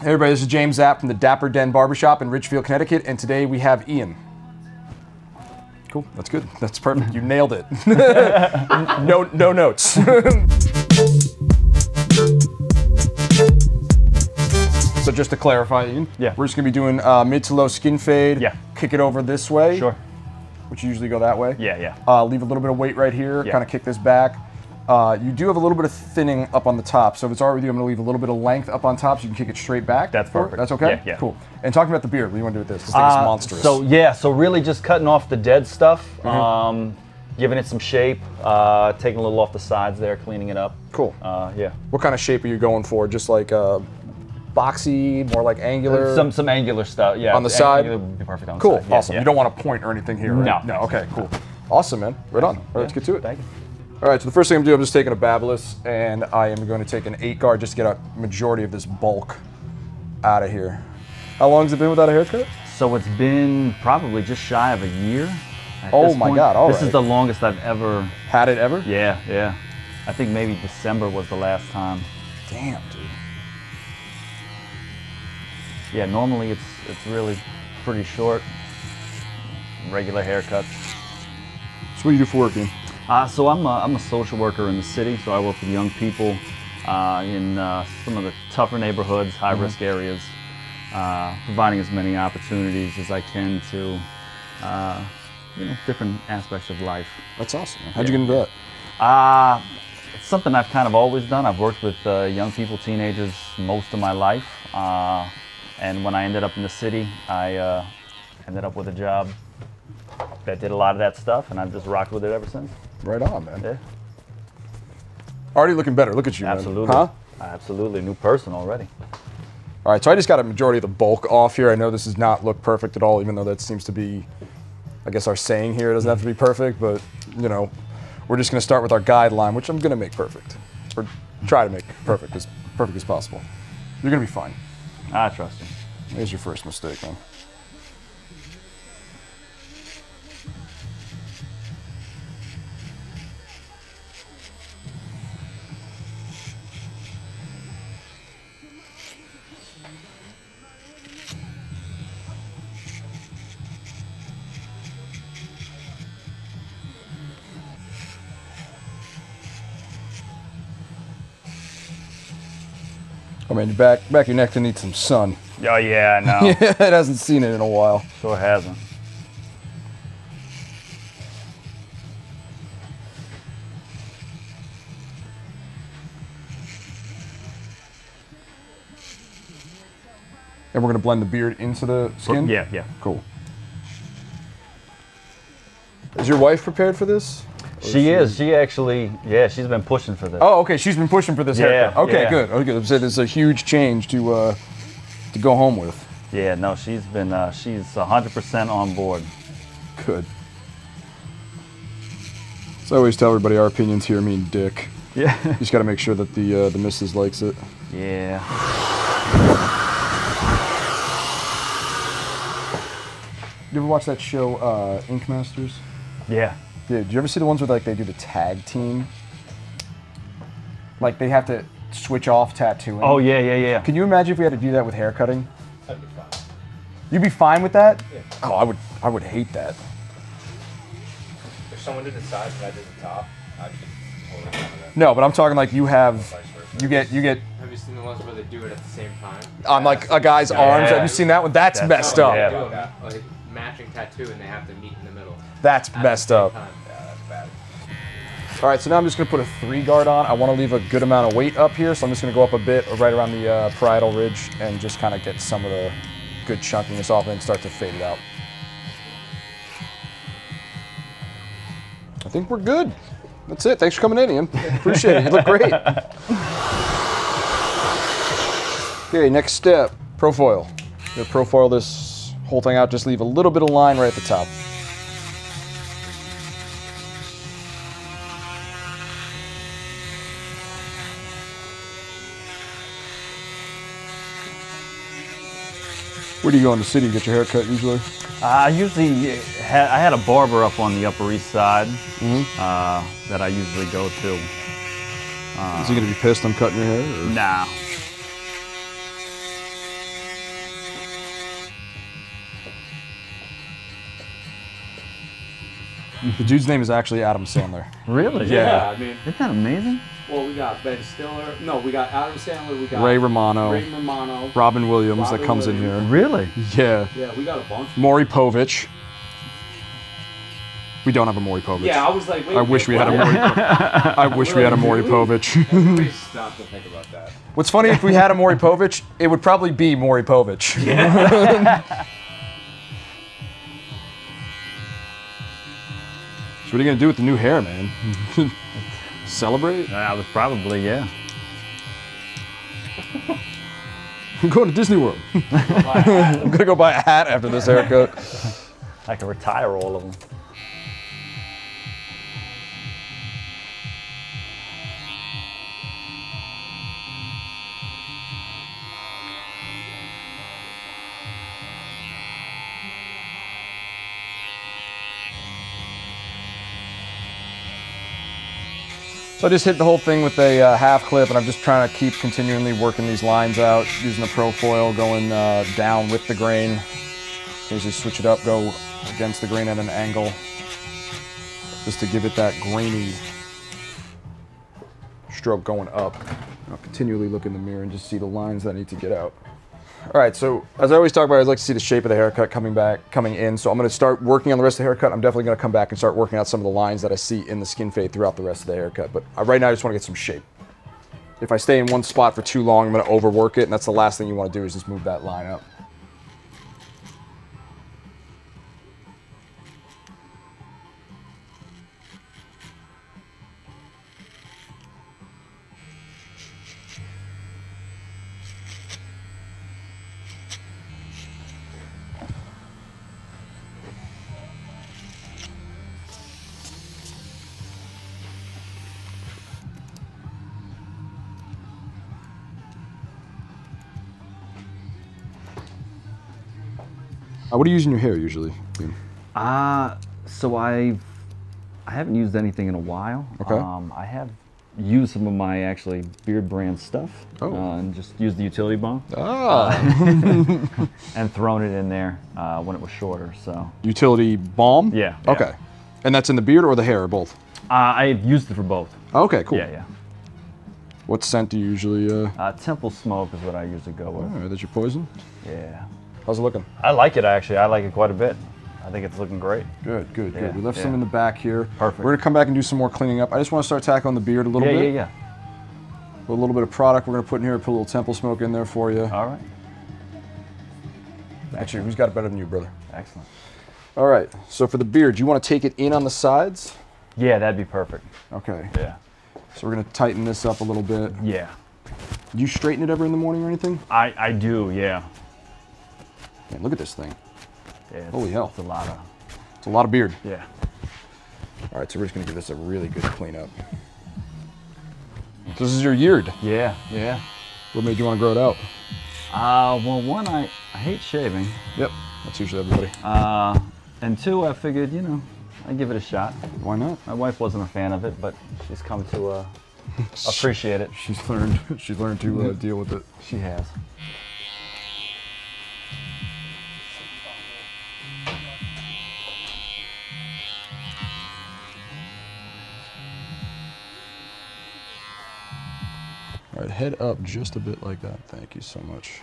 Hey everybody, this is James Zapp from the Dapper Den Barbershop in Ridgefield, Connecticut, and today we have Ian. Cool, that's good. That's perfect. You nailed it. no, no notes. so just to clarify, Ian, Yeah. we're just gonna be doing uh, mid to low skin fade. Yeah. Kick it over this way. Sure. Which usually go that way. Yeah, yeah. Uh, leave a little bit of weight right here. Yeah. Kind of kick this back. Uh, you do have a little bit of thinning up on the top, so if it's all right with you, I'm going to leave a little bit of length up on top so you can kick it straight back. That's perfect. That's okay? Yeah, yeah. Cool. And talking about the beard, what do you want to do with this? This thing is Uh, monstrous. So yeah, so really just cutting off the dead stuff, Mm-hmm. um, giving it some shape, uh, taking a little off the sides there, cleaning it up. cool. Uh, yeah. what kind of shape are you going for? Just like uh, boxy, more like angular? Some some angular stuff. Yeah. On the side? Would be perfect on the Cool. side. Yeah, awesome. yeah. You don't want to point or anything here, right? No. No. Okay. Cool. Awesome, man. Right on. All right, let's get to it. Thank you. All right, so the first thing I'm doing, I'm just taking a Babyliss, and I am going to take an eight guard just to get a majority of this bulk out of here. How long has it been without a haircut? So it's been probably just shy of a year. Oh my point. God, all This right. is the longest I've ever. Had it ever? Yeah, yeah. I think maybe December was the last time. Damn, dude. Yeah, normally it's it's really pretty short, regular haircuts. So what do you do for work, Ian? Uh, so I'm a, I'm a social worker in the city, so I work with young people uh, in uh, some of the tougher neighborhoods, high-risk areas, uh, providing as many opportunities as I can to, uh, you know, different aspects of life. That's awesome. How'd you get into that? Uh, it's something I've kind of always done. I've worked with uh, young people, teenagers, most of my life. Uh, and when I ended up in the city, I uh, ended up with a job that did a lot of that stuff, and I've just rocked with it ever since. Right on, man. Yeah, Already looking better. Look at you, man. absolutely. Huh? Absolutely. New person already. All right, so I just got a majority of the bulk off here. I know this does not look perfect at all, even though that seems to be, I guess, our saying here. It doesn't have to be perfect, but, you know, we're just going to start with our guideline, which I'm going to make perfect. Or try to make perfect, as perfect as possible. You're going to be fine. I trust you. There's your first mistake, man. Man, your back, back your neck to need some sun. Oh yeah, I know. it hasn't seen it in a while. Sure hasn't. And we're gonna blend the beard into the skin. Yeah, yeah. Cool. Is your wife prepared for this? She is. She actually, yeah, she's been pushing for this. Oh, okay. She's been pushing for this Yeah, haircut. Okay, yeah. good. Okay, so it's a huge change to uh, to go home with. Yeah, no, she's been, uh, she's 100% on board. Good. So I always tell everybody our opinions here mean dick. Yeah. You just got to make sure that the uh, the missus likes it. yeah. You ever watch that show uh, Ink Masters? Yeah. Yeah. do you ever see the ones where like they do the tag team? Like they have to switch off tattooing. Oh, yeah, yeah, yeah. Can you imagine if we had to do that with hair cutting? That'd be fun. You'd be fine with that? Oh, I would. I would hate that. If someone did the sides and I did the top, I'd be totally fine with that. No, but I'm talking like you have. You get. You get Have you seen the ones where they do it at the same time? on like a guy's arms. Have you seen that one? That's, That's- messed up. yeah. They do a like, matching tattoo and they have to meet in the middle. That's at the messed same up. time. All right, so now I'm just gonna put a three guard on. I want to leave a good amount of weight up here, so I'm just gonna go up a bit, right around the uh, parietal ridge, and just kind of get some of the good chunkiness off, and start to fade it out. I think we're good. That's it. Thanks for coming in, Ian. Appreciate it. You look great. Okay, next step, profile. Gonna profile this whole thing out. Just leave a little bit of line right at the top. Where do you go in the city and get your hair cut usually? Uh, I usually had, I had a barber up on the Upper East Side mm -hmm. uh, that I usually go to. Uh, Is he gonna be pissed I'm cutting your hair? Or? Nah. The dude's name is actually Adam Sandler. really? Yeah. yeah. I mean, isn't that amazing? Well, we got Ben Stiller. No, we got Adam Sandler. We got Ray Romano, Ray Romano. Robin Williams that comes Williams. in here. Really? Yeah. Yeah, we got a bunch. Maury Povich. We don't have a Maury Povich. Yeah, I was like, wait. I wish we had a what? Maury. Po- I wish we had a Maury Povich. Please stop to think about that. What's funny if we had a Maury Povich, it would probably be Maury Povich. Yeah. so what are you gonna do with the new hair, man? Celebrate? Uh, I was probably, yeah. I'm going to Disney World. I'm gonna go buy a hat after this haircut. I can retire all of them. So I just hit the whole thing with a uh, half clip, and I'm just trying to keep continually working these lines out, using the pro foil, going uh, down with the grain. Occasionally switch it up, go against the grain at an angle, just to give it that grainy stroke going up. I'll continually look in the mirror and just see the lines that I need to get out. All right, so as I always talk about, I'd like to see the shape of the haircut coming back, coming in. So I'm to start working on the rest of the haircut. I'm definitely to come back and start working out some of the lines that I see in the skin fade throughout the rest of the haircut. But uh, right now, I just want to get some shape. If I stay in one spot for too long, I'm to overwork it, and that's the last thing you want to do is just move that line up. Uh, what do you use in your hair usually? Liam? Uh, so I've I haven't used anything in a while. Okay. Um, I have used some of my actually Beardbrand stuff. Oh. Uh, and just used the utility balm Ah, and thrown it in there uh, when it was shorter. So utility balm. Yeah, yeah. Okay, and that's in the beard or the hair or both? uh, I've used it for both. Okay, cool. Yeah, yeah. What scent do you usually? Uh, Uh, Temple Smoke is what I usually go with. all right, that's your poison. Yeah. How's it looking? I like it actually. I like it quite a bit. I think it's looking great. Good, good, Yeah, good. We left some in the back here. Perfect. We're gonna come back and do some more cleaning up. I just want to start tackling the beard a little yeah, bit. yeah, Put a little bit of product we're gonna put in here. Put a little temple smoke in there for you. yeah. All right. Actually, who's got it better than you, brother? Excellent. All right. So for the beard, you want to take it in on the sides. Yeah, that'd be perfect. Okay. Yeah. So we're gonna tighten this up a little bit. Yeah. Do you straighten it ever in the morning or anything? I, I do, yeah. Man, look at this thing. yeah it's, Holy hell. It's a lot of, It's a lot of beard. yeah. All right, so we're just gonna give this a really good cleanup. This is your yard. Yeah, yeah. What made you want to grow it out? Uh, well, one, I, I hate shaving. Yep, that's usually everybody. Uh, and two, I figured, you know, I'd give it a shot. Why not? My wife wasn't a fan of it, but she's come to uh, appreciate it. She's learned. She's learned to uh, deal with it. She has. All right, head up just a bit like that. Thank you so much.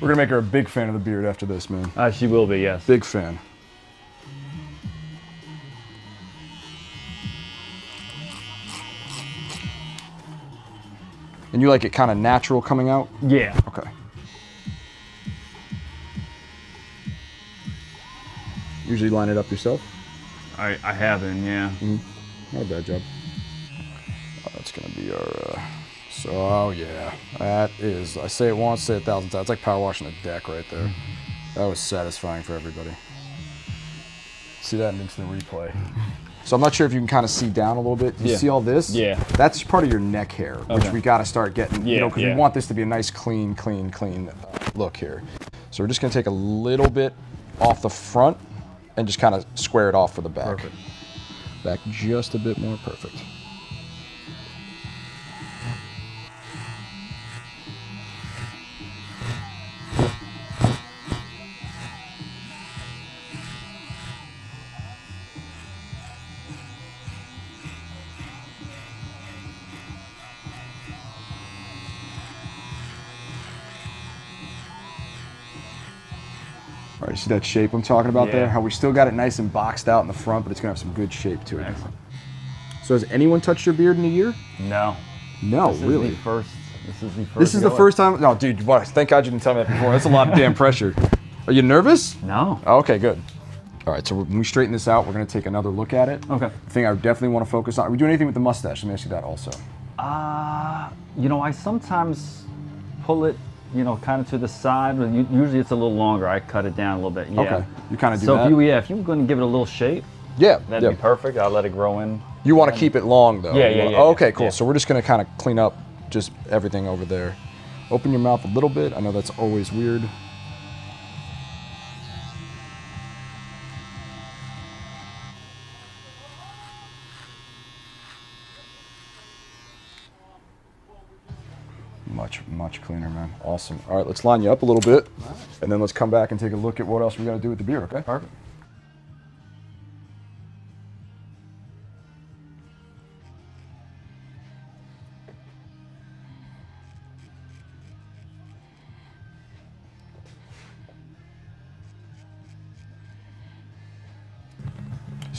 We're gonna make her a big fan of the beard after this, man. Uh, she will be, yes. Big fan. And you like it kind of natural coming out? Yeah. Okay. Usually line it up yourself? I, I haven't, yeah. Not a bad job. Oh, that's gonna be our. Uh, so oh yeah, that is. I say it once, say it a thousand times. It's like power washing a deck right there. That was satisfying for everybody. See that in instant replay. So I'm not sure if you can kind of see down a little bit. Do you Yeah. see all this? Yeah. That's part of your neck hair, which Okay. we got to start getting. you Yeah, know, because yeah. we want this to be a nice, clean, clean, clean uh, look here. So we're just gonna take a little bit off the front and just kind of square it off for the back. Perfect. Back just a bit more perfect. You see that shape I'm talking about there? How we still got it nice and boxed out in the front, but it's gonna have some good shape to it. Excellent. So has anyone touched your beard in a year? No. No, This really. first. This is the first. This is the first time. No, dude. What? Thank God you didn't tell me that before. That's a lot of damn pressure. Are you nervous? No. Oh, okay, good. All right, so when we straighten this out, we're gonna take another look at it. Okay. The thing I definitely want to focus on. Are we doing anything with the mustache? Let me ask you that also. Uh, you know, I sometimes pull it, you know, kind of to the side. Usually it's a little longer. I cut it down a little bit. Yeah. Okay. You kinda do so that? if you, yeah, if you were going to give it a little shape, Yeah. that'd yeah. be perfect. I'll let it grow in. You want to keep it long though. Yeah, yeah, yeah, oh, okay, cool. yeah. So we're just gonna kind of clean up just everything over there. Open your mouth a little bit. I know that's always weird. Much, much cleaner, man. Awesome. All right, let's line you up a little bit, and then let's come back and take a look at what else we got to do with the beer. Okay. Perfect.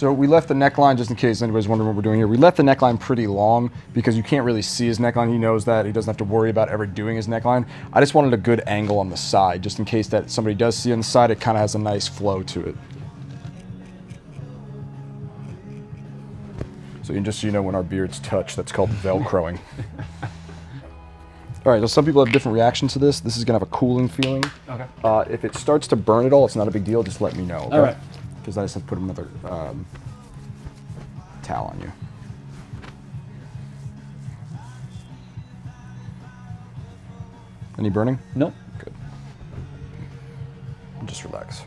So we left the neckline, just in case anybody's wondering what we're doing here. We left the neckline pretty long because you can't really see his neckline. He knows that. He doesn't have to worry about ever doing his neckline. I just wanted a good angle on the side, just in case that somebody does see on the side, it kind of has a nice flow to it. So just so you know when our beards touch, that's called velcroing. All right, so some people have different reactions to this. This is gonna have a cooling feeling. Okay. Uh, if it starts to burn at all, it's not a big deal. Just let me know. Okay? All right. Because I just have to put another um, towel on you. Any burning? Nope. Good. Just relax.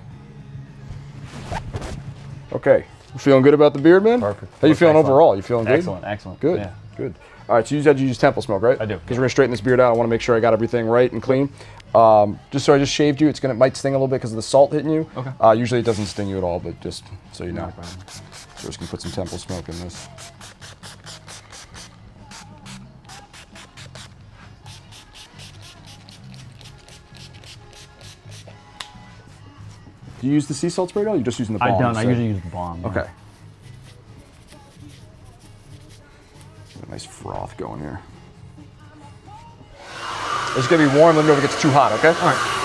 Okay. You feeling good about the beard, man? Perfect. How you Looks feeling excellent. overall? You feeling good? Excellent. Excellent. Good. Yeah. Good. All right. So you said you use Temple Smoke, right? I do. Because we're gonna straighten this beard out. I want to make sure I got everything right and clean. Um, just so I just shaved you. It's gonna it might sting a little bit because of the salt hitting you. Okay. Uh, usually it doesn't sting you at all, but just so you know. No. So we're just gonna put some Temple Smoke in this. Do you use the sea salt spray at all? You're just using the balm. I don't. I usually use the balm. Okay. Get a nice froth going here. It's gonna be warm. Let me know if it gets too hot. Okay. All right.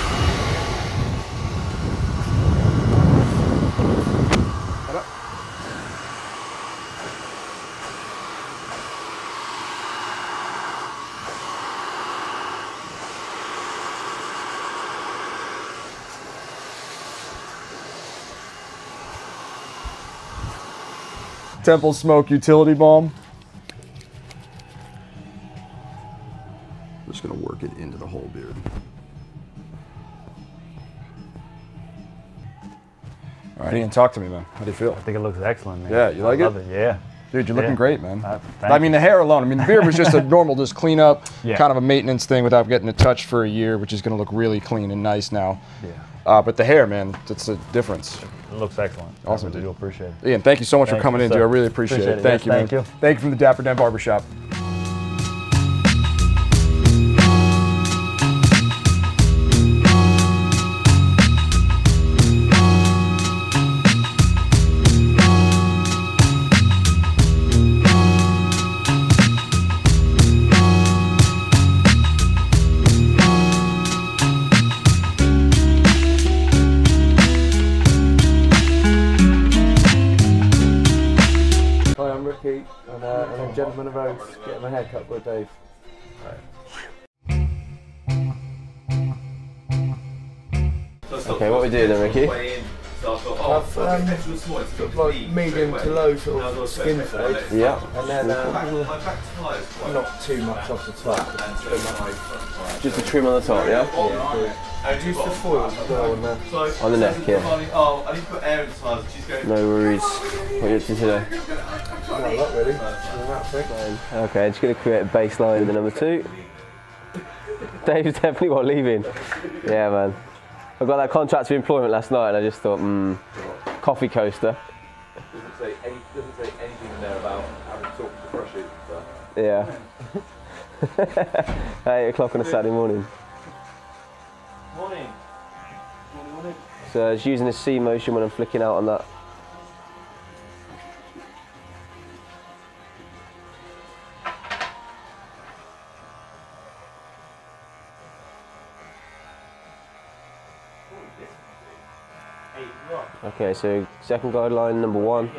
Temple Smoke Utility Balm. Ian, talk to me, man. How do you feel? I think it looks excellent, man. Yeah, you like I it? it? Yeah. Dude, you're looking great, man. Uh, I mean, the hair alone. I mean, the beard was just a normal, just clean up, Yeah. kind of a maintenance thing without getting it touched for a year, which is going to look really clean and nice now. Yeah. Uh, but the hair, man, that's a difference. It looks excellent. Awesome, I really dude. do appreciate it. Ian, thank you so much Thank for coming in, sir. dude. I really appreciate, Appreciate it. it. Thank Yes, you, man. thank you. Thank you from the Dapper Den Barbershop. Medium to low sort of skin fade, Yeah. and then uh, not too much off the top. Just a trim on the top, yeah? Yeah, Use the foils as well on there. On the neck, yeah. No worries. What are you up to today? No, not really. That thing. Okay, just going to create a baseline the number two. Dave's definitely not leaving. Yeah, man. I got that contract for employment last night and I just thought, hmm, coffee coaster. doesn't say, any, doesn't say anything in there about having talked to brush it. But Yeah. Eight o'clock on a Saturday morning. Morning. Morning, morning. So it's using the C motion when I'm flicking out on that. Okay, so second guideline number one.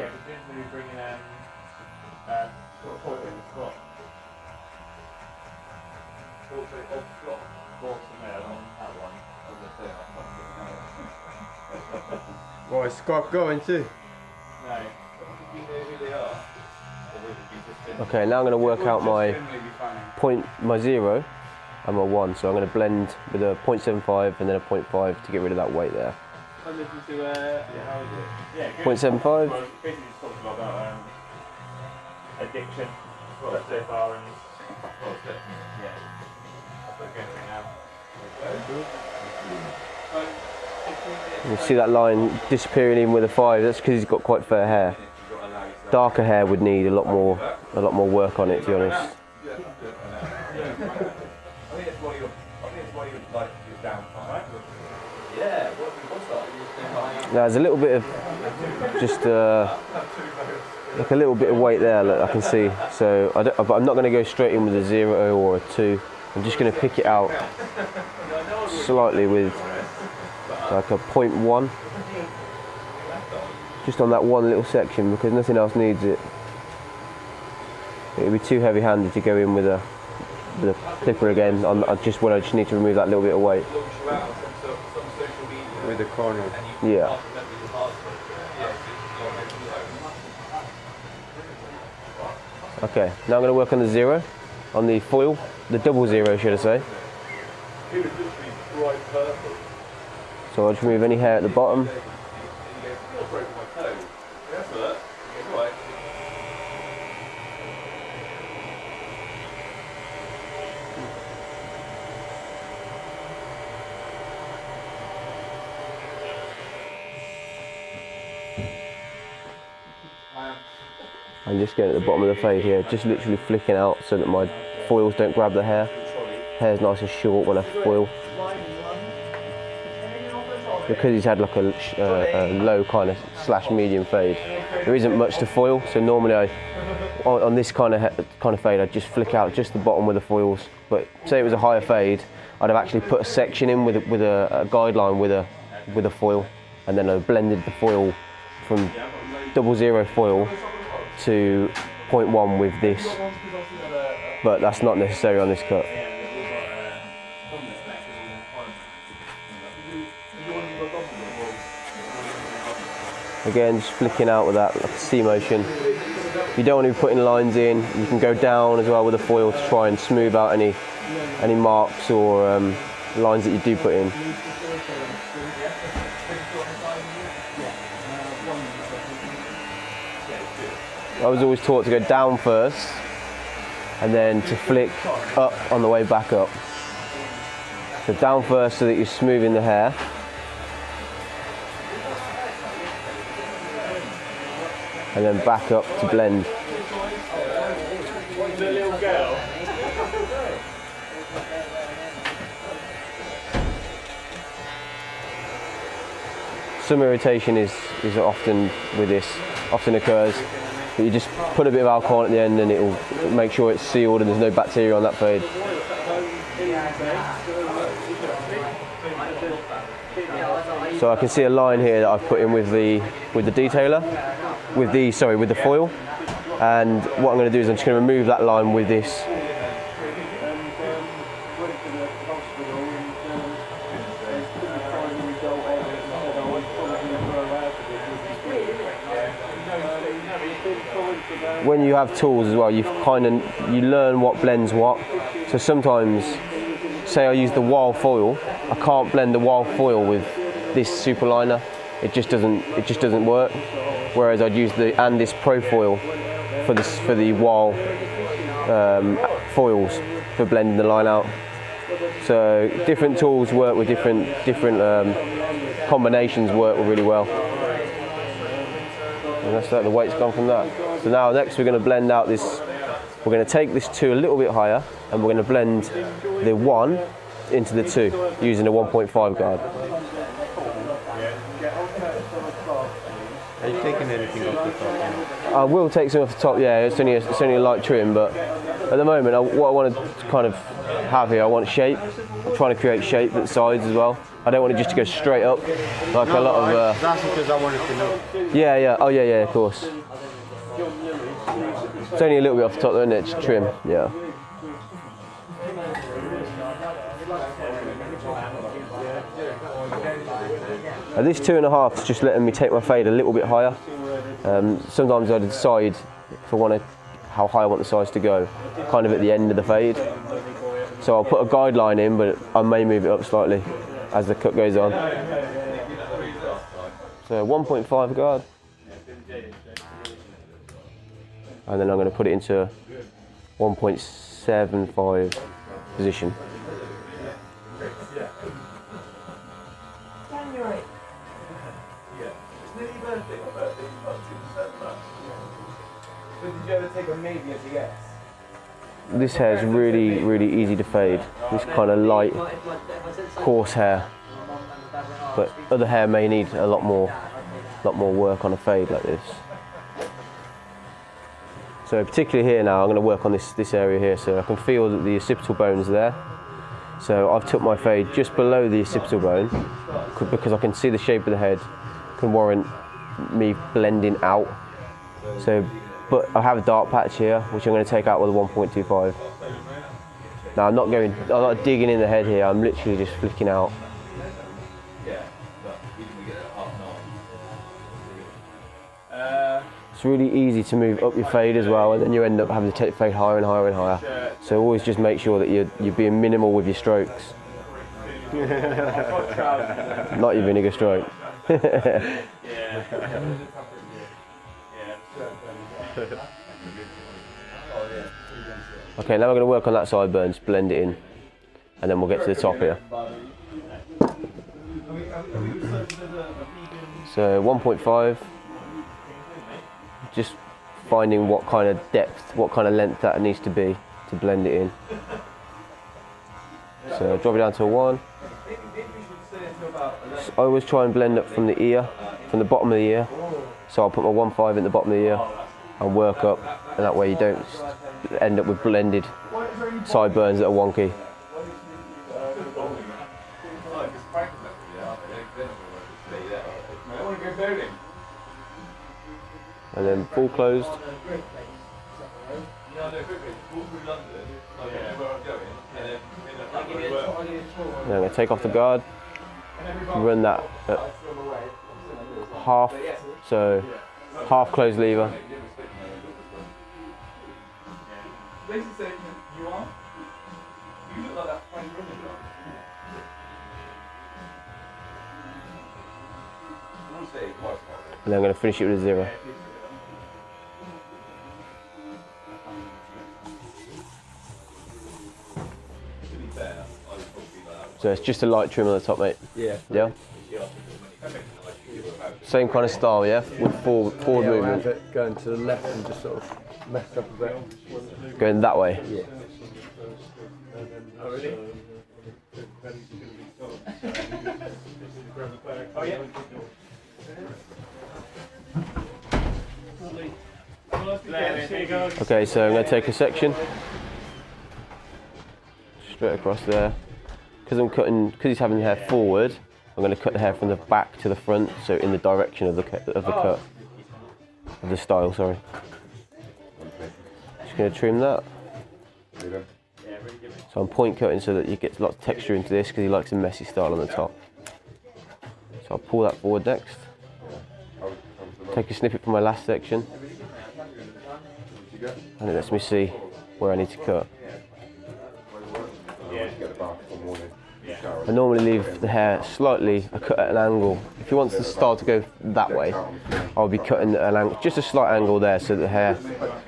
Well, is Scott going too? Okay, now I'm going to work out my point, my zero, and my one. So I'm going to blend with a 0.75 and then a 0.5 to get rid of that weight there. 0.75. basically just talking about um, addiction, let's far and yeah, that's okay now. You see that line disappearing even with a five. That's because he's got quite fair hair. Darker hair would need a lot more, a lot more work on it, to be honest. Now, there's a little bit of just uh, like a little bit of weight there that I can see. So, I but I'm not going to go straight in with a zero or a two. I'm just going to pick it out slightly with like a point one, just on that one little section because nothing else needs it. It would be too heavy-handed to go in with a with a clipper again on, on just when I just need to remove that little bit of weight. With the corner. Yeah. Okay, now I'm going to work on the zero, on the foil, the double zero, should I say. So I'll just remove any hair at the bottom. I'm just getting at the bottom of the fade here, just literally flicking out so that my foils don't grab the hair. Hair's nice and short when I foil. Because he's had like a, uh, a low kind of slash medium fade, there isn't much to foil. So normally I, on, on this kind of kind of fade, I'd just flick out just the bottom with the foils. But say it was a higher fade, I'd have actually put a section in with a, with a, a guideline with a with a foil, and then I blended the foil from double zero foil to 0.1 with this, but that's not necessary on this cut. Again, just flicking out with that like C motion. You don't want to be putting lines in. You can go down as well with the foil to try and smooth out any any marks or um, lines that you do put in. I was always taught to go down first and then to flick up on the way back up. So down first so that you're smoothing the hair. And then back up to blend. Some irritation is, is often with this, often occurs. But you just put a bit of alcohol at the end and it'll make sure it's sealed and there's no bacteria on that fade. So I can see a line here that I've put in with the with the detailer, with the sorry with the foil. And what I'm going to do is I'm just going to remove that line with this. When you have tools as well, you kind of you learn what blends what. So sometimes, say I use the wild foil, I can't blend the wild foil with this super liner. It just doesn't it just doesn't work. Whereas I'd use the Andis this pro foil for this for the Wahl um, foils for blending the line out. So different tools work with different different um, combinations work really well. And that's that. The weight's gone from that. So now next we're going to blend out this. We're going to take this two a little bit higher, and we're going to blend the one into the two using a 1.5 guard. Taking anything off the top? I will take some off the top. Yeah, it's only a, it's only a light trim, but at the moment, I, what I want to kind of have here, I want shape. I'm trying to create shape at the sides as well. I don't want it just to go straight up, like a lot of. Uh, That's because I wanted to know. yeah, yeah. Oh, yeah, yeah. Of course. It's only a little bit off the top, though, isn't it? Just trim. Yeah. Uh, this two and a half is just letting me take my fade a little bit higher. Um, sometimes I decide if I want to, how high I want the size to go, kind of at the end of the fade. So I'll put a guideline in, but I may move it up slightly as the cut goes on. So 1.5 guard. And then I'm going to put it into 1.75 position. This hair is really, really easy to fade. This kind of light, coarse hair. But other hair may need a lot more, lot more work on a fade like this. So particularly here now, I'm going to work on this, this area here so I can feel that the occipital bone's there. So I've took my fade just below the occipital bone because I can see the shape of the head can warrant me blending out. So, but I have a dark patch here, which I'm going to take out with a 1.25. Now I'm not going, I'm not digging in the head here. I'm literally just flicking out. It's really easy to move up your fade as well, and then you end up having to take the fade higher and higher and higher. So always just make sure that you're you're being minimal with your strokes. Not your vinegar stroke. Okay, now we're going to work on that sideburns, blend it in, and then we'll get to the top here. So 1.5, just finding what kind of depth, what kind of length that needs to be to blend it in. So drop it down to a 1. I always try and blend up from the ear, from the bottom of the ear. So I'll put my 1.5 in the bottom of the ear and work up, and that way you don't end up with blended sideburns that are wonky. And then full closed. Then I'm going to take off the guard, run that at half, so half closed lever. Lacey said, you are? You look like that funny running dog. And then I'm going to finish it with a zero. So it's just a light trim on the top, mate. Yeah. Yeah. Same kind of style, yeah, with forward, forward Yeah, movement, have it going to the left and just sort of messed up a bit. going that way. Yeah. Oh, oh yeah. Okay, so I'm going to take a section straight across there. Because I'm cutting, because he's having the hair forward, I'm going to cut the hair from the back to the front, so in the direction of the of the oh. cut, of the style. Sorry. Going to trim that. So I'm point cutting so that you get lots of texture into this because he likes a messy style on the top. So I'll pull that forward next. Take a snippet from my last section. And it lets me see where I need to cut. I normally leave the hair slightly, I cut at an angle. If he wants the style to go that way, I'll be cutting at an angle, just a slight angle there so the hair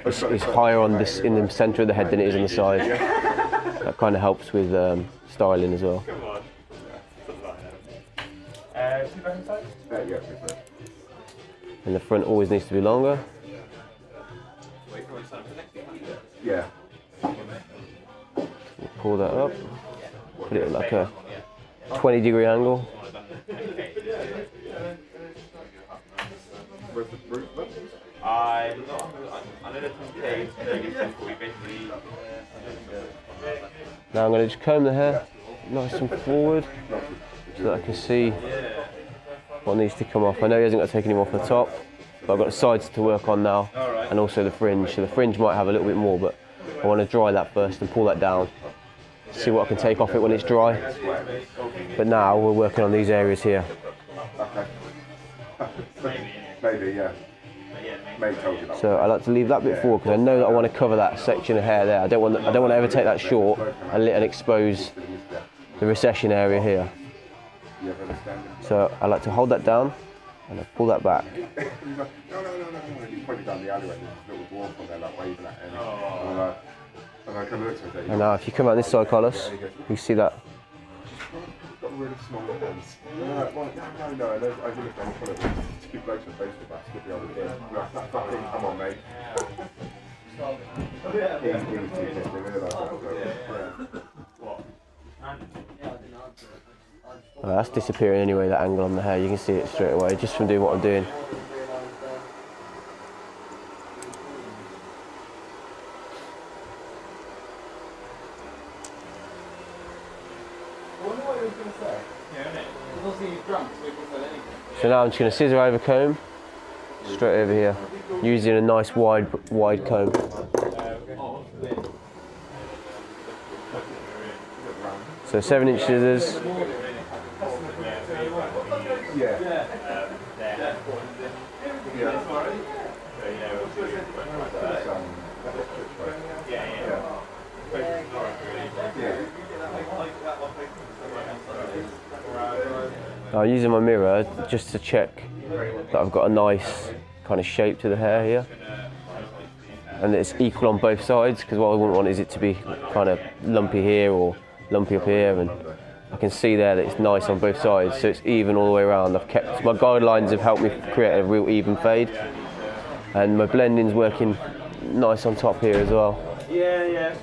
is, is higher on this in the centre of the head than it is on the side. That kind of helps with um, styling as well. Uh, see back inside? And the front always needs to be longer. Yeah. Pull that up, put it at like a 20 degree angle. Now I'm going to just comb the hair nice and forward so that I can see what needs to come off. I know he hasn't got to take any off the top, but I've got the sides to work on now and also the fringe. So the fringe might have a little bit more, but I want to dry that first and pull that down. See what I can take off it when it's dry. But now we're working on these areas here. Okay. Maybe, yeah. May told you that. So I like to leave that bit forward because I know that I want to cover that section of hair there. I don't want I don't want to ever take that short and, let- and expose the recession area here. You ever understand? So I like to hold that down and I pull that back. No, no, no, no, no, no. He pointed down the alleyway. There's a little dwarf on there, like waving at him. Oh. And I, and I kind of looked at him. And now if you come out this side, Carlos, you see that. got really small hands. No, no, no, no, two blokes with baseball bats fucking, come on, mate. Uh, that's disappearing anyway, that angle on the hair. You can see it straight away just from doing what I'm doing. So now I'm just going to scissor over comb straight over here using a nice wide wide comb. So seven inch scissors. I'm using my mirror just to check that I've got a nice kind of shape to the hair here. And it's equal on both sides because what I wouldn't want is it to be kind of lumpy here or lumpy up here. And I can see there that it's nice on both sides, so it's even all the way around. I've kept my guidelines have helped me create a real even fade, and my blending's working nice on top here as well. Yeah, yeah.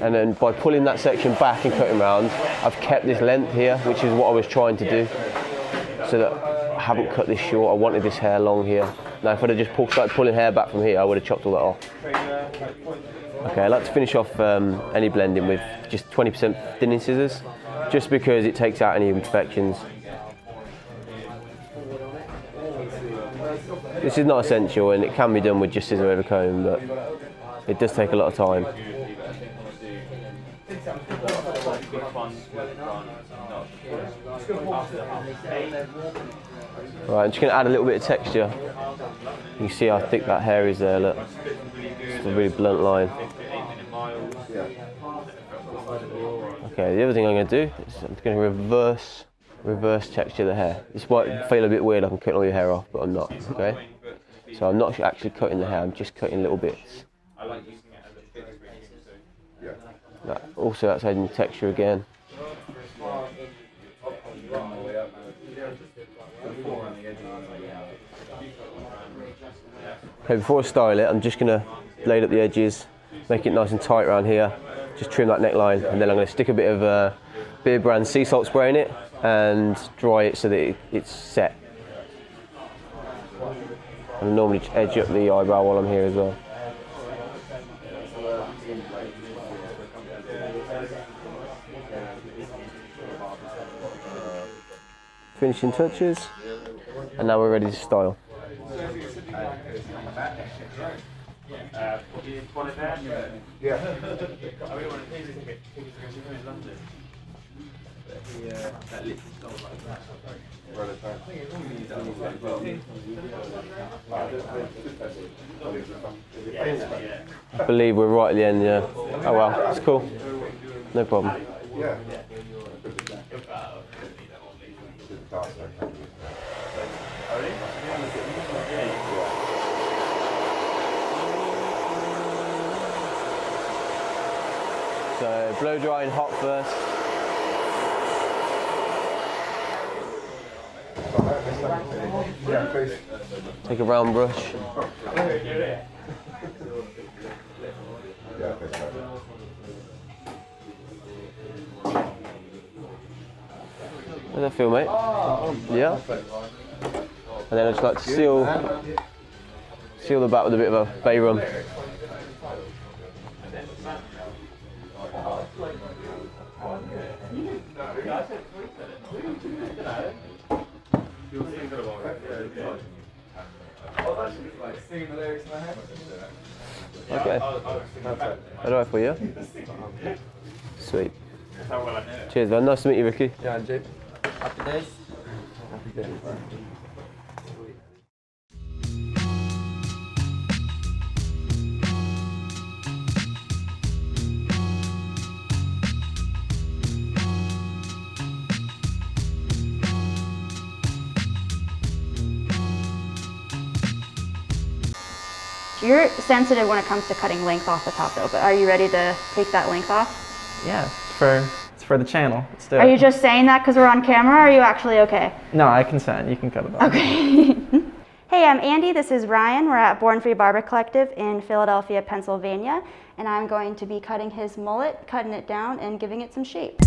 And then by pulling that section back and cutting round, I've kept this length here, which is what I was trying to do. So that I haven't cut this short, I wanted this hair long here. Now if I'd have just pulled, started pulling hair back from here, I would have chopped all that off. Okay, I like to finish off um, any blending with just 20% thinning scissors, just because it takes out any imperfections. This is not essential and it can be done with just scissor over comb, but it does take a lot of time. Right, I'm just going to add a little bit of texture. You can see how thick that hair is there, look. It's a really blunt line. Okay, the other thing I'm going to do is I'm going to reverse reverse texture the hair. This might feel a bit weird, I'm cutting all your hair off, but I'm not, okay? So I'm not actually cutting the hair, I'm just cutting little bits. That, also that's adding texture again. Okay, before I style it, I'm just gonna blade up the edges, make it nice and tight around here, just trim that neckline, and then I'm gonna stick a bit of uh, Beardbrand sea salt spray in it and dry it so that it, it's set. I normally edge up the eyebrow while I'm here as well. Finishing touches, and now we're ready to style. I believe we're right at the end, yeah. Oh well, it's cool. No problem. So blow dry and hot first. Yeah, please. Take a round brush. Yeah, please. Does that feel, mate? Yeah. And then I just like to seal seal the back with a bit of a bay rum. Okay. How do I for you? Sweet. Cheers, man. Nice to meet you, Ricky. Yeah, Angie. Happy days. Happy days. You're sensitive when it comes to cutting length off the top though, but are you ready to take that length off? Yeah, for it's for the channel. Let's do Are it. you just saying that because we're on camera or are you actually okay? No, I consent. You can cut it off. Okay. hey, I'm Andy. This is Ryan. We're at Born Free Barber Collective in Philadelphia, Pennsylvania. And I'm going to be cutting his mullet, cutting it down, and giving it some shape.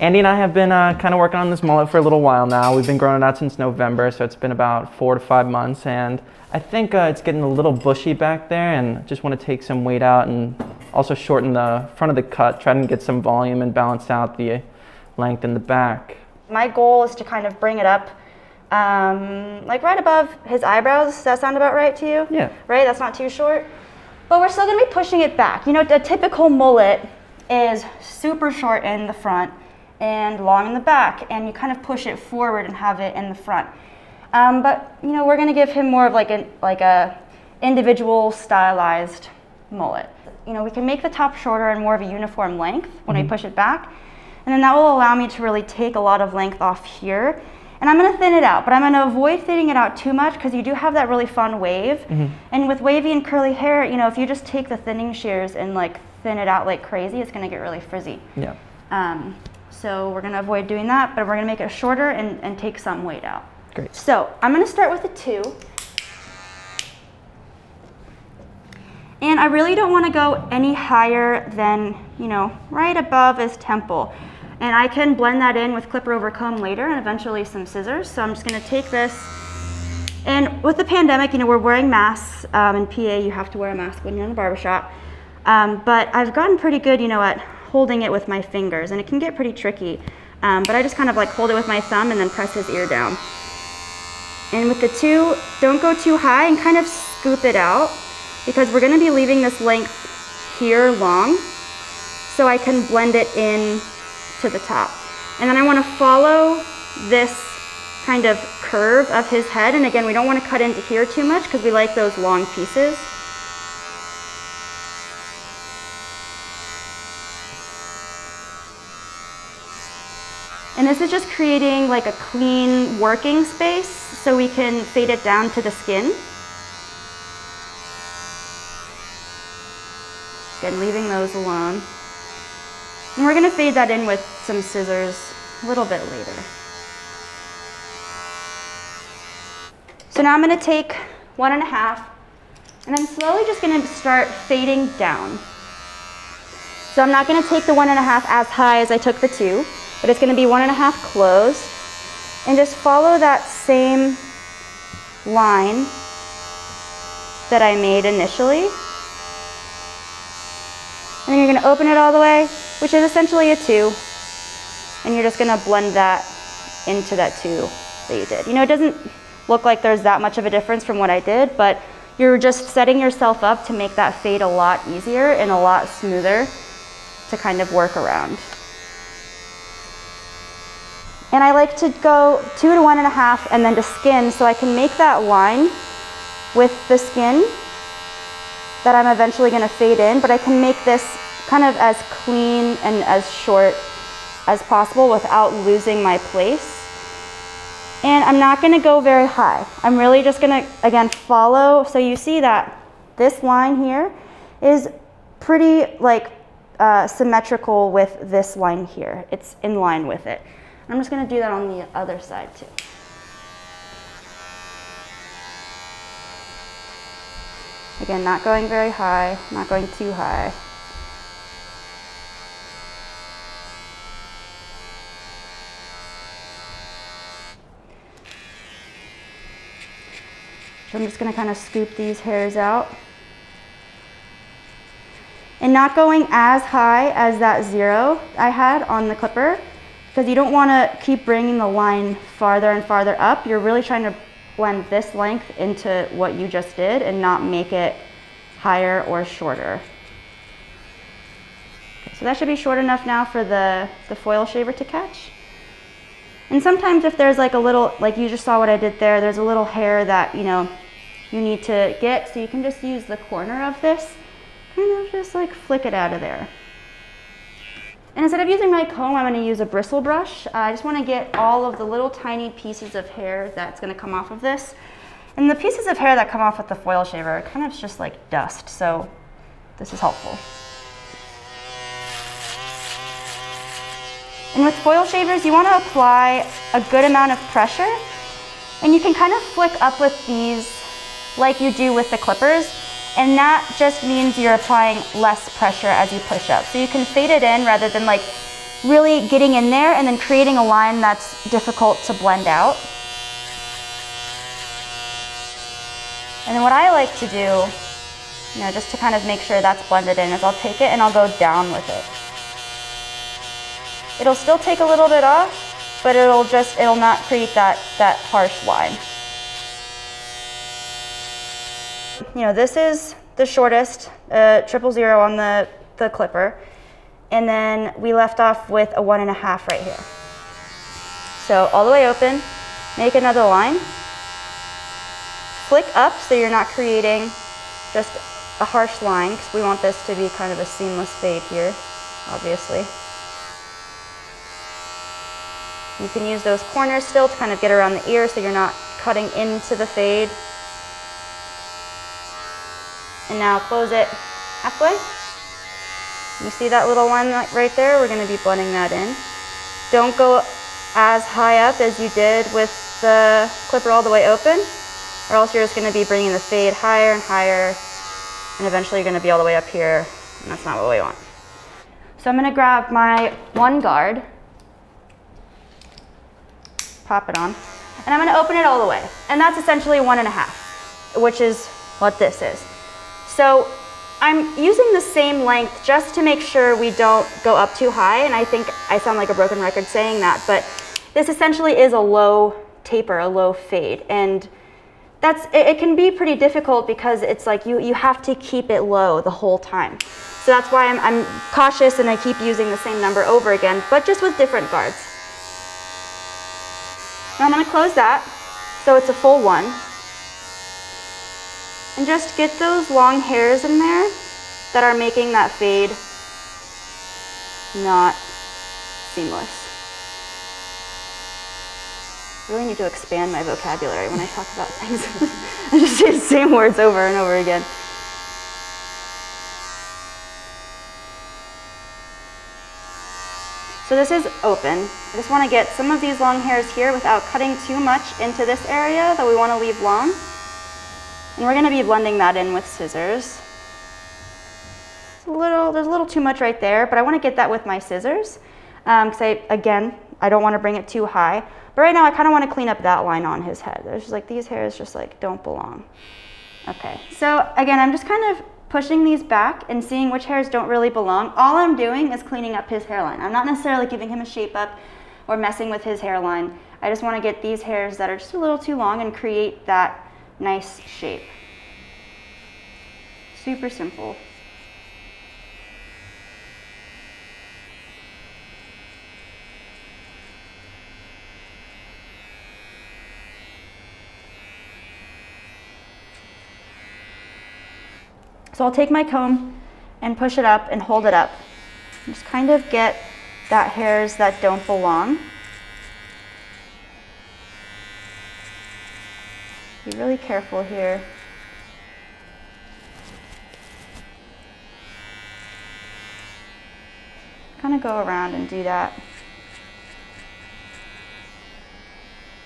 Andy and I have been uh, kind of working on this mullet for a little while now. We've been growing it out since November, so it's been about four to five months. And I think uh, it's getting a little bushy back there, and I just want to take some weight out and also shorten the front of the cut, try to get some volume and balance out the length in the back. My goal is to kind of bring it up um, like right above his eyebrows. Does that sound about right to you? Yeah. Right? That's not too short. But we're still going to be pushing it back. You know, a typical mullet is super short in the front and long in the back, and you kind of push it forward and have it in the front. Um, but you know, we're going to give him more of like a like a individual stylized mullet. You know, we can make the top shorter and more of a uniform length when we push it back, and then that will allow me to really take a lot of length off here. And I'm going to thin it out, but I'm going to avoid thinning it out too much because you do have that really fun wave. And with wavy and curly hair, you know, if you just take the thinning shears and like thin it out like crazy, it's going to get really frizzy. Yeah. Um, so we're going to avoid doing that, but we're going to make it shorter and, and take some weight out. Great. So I'm going to start with a two. And I really don't want to go any higher than, you know, right above his temple. And I can blend that in with clipper over comb later and eventually some scissors. So I'm just going to take this. And with the pandemic, you know, we're wearing masks. Um, in PA, you have to wear a mask when you're in a barbershop. Um, but I've gotten pretty good, you know, at holding it with my fingers. And it can get pretty tricky. Um, but I just kind of like hold it with my thumb and then press his ear down. And with the two, don't go too high and kind of scoop it out because we're gonna be leaving this length here long so I can blend it in to the top. And then I wanna follow this kind of curve of his head. And again, we don't wanna cut into here too much because we like those long pieces. And this is just creating like a clean working space so we can fade it down to the skin. Again, leaving those alone. And we're gonna fade that in with some scissors a little bit later. So now I'm gonna take one and a half and I'm slowly just gonna start fading down. So I'm not gonna take the one and a half as high as I took the two, but it's gonna be one and a half closed. And just follow that same line that I made initially. And then you're gonna open it all the way, which is essentially a two. And you're just gonna blend that into that two that you did. You know, it doesn't look like there's that much of a difference from what I did, but you're just setting yourself up to make that fade a lot easier and a lot smoother to kind of work around. And I like to go two to one and a half and then to skin so I can make that line with the skin that I'm eventually gonna fade in, but I can make this kind of as clean and as short as possible without losing my place. And I'm not gonna go very high. I'm really just gonna, again, follow. So you see that this line here is pretty like uh, symmetrical with this line here. It's in line with it. I'm just gonna do that on the other side too. Again, not going very high, not going too high. So I'm just gonna kind of scoop these hairs out. And not going as high as that zero I had on the clipper, because you don't wanna keep bringing the line farther and farther up. You're really trying to blend this length into what you just did and not make it higher or shorter. So that should be short enough now for the, the foil shaver to catch. And sometimes if there's like a little, like you just saw what I did there, there's a little hair that, you know, you need to get, so you can just use the corner of this, kind of just like flick it out of there. And instead of using my comb, I'm gonna use a bristle brush. Uh, I just wanna get all of the little tiny pieces of hair that's gonna come off of this. And the pieces of hair that come off with the foil shaver are kind of just like dust, so this is helpful. And with foil shavers, you want to apply a good amount of pressure. And you can kind of flick up with these like you do with the clippers. And that just means you're applying less pressure as you push up. So you can fade it in rather than like really getting in there and then creating a line that's difficult to blend out. And then what I like to do, you know, just to kind of make sure that's blended in is I'll take it and I'll go down with it. It'll still take a little bit off, but it'll just, it'll not create that, that harsh line. You know, this is the shortest, uh, triple zero on the, the clipper. And then we left off with a one and a half right here. So all the way open, make another line. Flick up so you're not creating just a harsh line because we want this to be kind of a seamless fade here, obviously. You can use those corners still to kind of get around the ear so you're not cutting into the fade. And now close it halfway. You see that little one right there? We're gonna be blending that in. Don't go as high up as you did with the clipper all the way open, or else you're just gonna be bringing the fade higher and higher, and eventually you're gonna be all the way up here, and that's not what we want. So I'm gonna grab my one guard, pop it on, and I'm gonna open it all the way. And that's essentially one and a half, which is what this is. So I'm using the same length just to make sure we don't go up too high, and I think I sound like a broken record saying that, but this essentially is a low taper, a low fade, and that's it, it can be pretty difficult because it's like you, you have to keep it low the whole time. So that's why I'm, I'm cautious and I keep using the same number over again, but just with different guards. Now I'm gonna close that, so it's a full one. And just get those long hairs in there that are making that fade not seamless. I really need to expand my vocabulary when I talk about things. I just say the same words over and over again. So this is open. I just want to get some of these long hairs here without cutting too much into this area that we want to leave long. And we're going to be blending that in with scissors. It's a little, there's a little too much right there, but I want to get that with my scissors. Because um, I, again, I don't want to bring it too high. But right now I kind of want to clean up that line on his head. There's just like these hairs just like don't belong. Okay, so again, I'm just kind of pushing these back and seeing which hairs don't really belong. All I'm doing is cleaning up his hairline. I'm not necessarily giving him a shape up or messing with his hairline. I just want to get these hairs that are just a little too long and create that nice shape. Super simple. So I'll take my comb and push it up and hold it up. Just kind of get that hairs that don't belong. Be really careful here. Kind of go around and do that.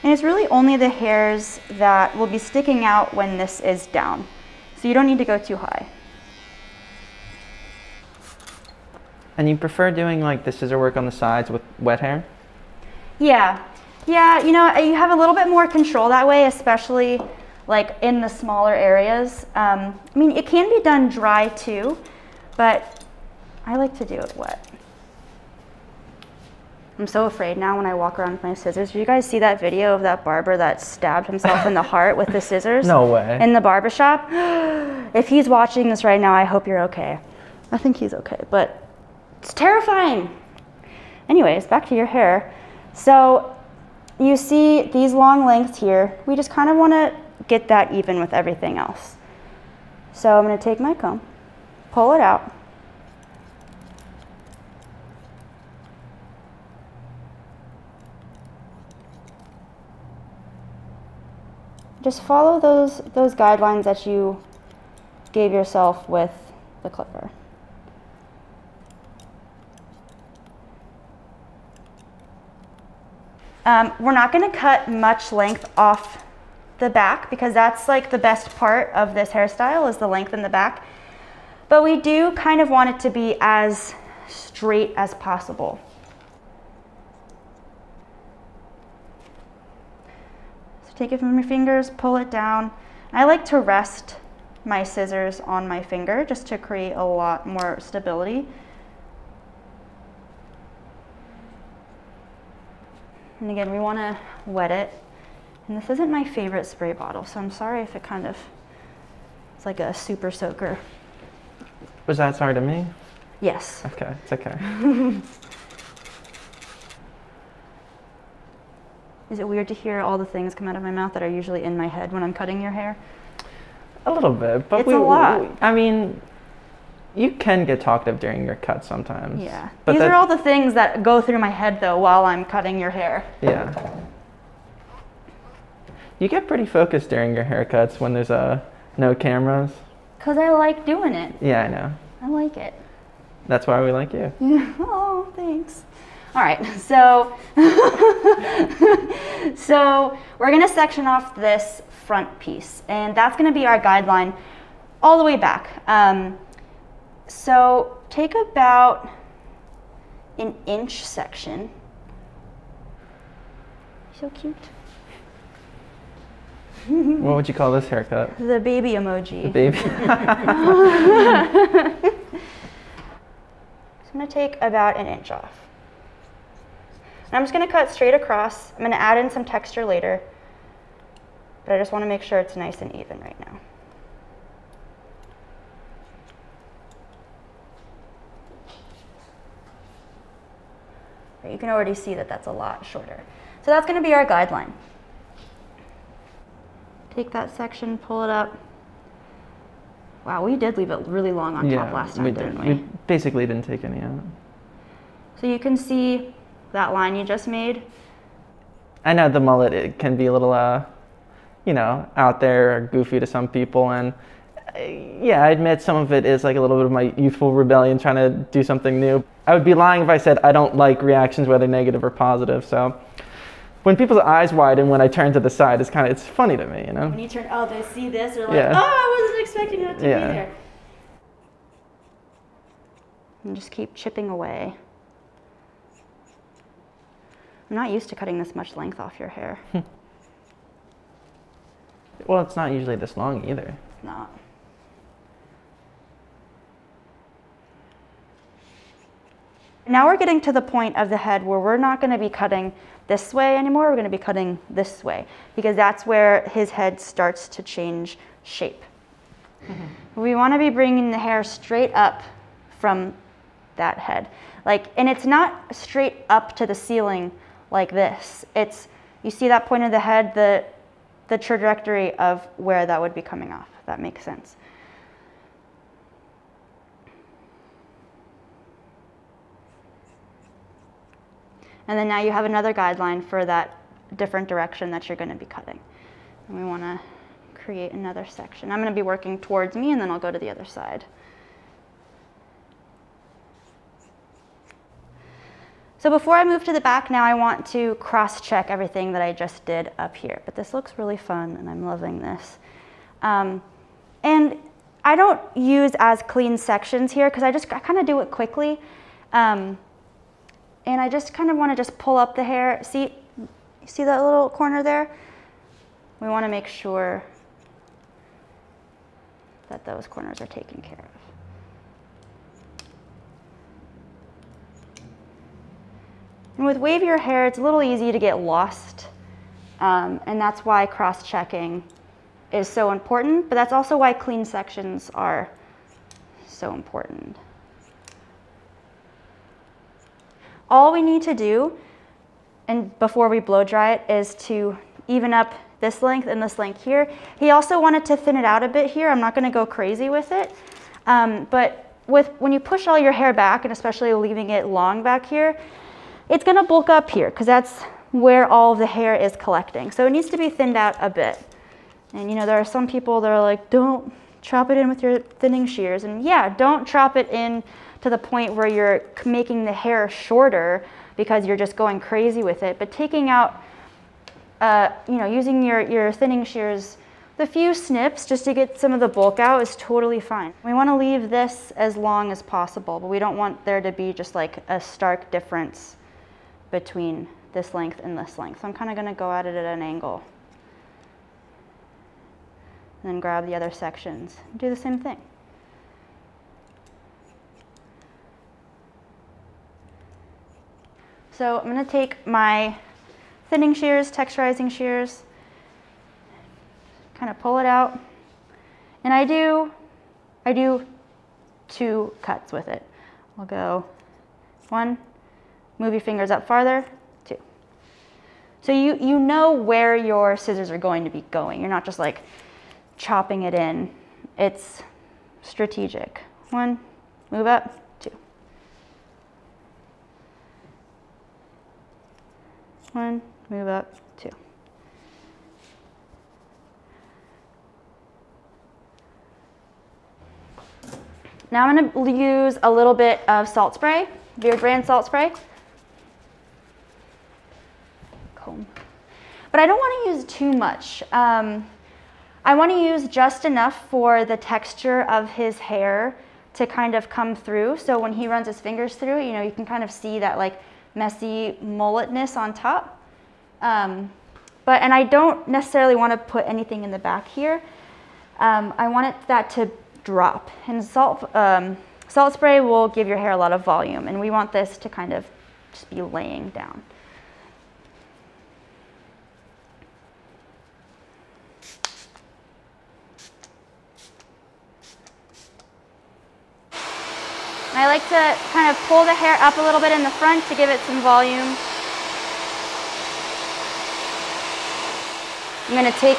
And it's really only the hairs that will be sticking out when this is down. So you don't need to go too high. And you prefer doing like the scissor work on the sides with wet hair? Yeah. Yeah, you know, you have a little bit more control that way, especially like in the smaller areas. Um, I mean, it can be done dry too, but I like to do it wet. I'm so afraid now when I walk around with my scissors. Did you guys see that video of that barber that stabbed himself in the heart with the scissors? No way. In the barber shop? if he's watching this right now, I hope you're okay. I think he's okay, but it's terrifying. Anyways, back to your hair. So you see these long lengths here. We just kind of want to get that even with everything else. So I'm going to take my comb, pull it out. Just follow those, those guidelines that you gave yourself with the clipper. Um, we're not going to cut much length off the back because that's like the best part of this hairstyle is the length in the back. But we do kind of want it to be as straight as possible. So take it from your fingers, pull it down. I like to rest my scissors on my finger just to create a lot more stability. And again, we want to wet it. And this isn't my favorite spray bottle, so I'm sorry if it kind of, it's like a super soaker. Was that sorry to me? Yes. Okay, it's okay. Is it weird to hear all the things come out of my mouth that are usually in my head when I'm cutting your hair? A little bit, but It's we, a lot. we- I mean, you can get talkative during your cut sometimes. Yeah. But These that- are all the things that go through my head though while I'm cutting your hair. Yeah. You get pretty focused during your haircuts when there's uh, no cameras. Because I like doing it. Yeah, I know. I like it. That's why we like you. oh, thanks. All right, so so we're gonna section off this front piece, and that's gonna be our guideline all the way back. Um, so take about an inch section. So cute. what would you call this haircut? The baby emoji. The baby. So I'm gonna take about an inch off. And I'm just gonna cut straight across. I'm gonna add in some texture later, but I just wanna make sure it's nice and even right now. You can already see that that's a lot shorter. So that's gonna be our guideline. Take that section, pull it up. Wow, we did leave it really long on top last time, we didn't we? We basically didn't take any out. So you can see that line you just made. I know the mullet it can be a little, uh, you know, out there or goofy to some people, and yeah, I admit some of it is like a little bit of my youthful rebellion trying to do something new. I would be lying if I said I don't like reactions, whether negative or positive. So when people's eyes widen when I turn to the side, it's kind of it's funny to me, you know. When you turn, oh, they see this, they're like, Yeah. oh, I wasn't expecting that to Yeah. be there. And just keep chipping away. I'm not used to cutting this much length off your hair. Well, it's not usually this long either. It's not. Now we're getting to the point of the head where we're not going to be cutting this way anymore. We're going to be cutting this way because that's where his head starts to change shape. Mm-hmm. We want to be bringing the hair straight up from that head. Like, and it's not straight up to the ceiling like this. It's, you see that point of the head, the, the trajectory of where that would be coming off, that makes sense. And then now you have another guideline for that different direction that you're going to be cutting. And we want to create another section. I'm going to be working towards me and then I'll go to the other side. So before I move to the back now, I want to cross-check everything that I just did up here. But this looks really fun and I'm loving this. Um, and I don't use as clean sections here because I just I kind of do it quickly. Um, and I just kind of want to just pull up the hair. See, see that little corner there? We want to make sure that those corners are taken care of. And with wavier hair, it's a little easy to get lost. Um, and that's why cross-checking is so important, but that's also why clean sections are so important. All we need to do and before we blow dry it is to even up this length and this length here. He also wanted to thin it out a bit here. I'm not gonna go crazy with it. Um, but with, when you push all your hair back, and especially leaving it long back here, it's gonna bulk up here because that's where all of the hair is collecting. So it needs to be thinned out a bit. And you know, there are some people that are like, don't chop it in with your thinning shears. And yeah, don't chop it in to the point where you're making the hair shorter because you're just going crazy with it. But taking out, uh, you know, using your, your thinning shears, the few snips just to get some of the bulk out is totally fine. We want to leave this as long as possible, but we don't want there to be just like a stark difference between this length and this length. So I'm kind of going to go at it at an angle. And then grab the other sections. Do the same thing. So I'm going to take my thinning shears, texturizing shears, kind of pull it out. And I do, I do two cuts with it. I'll go one, move your fingers up farther, two. So you, you know where your scissors are going to be going. You're not just like chopping it in. It's strategic. One, move up, One, move up, two. Now I'm to use a little bit of salt spray, Beardbrand salt spray. Comb. But I don't want to use too much. Um, I want to use just enough for the texture of his hair to kind of come through. So when he runs his fingers through you know, you can kind of see that like messy mulletness on top. Um, but, and I don't necessarily want to put anything in the back here. Um, I want it, that to drop. And salt, um, salt spray will give your hair a lot of volume, and we want this to kind of just be laying down. And I like to kind of pull the hair up a little bit in the front to give it some volume. I'm going to take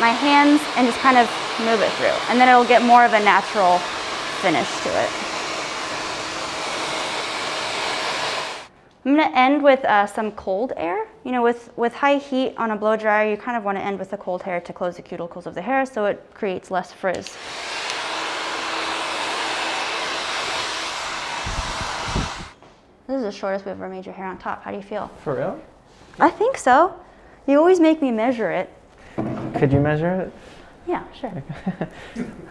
my hands and just kind of move it through. And then it'll get more of a natural finish to it. I'm going to end with uh, some cold air. You know, with, with high heat on a blow dryer, you kind of want to end with the cold hair to close the cuticles of the hair so it creates less frizz. This is the shortest we've ever made your hair on top. How do you feel? For real? I think so. You always make me measure it. Could you measure it? Yeah, sure.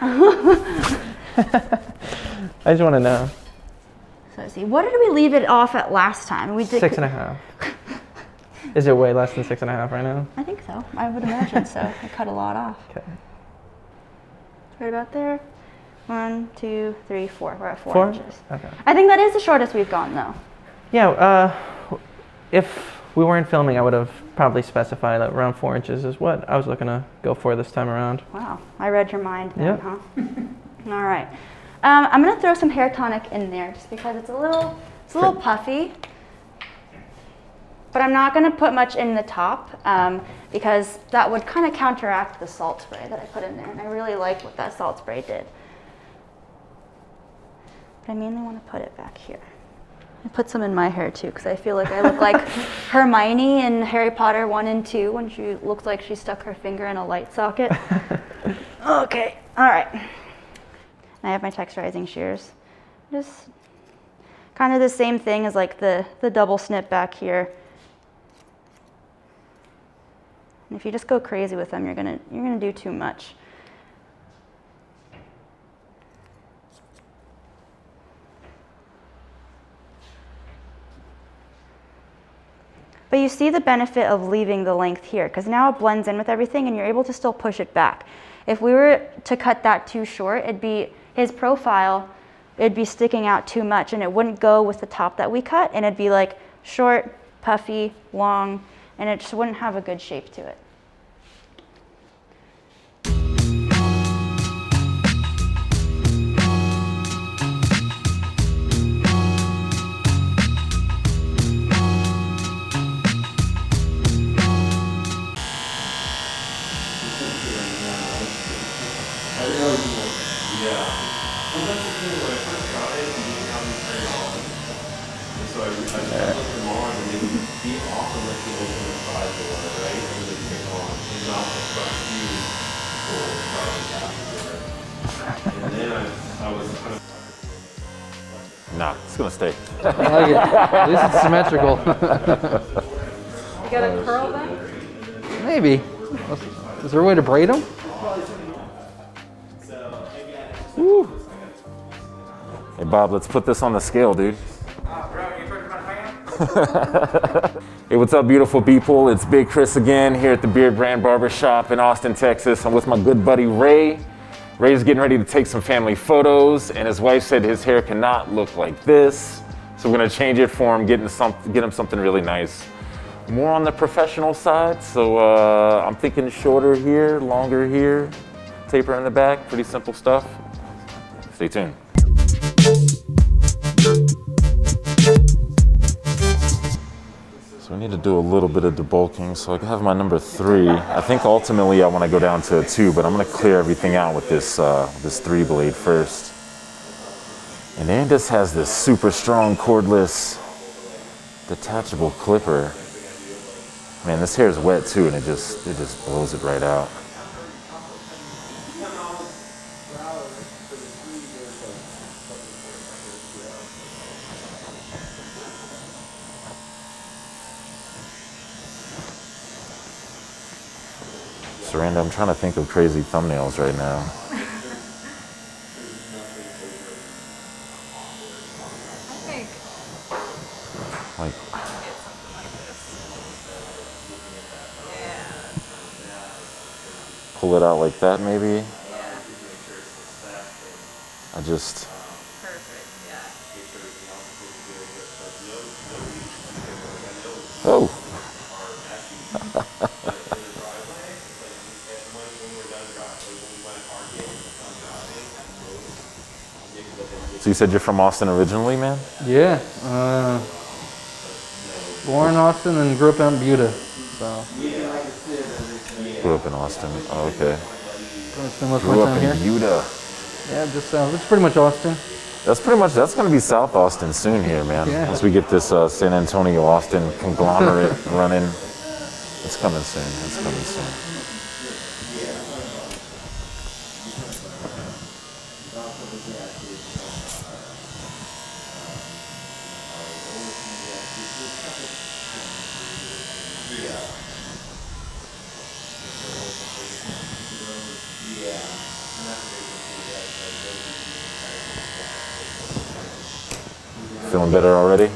I just want to know. So let's see, what did we leave it off at last time? We did Six and a half. Is it way less than six and a half right now? I think so. I would imagine so. I cut a lot off. Okay. Right about there. One, two, three, four. We're at four, Four? inches. Okay. I think that is the shortest we've gone though. Yeah, uh, if we weren't filming, I would have probably specified that around four inches is what I was looking to go for this time around. Wow, I read your mind then, Yep. huh? All right. Um, I'm gonna throw some hair tonic in there just because it's a little, it's a little puffy. But I'm not gonna put much in the top um, because that would kind of counteract the salt spray that I put in there. And I really like what that salt spray did. But I mainly wanna put it back here. I put some in my hair too because I feel like I look like Hermione in Harry Potter 1 and 2 when she looks like she stuck her finger in a light socket. okay, all right. I have my texturizing shears. Just kind of the same thing as like the, the double snip back here. And if you just go crazy with them, you're gonna, you're gonna do too much. But you see the benefit of leaving the length here because now it blends in with everything and you're able to still push it back. If we were to cut that too short, it'd be his profile, it'd be sticking out too much and it wouldn't go with the top that we cut and it'd be like short, puffy, long, and it just wouldn't have a good shape to it. Nah, it's gonna stay. I like it. At least it's symmetrical. You got a curl then? Maybe. Is there a way to braid them? Woo. Hey Bob, let's put this on the scale, dude. hey, what's up, beautiful people? It's Big Chris again here at the Beardbrand Barbershop in Austin, Texas. I'm with my good buddy Ray. Ray's getting ready to take some family photos, and his wife said his hair cannot look like this. So we're gonna change it for him, getting some, get him something really nice. More on the professional side, so uh, I'm thinking shorter here, longer here, taper in the back, pretty simple stuff. Stay tuned. I need to do a little bit of debulking. So I can have my number three. I think ultimately I want to go down to a two, but I'm going to clear everything out with this uh, this three blade first. And Andis has this super strong cordless detachable clipper. Man, this hair is wet too, and it just it just blows it right out. Saranda, I'm trying to think of crazy thumbnails right now. Like, pull it out like that, maybe. I just. perfect Oh. So you said you're from Austin originally, man? Yeah. Uh, born in Austin and grew up in Buda. So. Grew up in Austin. Oh, okay. Spend most of Grew up in here. Utah. Yeah, just uh, it's pretty much Austin. That's pretty much, that's gonna be South Austin soon here, man. Yeah. Once we get this uh, San Antonio Austin conglomerate running, it's coming soon, it's coming soon. Feeling better already?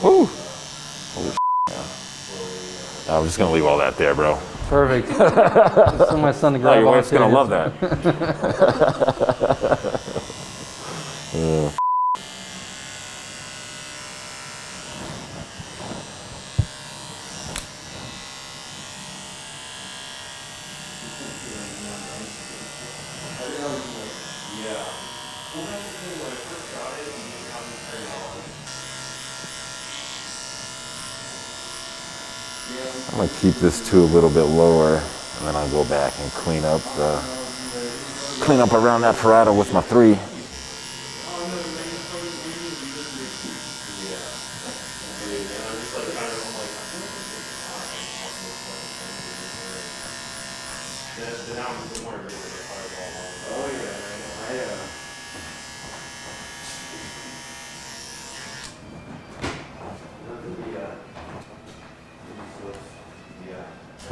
Woo! Holy man. I'm just gonna leave all that there, bro. Perfect. My son to grab Oh, your wife's gonna love that. keep this two a little bit lower, and then I'll go back and clean up the, clean up around that Parado with my three.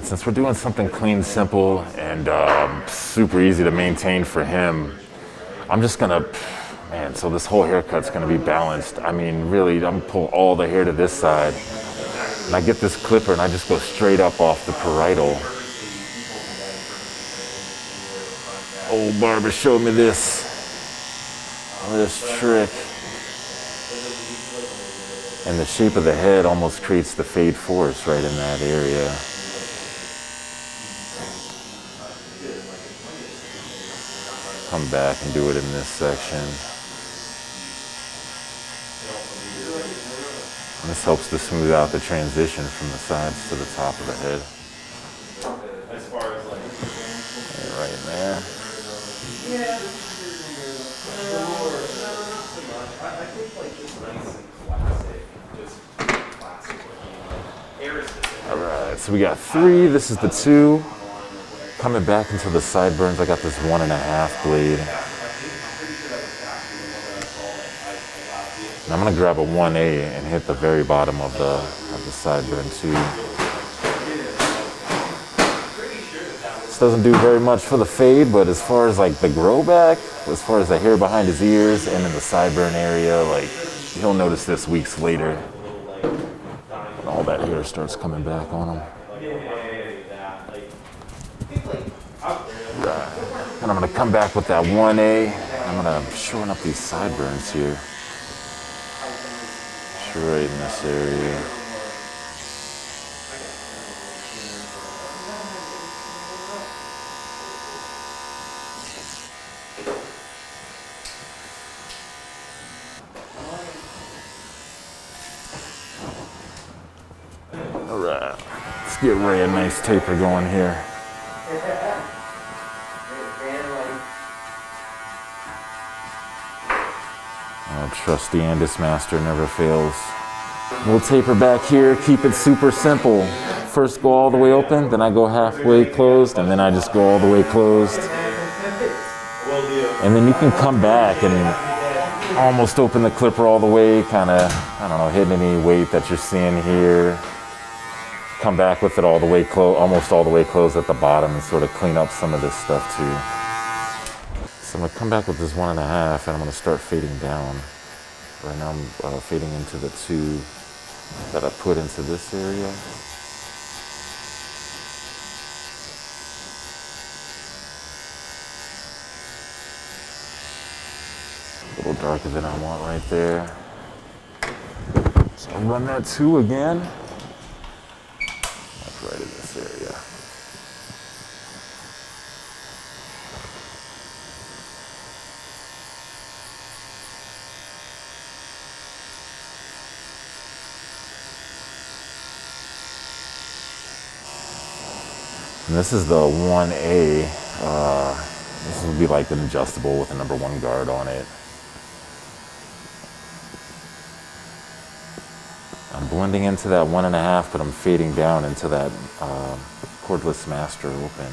Since we're doing something clean, simple, and um, super easy to maintain for him, I'm just gonna, man, so this whole haircut's gonna be balanced. I mean, really, I'm gonna pull all the hair to this side. And I get this clipper and I just go straight up off the parietal. Old barber showed me this, this trick. And the shape of the head almost creates the fade force right in that area. Come back and do it in this section. And this helps to smooth out the transition from the sides to the top of the head. Right there. All right, so we got three. This is the two. Coming back into the sideburns, I got this one and a half blade. And I'm gonna grab a 1A and hit the very bottom of the of the sideburn too. This doesn't do very much for the fade, but as far as like the grow back, as far as the hair behind his ears and in the sideburn area, like he'll notice this weeks later. And all that hair starts coming back on him. Uh, and I'm gonna come back with that 1A. I'm gonna shorten up these sideburns here. Right in this area. All right, let's get Ray a nice taper going here. Trusty Andis Master never fails. We'll taper back here, keep it super simple. First go all the way open, then I go halfway closed, and then I just go all the way closed. And then you can come back and almost open the clipper all the way, kind of, I don't know, hitting any weight that you're seeing here. Come back with it all the way close, almost all the way closed at the bottom and sort of clean up some of this stuff too. So I'm gonna come back with this one and a half and I'm gonna start fading down. Right now I'm uh, fading into the two that I put into this area. A little darker than I want right there. So I'll run that two again. That's right in this area. And this is the 1A. Uh, this will be like an adjustable with a number one guard on it. I'm blending into that one and a half, but I'm fading down into that uh, cordless master open.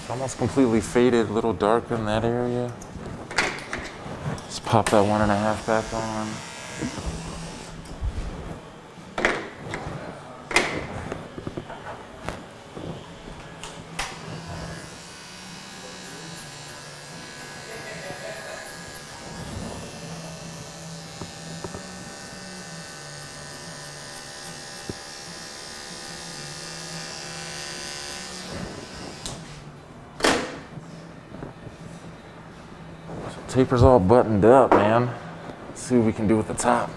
It's almost completely faded, a little darker in that area. Just pop that one and a half back on. Taper's all buttoned up, man. Let's see what we can do with the top.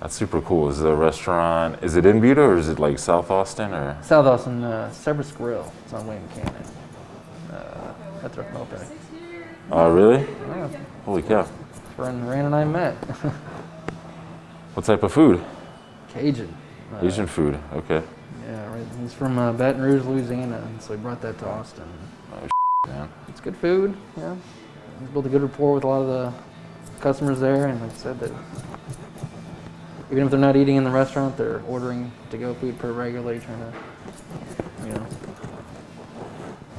That's super cool. Is the restaurant, is it in Buda or is it like South Austin or? South Austin, uh, Cerberus Grill. It's on William Cannon. Uh, that's our opening. Oh, really? Yeah. Holy cow. That's where Rand and I met. What type of food? Cajun. Uh, Asian food, okay. Yeah. Right. He's from uh, Baton Rouge, Louisiana, and so he brought that to Austin. Oh, man. It's good food. Yeah, he's built a good rapport with a lot of the customers there, and like I said, that even if they're not eating in the restaurant, they're ordering to-go food pretty regularly, trying to, you know.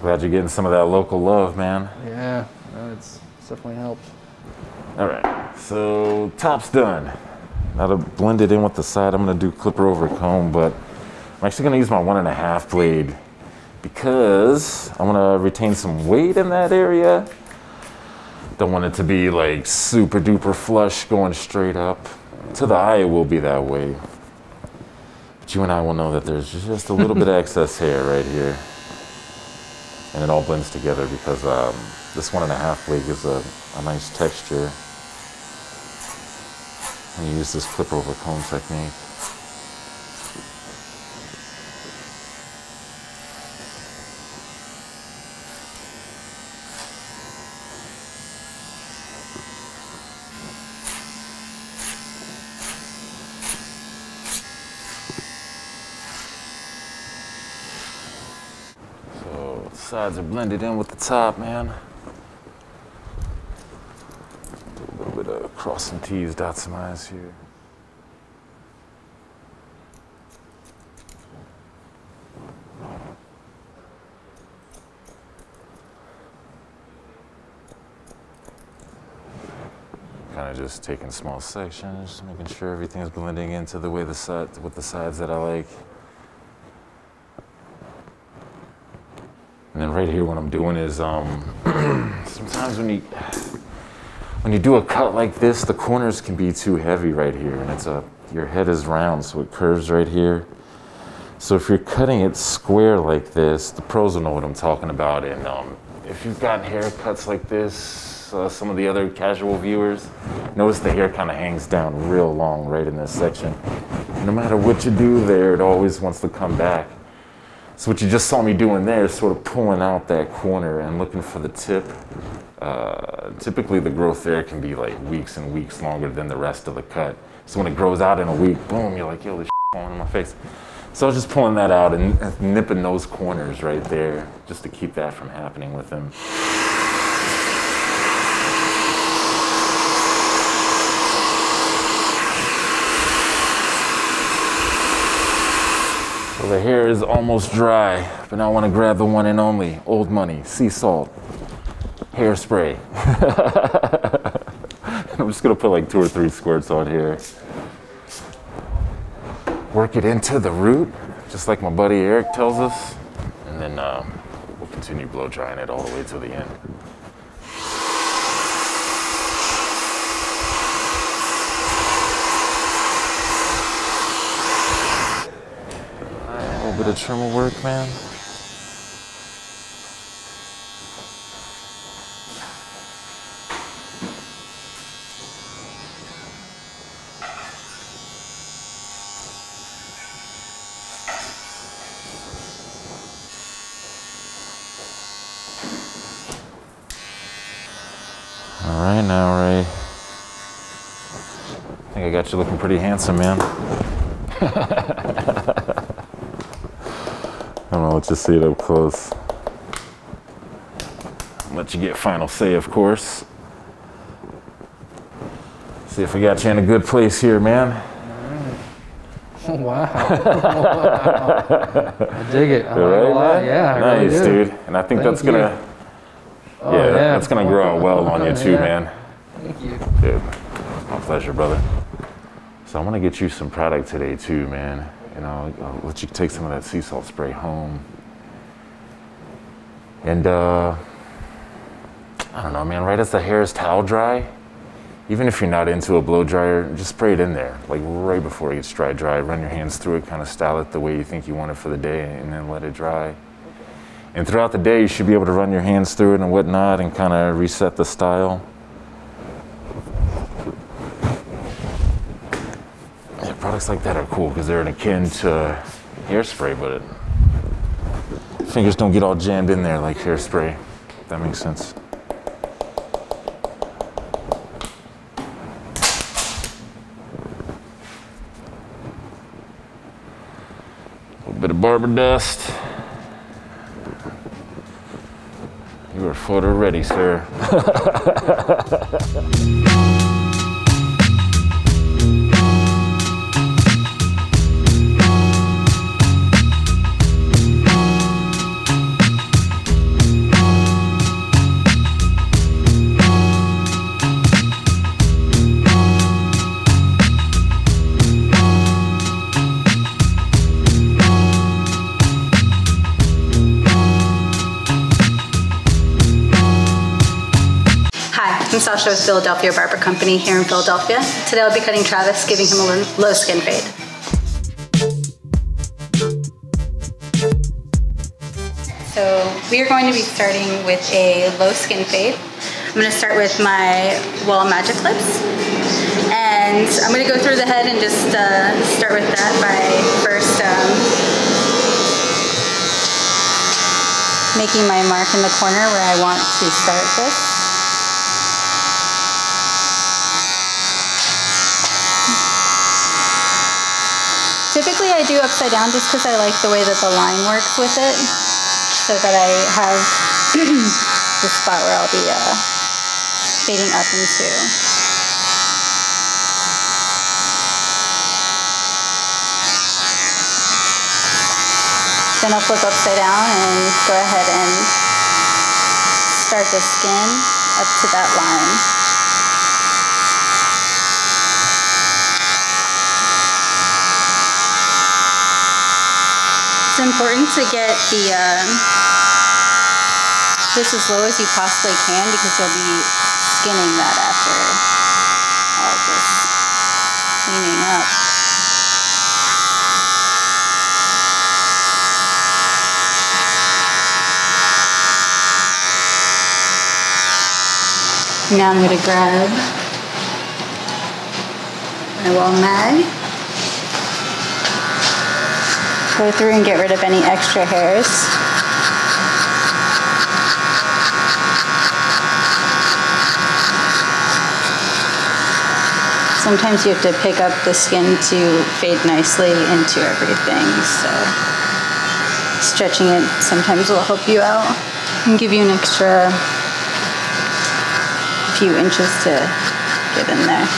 Glad you're getting some of that local love, man. Yeah, no, it's, it's definitely helped. All right, so top's done. Now to blend it in with the side, I'm gonna do clipper over comb, but I'm actually gonna use my one and a half blade because I wanna retain some weight in that area. Don't want it to be like super duper flush going straight up. To the eye, it will be that way. But you and I will know that there's just a little bit of excess hair right here. And it all blends together because um, this one and a half blade gives a, a nice texture. And you use this clip over comb technique. So the sides are blended in with the top, man. A little bit of crossing T's, dot some I's here. Kind of just taking small sections, making sure everything's blending into the way the side with the sides that I like. And then right here, what I'm doing is um, sometimes when you when you do a cut like this, the corners can be too heavy right here, and it's a your head is round, so it curves right here. So if you're cutting it square like this, the pros will know what I'm talking about. And um, if you've gotten haircuts like this, uh, some of the other casual viewers notice the hair kind of hangs down real long right in this section. No matter what you do there, it always wants to come back. So what you just saw me doing there is sort of pulling out that corner and looking for the tip. Uh, typically the growth there can be like weeks and weeks longer than the rest of the cut. So when it grows out in a week, boom, you're like, yo, this falling on my face. So I was just pulling that out and nipping those corners right there just to keep that from happening with him. The hair is almost dry, but now I want to grab the one and only Old Money Sea Salt Hairspray. I'm just gonna put like two or three squirts on here. Work it into the root, just like my buddy Eric tells us, and then uh, we'll continue blow drying it all the way to the end. Bit of trim will work, man. All right now, Ray. I think I got you looking pretty handsome, man. I don't let's just see it up close. Let you get final say, of course. See if we got you in a good place here, man. wow. wow. I dig it. I like it a Right, lot. man? Yeah, I nice, do. dude. And I think Thank that's gonna. Oh, yeah, yeah. that's gonna grow out well on you too, Yeah. man. Thank you. Dude, my pleasure, brother. So I'm gonna get you some product today too, man. You know, I'll let you take some of that sea salt spray home. And uh, I don't know, man. Right as the hair is towel dry, even if you're not into a blow dryer, just spray it in there, like right before it gets dry. Dry. Run your hands through it, kind of style it the way you think you want it for the day, and then let it dry. And throughout the day, you should be able to run your hands through it and whatnot, and kind of reset the style. Yeah, products like that are cool because they're akin to hairspray, but it, fingers don't get all jammed in there like hairspray. That makes sense. A little bit of barber dust. You are photo ready, sir. Sasha with Philadelphia Barber Company here in Philadelphia. Today I'll be cutting Travis, giving him a low skin fade. So we are going to be starting with a low skin fade. I'm going to start with my Wahl Magic Clips. And I'm going to go through the head and just uh, start with that by first um, making my mark in the corner where I want to start this. Upside down just because I like the way that the line works with it so that I have the spot where I'll be uh, fading up into. Then I'll flip upside down and go ahead and start the skin up to that line. Important to get the um, this as low as you possibly can because you'll be skinning that after all this cleaning up. Now I'm going to grab my Wahl mag. Go through and get rid of any extra hairs. Sometimes you have to pick up the skin to fade nicely into everything, so stretching it sometimes will help you out and give you an extra few inches to get in there.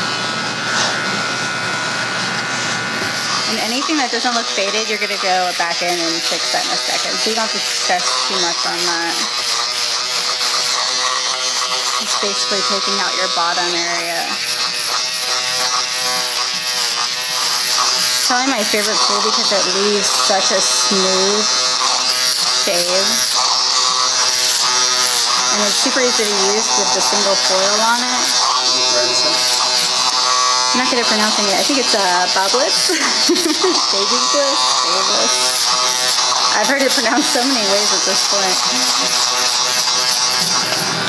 And anything that doesn't look faded, you're gonna go back in and fix that in a second. So you don't have to stress too much on that. It's basically taking out your bottom area. It's probably my favorite tool because it leaves such a smooth shave. And it's super easy to use with the single foil on it. I'm not good at pronouncing it. I think it's uh, Boblitz. Baby bliss. BaByliss. I've heard it pronounced so many ways at this point.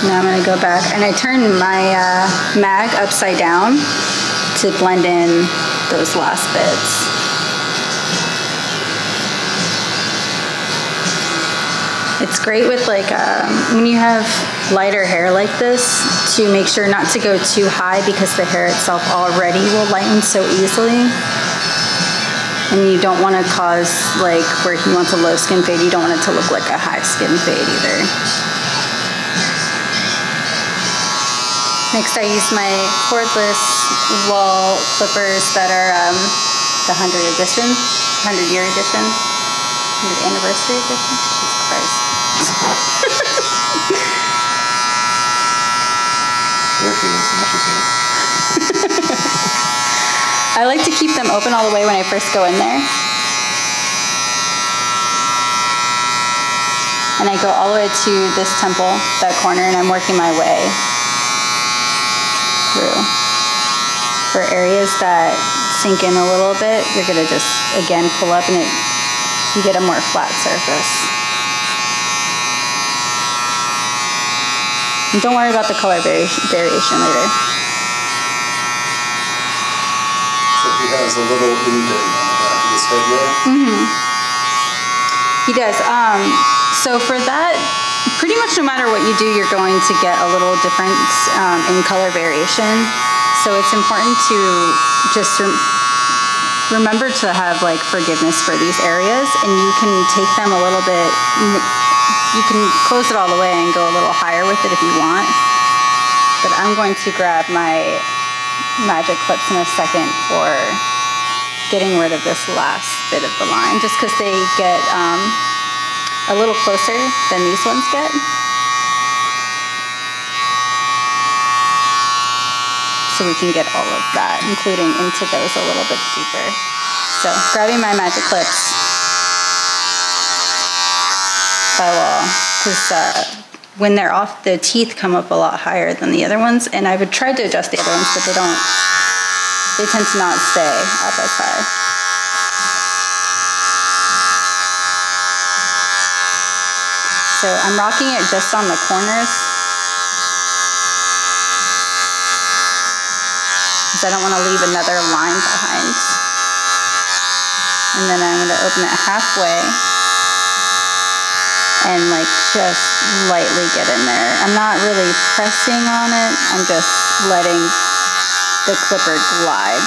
Now I'm gonna go back and I turn my uh, mag upside down to blend in those last bits. It's great with like um, when you have lighter hair like this to make sure not to go too high because the hair itself already will lighten so easily. And you don't want to cause like where he wants a low skin fade, you don't want it to look like a high skin fade either. Next I use my cordless Wahl clippers that are um, the 100 edition, 100 year edition, 100 anniversary edition. I like to keep them open all the way when I first go in there. And I go all the way to this temple, that corner, and I'm working my way through. For areas that sink in a little bit, you're gonna just, again, pull up and it, you get a more flat surface. Don't worry about the color vari- variation later. So he has a little indent on the back of his head there. hmm He does. Um, so for that, pretty much no matter what you do, you're going to get a little difference um, in color variation. So it's important to just rem- remember to have like forgiveness for these areas and you can take them a little bit you can close it all the way and go a little higher with it if you want but I'm going to grab my magic clips in a second for getting rid of this last bit of the line just because they get um, a little closer than these ones get. So we can get all of that, including into those a little bit deeper. So grabbing my magic clips by Wahl, because uh, when they're off, the teeth come up a lot higher than the other ones. And I would try to adjust the other ones, but they don't, they tend to not stay up as high. So I'm rocking it just on the corners. Because I don't want to leave another line behind. And then I'm going to open it halfway and like just lightly get in there. I'm not really pressing on it. I'm just letting the clipper glide.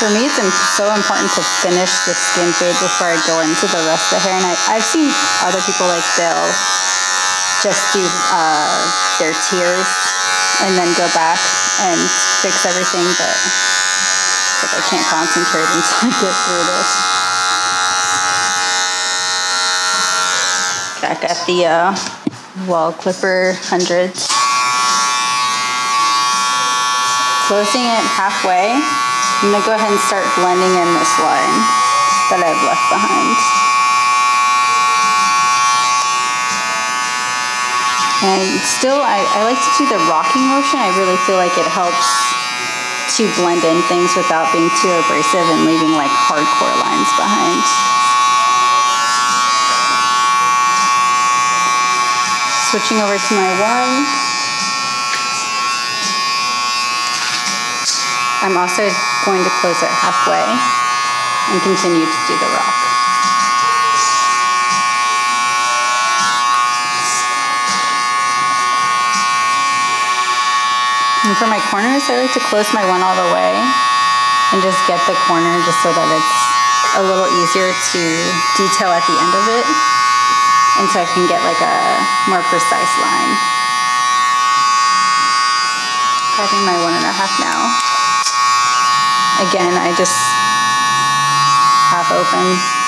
For me, it's so important to finish the skin fade before I go into the rest of the hair. And I, I've seen other people like they'll just do uh, their tears and then go back and fix everything, but like I can't concentrate until I get through this. Back at the uh, Wahl clipper hundreds. Closing it halfway, I'm gonna go ahead and start blending in this line that I've left behind. And still, I, I like to do the rocking motion. I really feel like it helps to blend in things without being too abrasive and leaving like hardcore lines behind. Switching over to my one. I'm also going to close it halfway and continue to do the rock. And for my corners, I like to close my one all the way and just get the corner just so that it's a little easier to detail at the end of it. And so I can get like a more precise line. Grabbing my one and a half now. Again, I just half open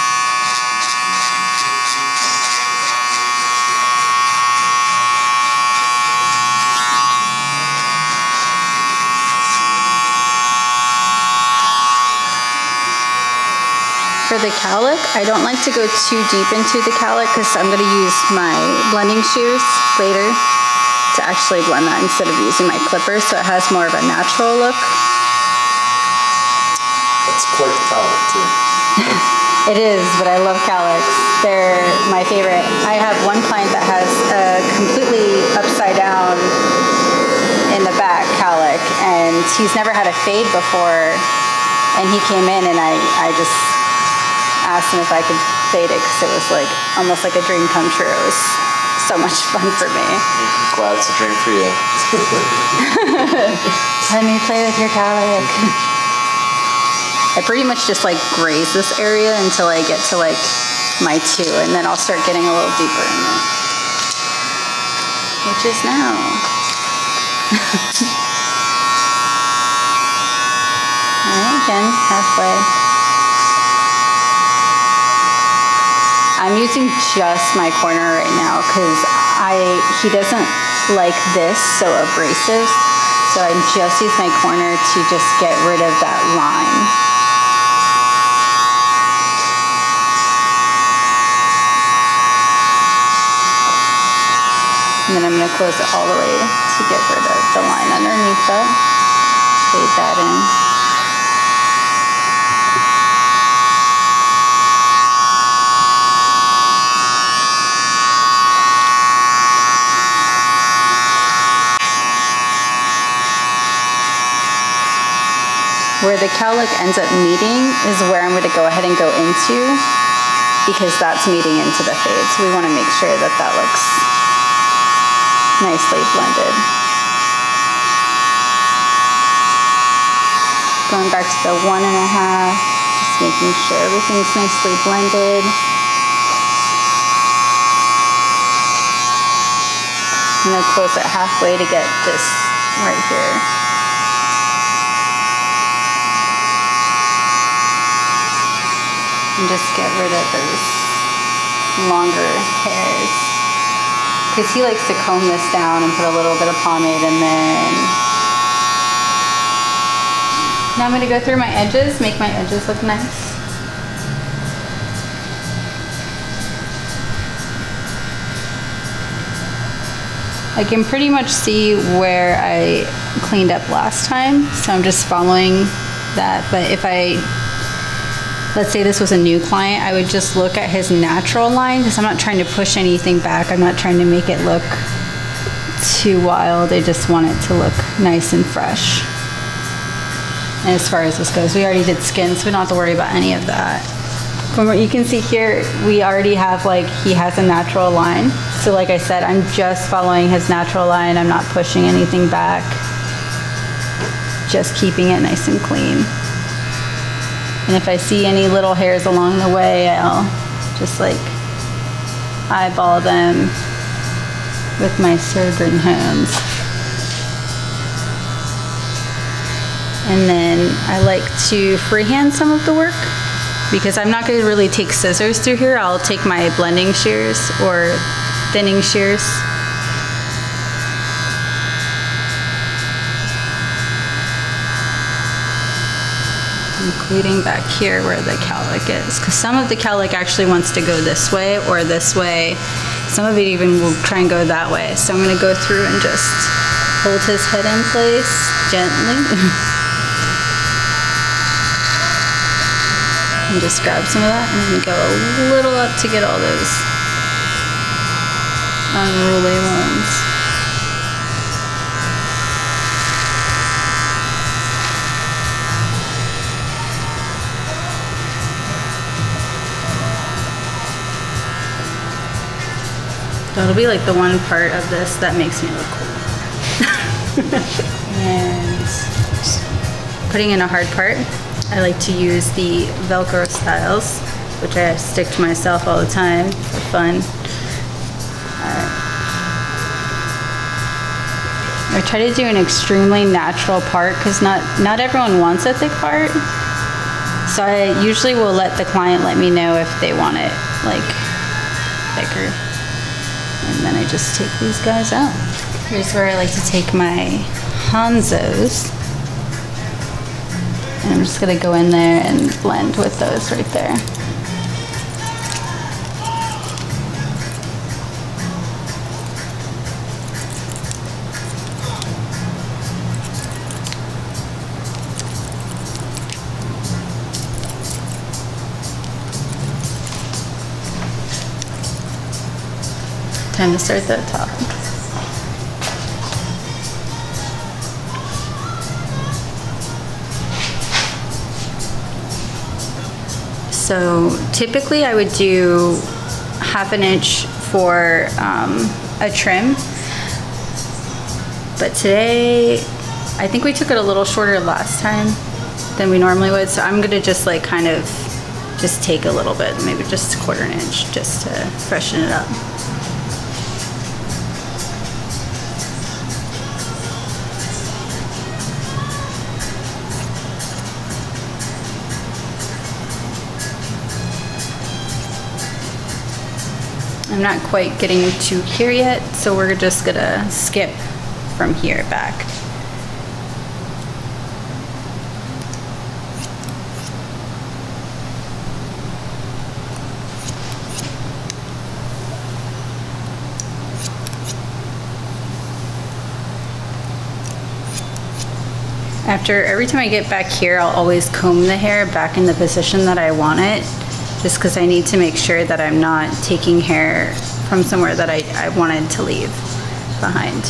the cowlick, I don't like to go too deep into the cowlick because I'm going to use my blending shears later to actually blend that instead of using my clippers so it has more of a natural look. That's quite the cowlick too. It is, but I love cowlicks. They're my favorite. I have one client that has a completely upside down in the back cowlick and he's never had a fade before and he came in and I, I just asked him if I could fade it because it was like almost like a dream come true. It was so much fun for me. Glad it's a dream for you. Let me play with your cowlick. I pretty much just like graze this area until I get to like my two and then I'll start getting a little deeper in it. Which is now. Alright, again, halfway. I'm using just my corner right now because I he doesn't like this so abrasive. So I just use my corner to just get rid of that line. And then I'm going to close it all the way to get rid of the line underneath that. Fade that in. Where the cowlick ends up meeting is where I'm going to go ahead and go into because that's meeting into the fade. So we want to make sure that that looks nicely blended. Going back to the one and a half, just making sure everything's nicely blended. I'm gonna close it halfway to get this right here. And just get rid of those longer hairs. Because he likes to comb this down and put a little bit of pomade in there. Now I'm gonna go through my edges, make my edges look nice. I can pretty much see where I cleaned up last time, so I'm just following that. But if I, let's say this was a new client, I would just look at his natural line because I'm not trying to push anything back. I'm not trying to make it look too wild. I just want it to look nice and fresh. And as far as this goes, we already did skin, so we don't have to worry about any of that. From what you can see here, we already have like, he has a natural line. So like I said, I'm just following his natural line. I'm not pushing anything back. Just keeping it nice and clean. And if I see any little hairs along the way, I'll just like eyeball them with my surgeon hands. And then I like to freehand some of the work because I'm not going to really take scissors through here. I'll take my blending shears or thinning shears. Including back here where the cowlick is. Because some of the cowlick actually wants to go this way or this way. Some of it even will try and go that way. So I'm going to go through and just hold his head in place gently. and just grab some of that and go a little up to get all those unruly ones. That'll be like the one part of this that makes me look cool. and putting in a hard part, I like to use the Velcro styles, which I stick to myself all the time for fun. Uh, I try to do an extremely natural part because not, not everyone wants a thick part. So I usually will let the client let me know if they want it like thicker. And then I just take these guys out. Here's where I like to take my Hanzos. And I'm just gonna go in there and blend with those right there. To start that top. So typically I would do half an inch for um, a trim. But today, I think we took it a little shorter last time than we normally would. So I'm gonna just like kind of just take a little bit, maybe just a quarter an inch just to freshen it up. I'm not quite getting to here yet, so we're just gonna skip from here back. After every time I get back here, I'll always comb the hair back in the position that I want it just because I need to make sure that I'm not taking hair from somewhere that I, I wanted to leave behind.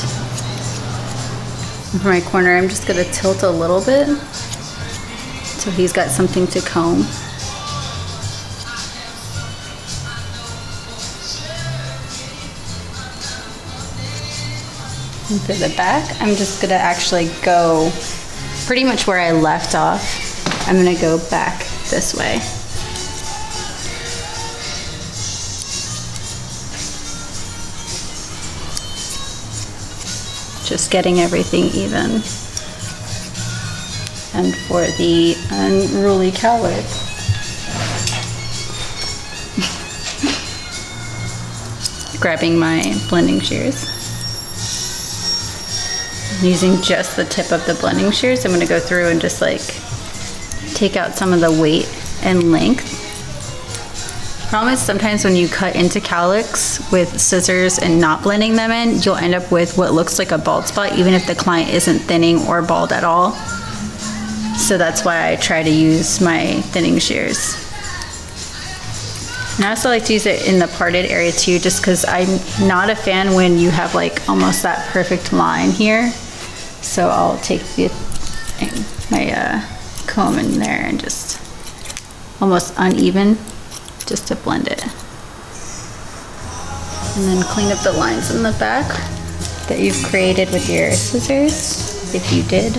And for my corner, I'm just gonna tilt a little bit so he's got something to comb. And for the back, I'm just gonna actually go pretty much where I left off. I'm gonna go back this way. Just getting everything even. And for the unruly cowlick, grabbing my blending shears. Using just the tip of the blending shears, I'm gonna go through and just like take out some of the weight and length. Problem is sometimes when you cut into cowlicks with scissors and not blending them in, you'll end up with what looks like a bald spot even if the client isn't thinning or bald at all. So that's why I try to use my thinning shears. And I also like to use it in the parted area too, just because I'm not a fan when you have like almost that perfect line here. So I'll take the, my uh, comb in there and just almost uneven, just to blend it. And then clean up the lines in the back that you've created with your scissors, if you did.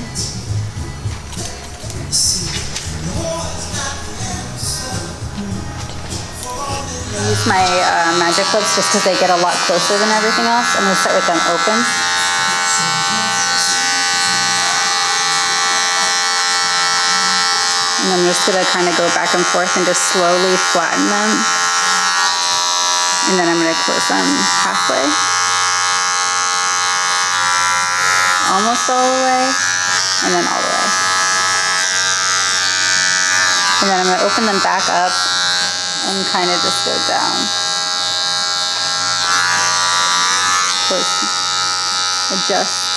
I use my uh, magic clips just because they get a lot closer than everything else. I'm gonna start with them open. And I'm just gonna kind of go back and forth and just slowly flatten them. And then I'm gonna close them halfway. Almost all the way, and then all the way. And then I'm gonna open them back up and kind of just go down. Close, adjust.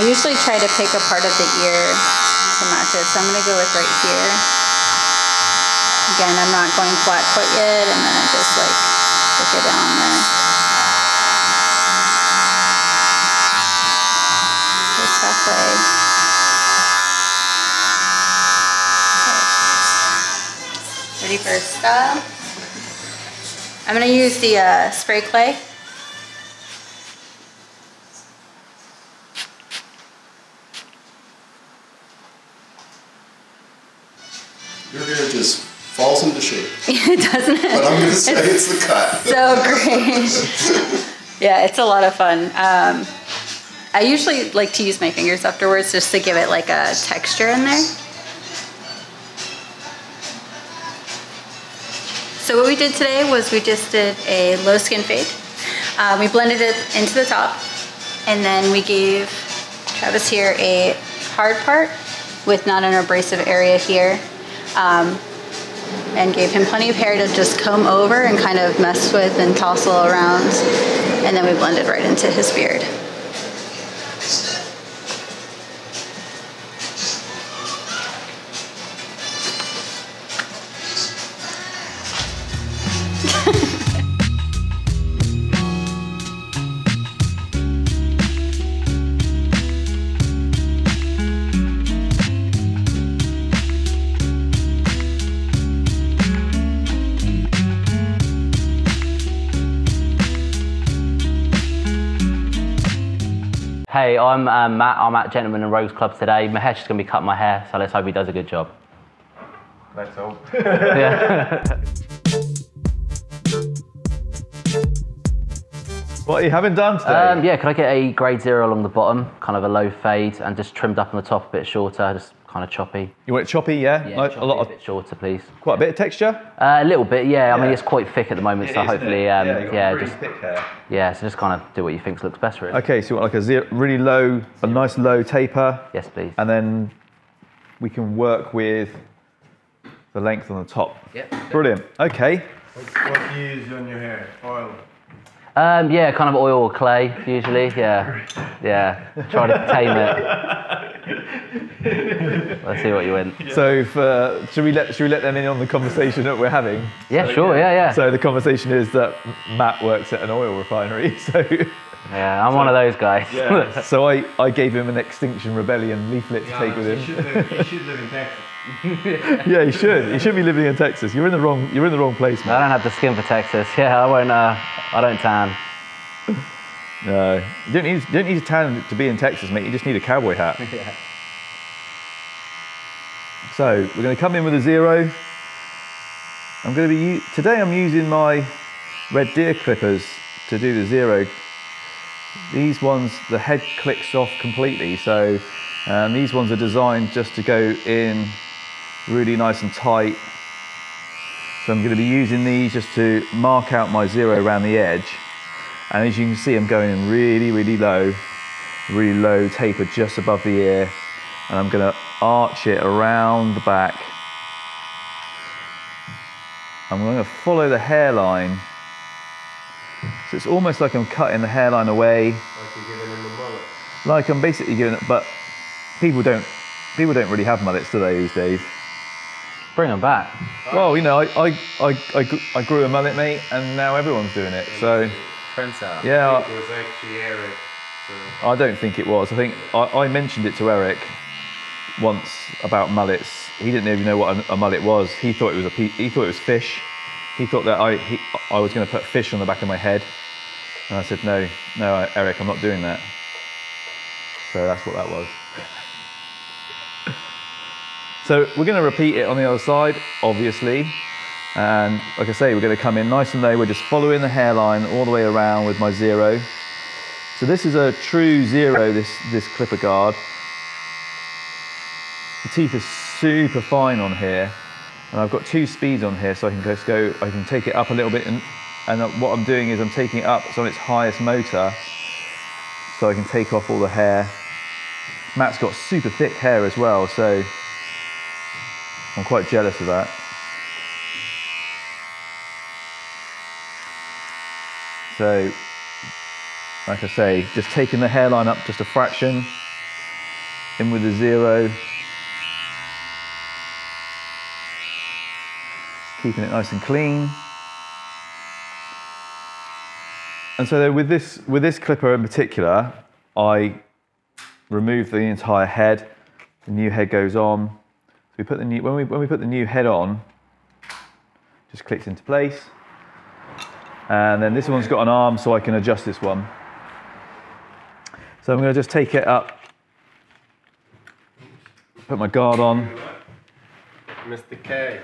I usually try to pick a part of the ear to match it. So I'm gonna go with right here. Again, I'm not going flat quite yet, and then I just like stick it down there. Just halfway. Ready for a style? I'm gonna use the uh, spray clay. Say it's the cut. so great. yeah, it's a lot of fun. Um, I usually like to use my fingers afterwards just to give it like a texture in there. So what we did today was we just did a low skin fade. Um, we blended it into the top and then we gave Travis here a hard part with not an abrasive area here. Um, and gave him plenty of hair to just comb over and kind of mess with and tousle around. And then we blended right into his beard. Hey, I'm um, Matt. I'm at Gentlemen and Rogues Club today. Mahesh is going to be cutting my hair, so let's hope he does a good job. Let's hope. yeah. What are you having done today? Um, yeah, could I get a grade zero along the bottom, kind of a low fade, and just trimmed up on the top a bit shorter, just kind of choppy. you want it choppy, yeah? Yeah, Like choppy, a lot a of bit shorter, please. quite a bit of texture. Uh, a little bit, yeah. I mean, it's quite thick at the moment, It so is, hopefully, um, Yeah, got yeah, really just thick hair. yeah. So just kind of do what you think looks best, really. Okay, so you want like a zero, really low, a nice low taper. Yes, please. And then we can work with the length on the top. Yep. Brilliant. Okay. What do you use on your hair? Oil. Um, yeah, kind of oil or clay usually. Yeah, yeah. Try to tame it. Let's see what you win. So, for, should we let should we let them in on the conversation that we're having? Yeah, So, sure, yeah, yeah. So the conversation is that Matt works at an oil refinery. So Yeah, I'm one of those guys. yeah. so I, I gave him an Extinction Rebellion leaflet to Yeah, take with you him. should live, you should live in Texas. yeah, you should. You should be living in Texas. You're in the wrong. You're in the wrong place, man. I don't have the skin for Texas. Yeah, I won't. Uh, I don't tan. No, you don't need. You don't need a tan to be in Texas, mate. You just need a cowboy hat. yeah. So we're going to come in with a zero. I'm going to be today. I'm using my red deer clippers to do the zero. These ones, the head clicks off completely. So um, these ones are designed just to go in really nice and tight. So I'm going to be using these just to mark out my zero around the edge. And as you can see, I'm going in really, really low, really low taper just above the ear. And I'm going to arch it around the back. I'm going to follow the hairline. So it's almost like I'm cutting the hairline away. Like. Like I'm basically giving it, but people don't, people don't really have mullets, do they, these days? Bring them back. Well, you know, I, I, I, I, I grew a mullet, mate, and now everyone's doing it. So, Prince out. Yeah, I think it was actually Eric. I don't think it was. I think I, I mentioned it to Eric once about mullets. He didn't even know what a, a mullet was. He thought it was a he thought it was fish. He thought that I he, I was going to put fish on the back of my head, and I said no, no, Eric, I'm not doing that. So that's what that was. So we're going to repeat it on the other side, obviously. And like I say, we're going to come in nice and low. We're just following the hairline all the way around with my zero. So this is a true zero, this, this clipper guard. The teeth are super fine on here. And I've got two speeds on here, so I can just go, I can take it up a little bit. And, and what I'm doing is I'm taking it up, it's on its highest motor, so I can take off all the hair. Matt's got super thick hair as well, so I'm quite jealous of that. So, like I say, just taking the hairline up just a fraction, in with the zero, keeping it nice and clean. And so with this, with this clipper in particular, I remove the entire head, the new head goes on, we put the new, when, we, when we put the new head on, just clicks into place. And then this one's got an arm so I can adjust this one. So I'm going to just take it up, put my guard on. Mr. K.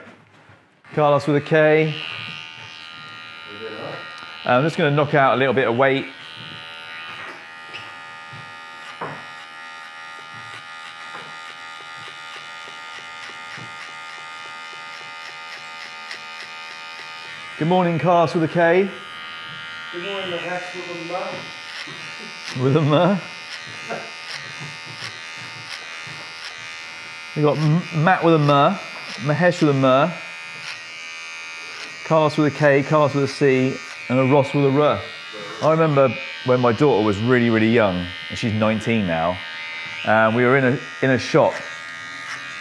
Carlos with a K. I'm just going to knock out a little bit of weight. Good morning, Carlos with a K. Good morning, the Hex with a mum. With a M. We've got M- Matt with a M, Mahesh with a M, Carlos with a K, Carlos with a C, and a Ross with a R. I remember when my daughter was really, really young, and she's 19 now, and we were in a, in a shop,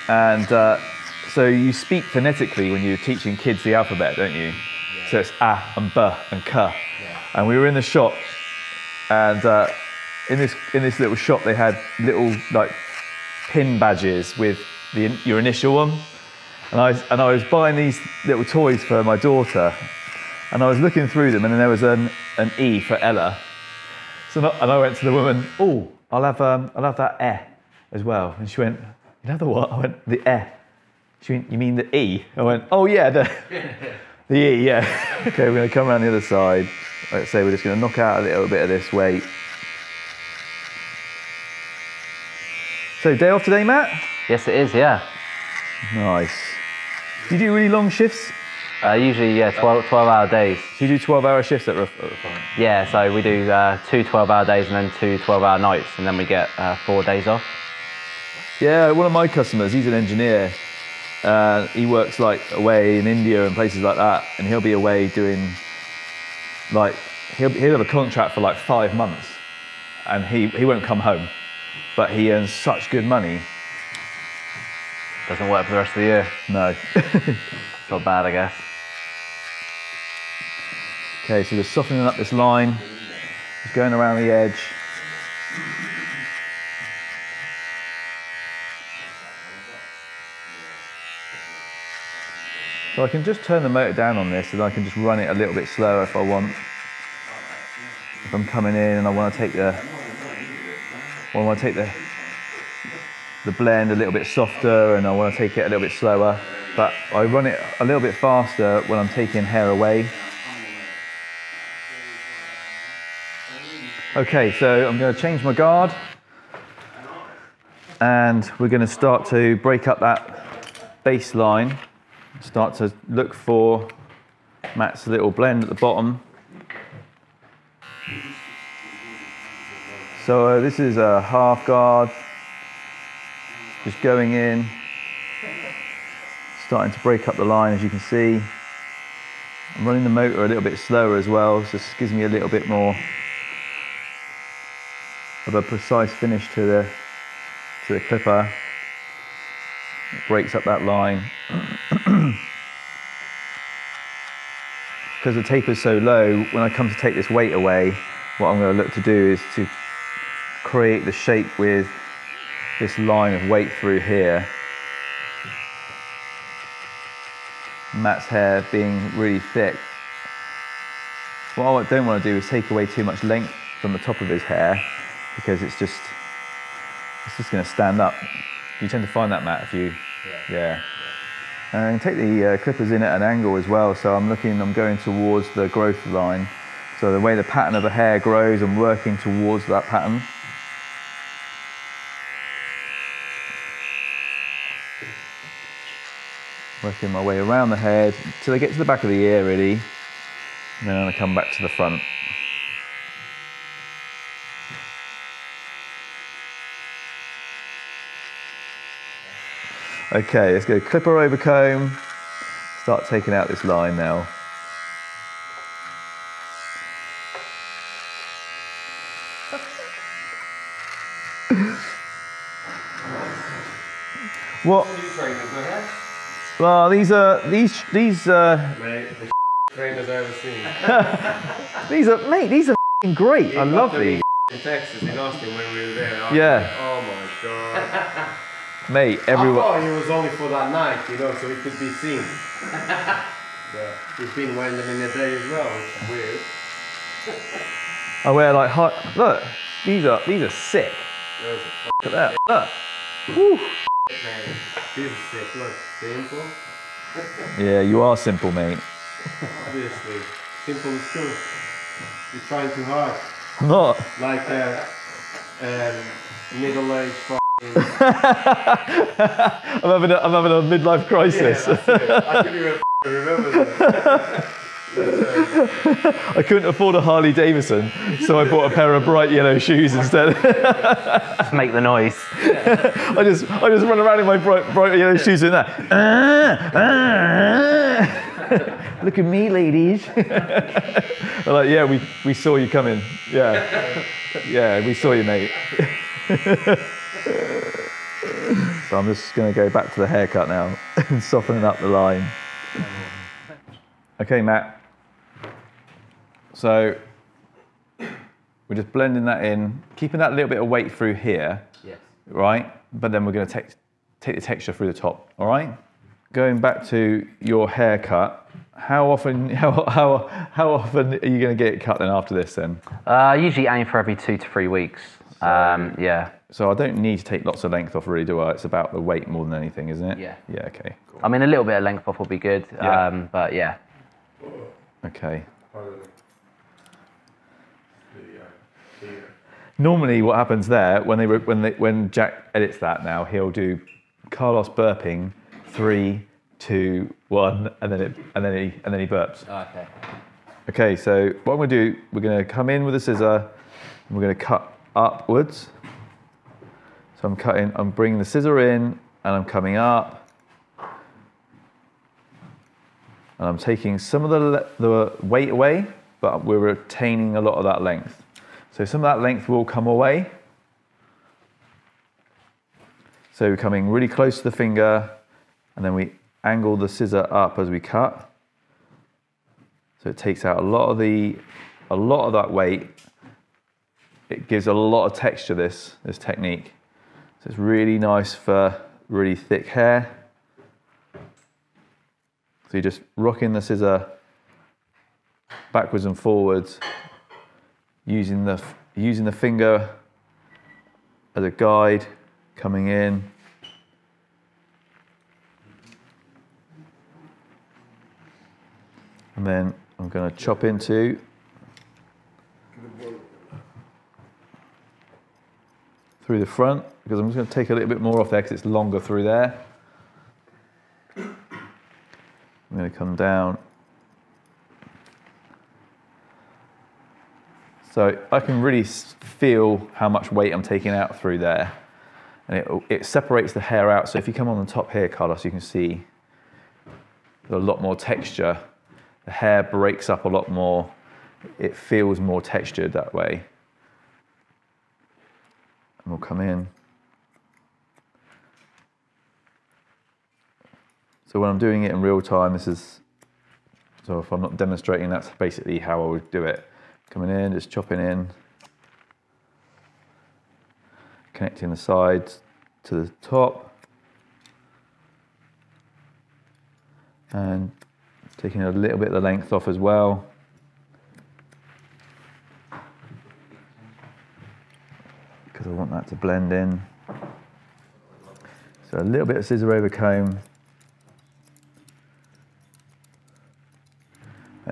and uh, so you speak phonetically when you're teaching kids the alphabet, don't you? So it's ah and B and K. And we were in the shop, and uh, in this in this little shop they had little like pin badges with the, your initial one. And I, was, and I was buying these little toys for my daughter, and I was looking through them, and then there was an, an E for Ella. So not, and I went to the woman, oh, I'll have um, I'll have that E as well. And she went, you know the what? I went the E. She went, you mean the E? I went, oh yeah, the E, yeah. okay, we're going to come around the other side. Like I say, we're just going to knock out a little bit of this weight. So day off today, Matt? Yes, it is. Yeah. Nice. Do you do really long shifts? Uh, usually, yeah, 12, 12 hour days. So you do 12 hour shifts at Refine? Yeah, so we do uh, two 12 hour days and then two 12 hour nights, and then we get uh, four days off. Yeah, one of my customers, he's an engineer. Uh, he works like away in India and places like that, and he'll be away doing like he'll he'll have a contract for like five months, and he he won't come home, but he earns such good money. Doesn't work for the rest of the year. No. It's not bad, I guess. Okay, so just softening up this line, just going around the edge. So I can just turn the motor down on this and I can just run it a little bit slower if I want. If I'm coming in and I want to take the, well, I want to take the, the blend a little bit softer and I want to take it a little bit slower. But I run it a little bit faster when I'm taking hair away. Okay, so I'm going to change my guard and we're going to start to break up that baseline. Start to look for Matt's little blend at the bottom. So uh, this is a half guard, just going in, starting to break up the line as you can see. I'm running the motor a little bit slower as well, so this gives me a little bit more of a precise finish to the to the clipper. It breaks up that line. because the taper's so low, when I come to take this weight away, what I'm going to look to do is to create the shape with this line of weight through here. Matt's hair being really thick. What I don't want to do is take away too much length from the top of his hair because it's just it's just going to stand up. You tend to find that, Matt, if you, yeah. And take the uh, clippers in at an angle as well. So I'm looking, I'm going towards the growth line. So the way the pattern of the hair grows, I'm working towards that pattern. Working my way around the head till I get to the back of the ear really. And then I come back to the front. Okay, let's go clipper over comb. Start taking out this line now. What? Well, these are these these uh, Mate, the trainers I've ever seen. these are mate. These are f***ing great. I love these. In Texas, in Austin, when we were there. Yeah. like, oh my god. Mate, I everyone. thought he was only for that night, you know, so he could be seen. but he's been wearing them in the day as well, which is weird. I wear like hot. Look, these are these are sick. Look at that. Look. Woo. Man, this is sick. Look, simple. Yeah, you are simple, mate. Obviously, simple is true. You're trying too hard. I'm not. Like a um, middle-aged f***ing... I'm having a, I'm having a midlife crisis. Yeah. I couldn't even remember that. I couldn't afford a Harley Davidson, so I bought a pair of bright yellow shoes instead. To make the noise. I just I just run around in my bright bright yellow shoes in that. Look at me, ladies. They're like, yeah, we, we saw you coming. Yeah, yeah, we saw you, mate. So I'm just going to go back to the haircut now and softening up the line. Okay, Matt. So we're just blending that in, keeping that little bit of weight through here. Yes. Right? But then we're going to take, take the texture through the top. All right? Going back to your haircut, how often how, how, how often are you going to get it cut then after this then? Uh, I usually aim for every two to three weeks. Um, yeah. So I don't need to take lots of length off really, do I? It's about the weight more than anything, isn't it? Yeah. Yeah, okay. Cool. I mean, a little bit of length off will be good. Yeah. Um, but yeah. Okay. Normally, what happens there when they when they, when Jack edits that now, he'll do Carlos burping, three, two, one, and then it and then he and then he burps. Okay. Okay, so what I'm going to do, we're going to come in with a scissor, and we're going to cut upwards. So I'm cutting, I'm bringing the scissor in, and I'm coming up, and I'm taking some of the the weight away, but we're retaining a lot of that length. So some of that length will come away. So we're coming really close to the finger, and then we angle the scissor up as we cut. So it takes out a lot of the, a lot of that weight. It gives a lot of texture. This this technique. So it's really nice for really thick hair. So you're just rocking the scissor backwards and forwards, using the using the finger as a guide, coming in. And then I'm going to chop into through the front because I'm just going to take a little bit more off there because it's longer through there. I'm going to come down. So I can really feel how much weight I'm taking out through there. And it, it separates the hair out. So if you come on the top here, Carlos, you can see a lot more texture. The hair breaks up a lot more. It feels more textured that way. And we'll come in. So when I'm doing it in real time, this is, so if I'm not demonstrating, that's basically how I would do it. Coming in, just chopping in, connecting the sides to the top, and taking a little bit of the length off as well. Because I want that to blend in. So a little bit of scissor over comb.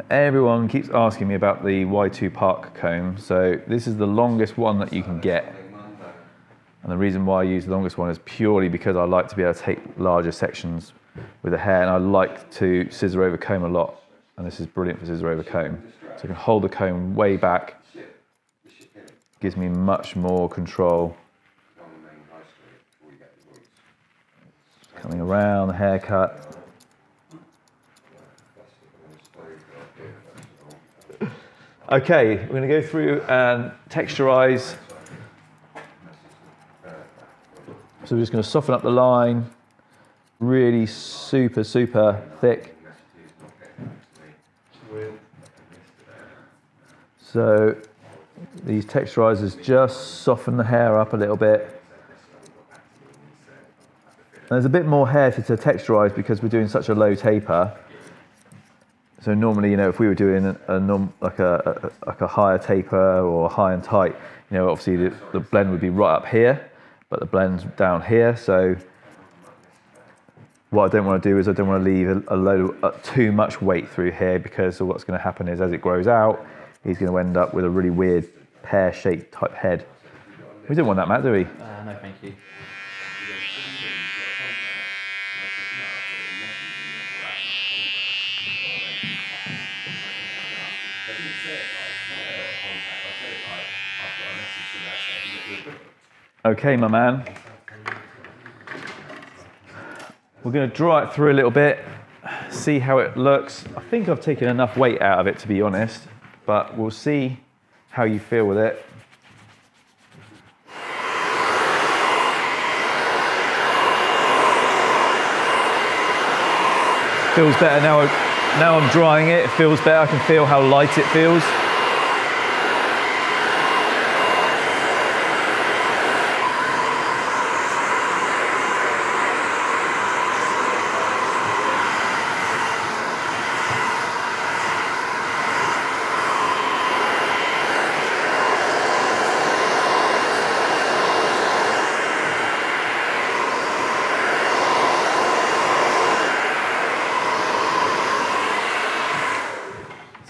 Everyone keeps asking me about the YS Park comb. So this is the longest one that you can get. And the reason why I use the longest one is purely because I like to be able to take larger sections with the hair and I like to scissor over comb a lot. And this is brilliant for scissor over comb. So I can hold the comb way back. Gives me much more control. Coming around the haircut. Okay, we're going to go through and texturize. So we're just going to soften up the line, really super, super thick. So these texturizers just soften the hair up a little bit. And there's a bit more hair to, to texturize because we're doing such a low taper. So normally, you know, if we were doing a, a norm, like a, a like a higher taper or high and tight, you know, obviously the, the blend would be right up here, but the blend's down here. So what I don't want to do is I don't want to leave a, a load of, uh, too much weight through here because what's going to happen is as it grows out, he's going to end up with a really weird pear-shaped type head. We don't want that, Matt, do we? Uh, no, thank you. Okay, my man. We're going to draw it through a little bit, see how it looks. I think I've taken enough weight out of it, to be honest, but we'll see how you feel with it. Feels better now. Now I'm drying it. It feels better. I can feel how light it feels.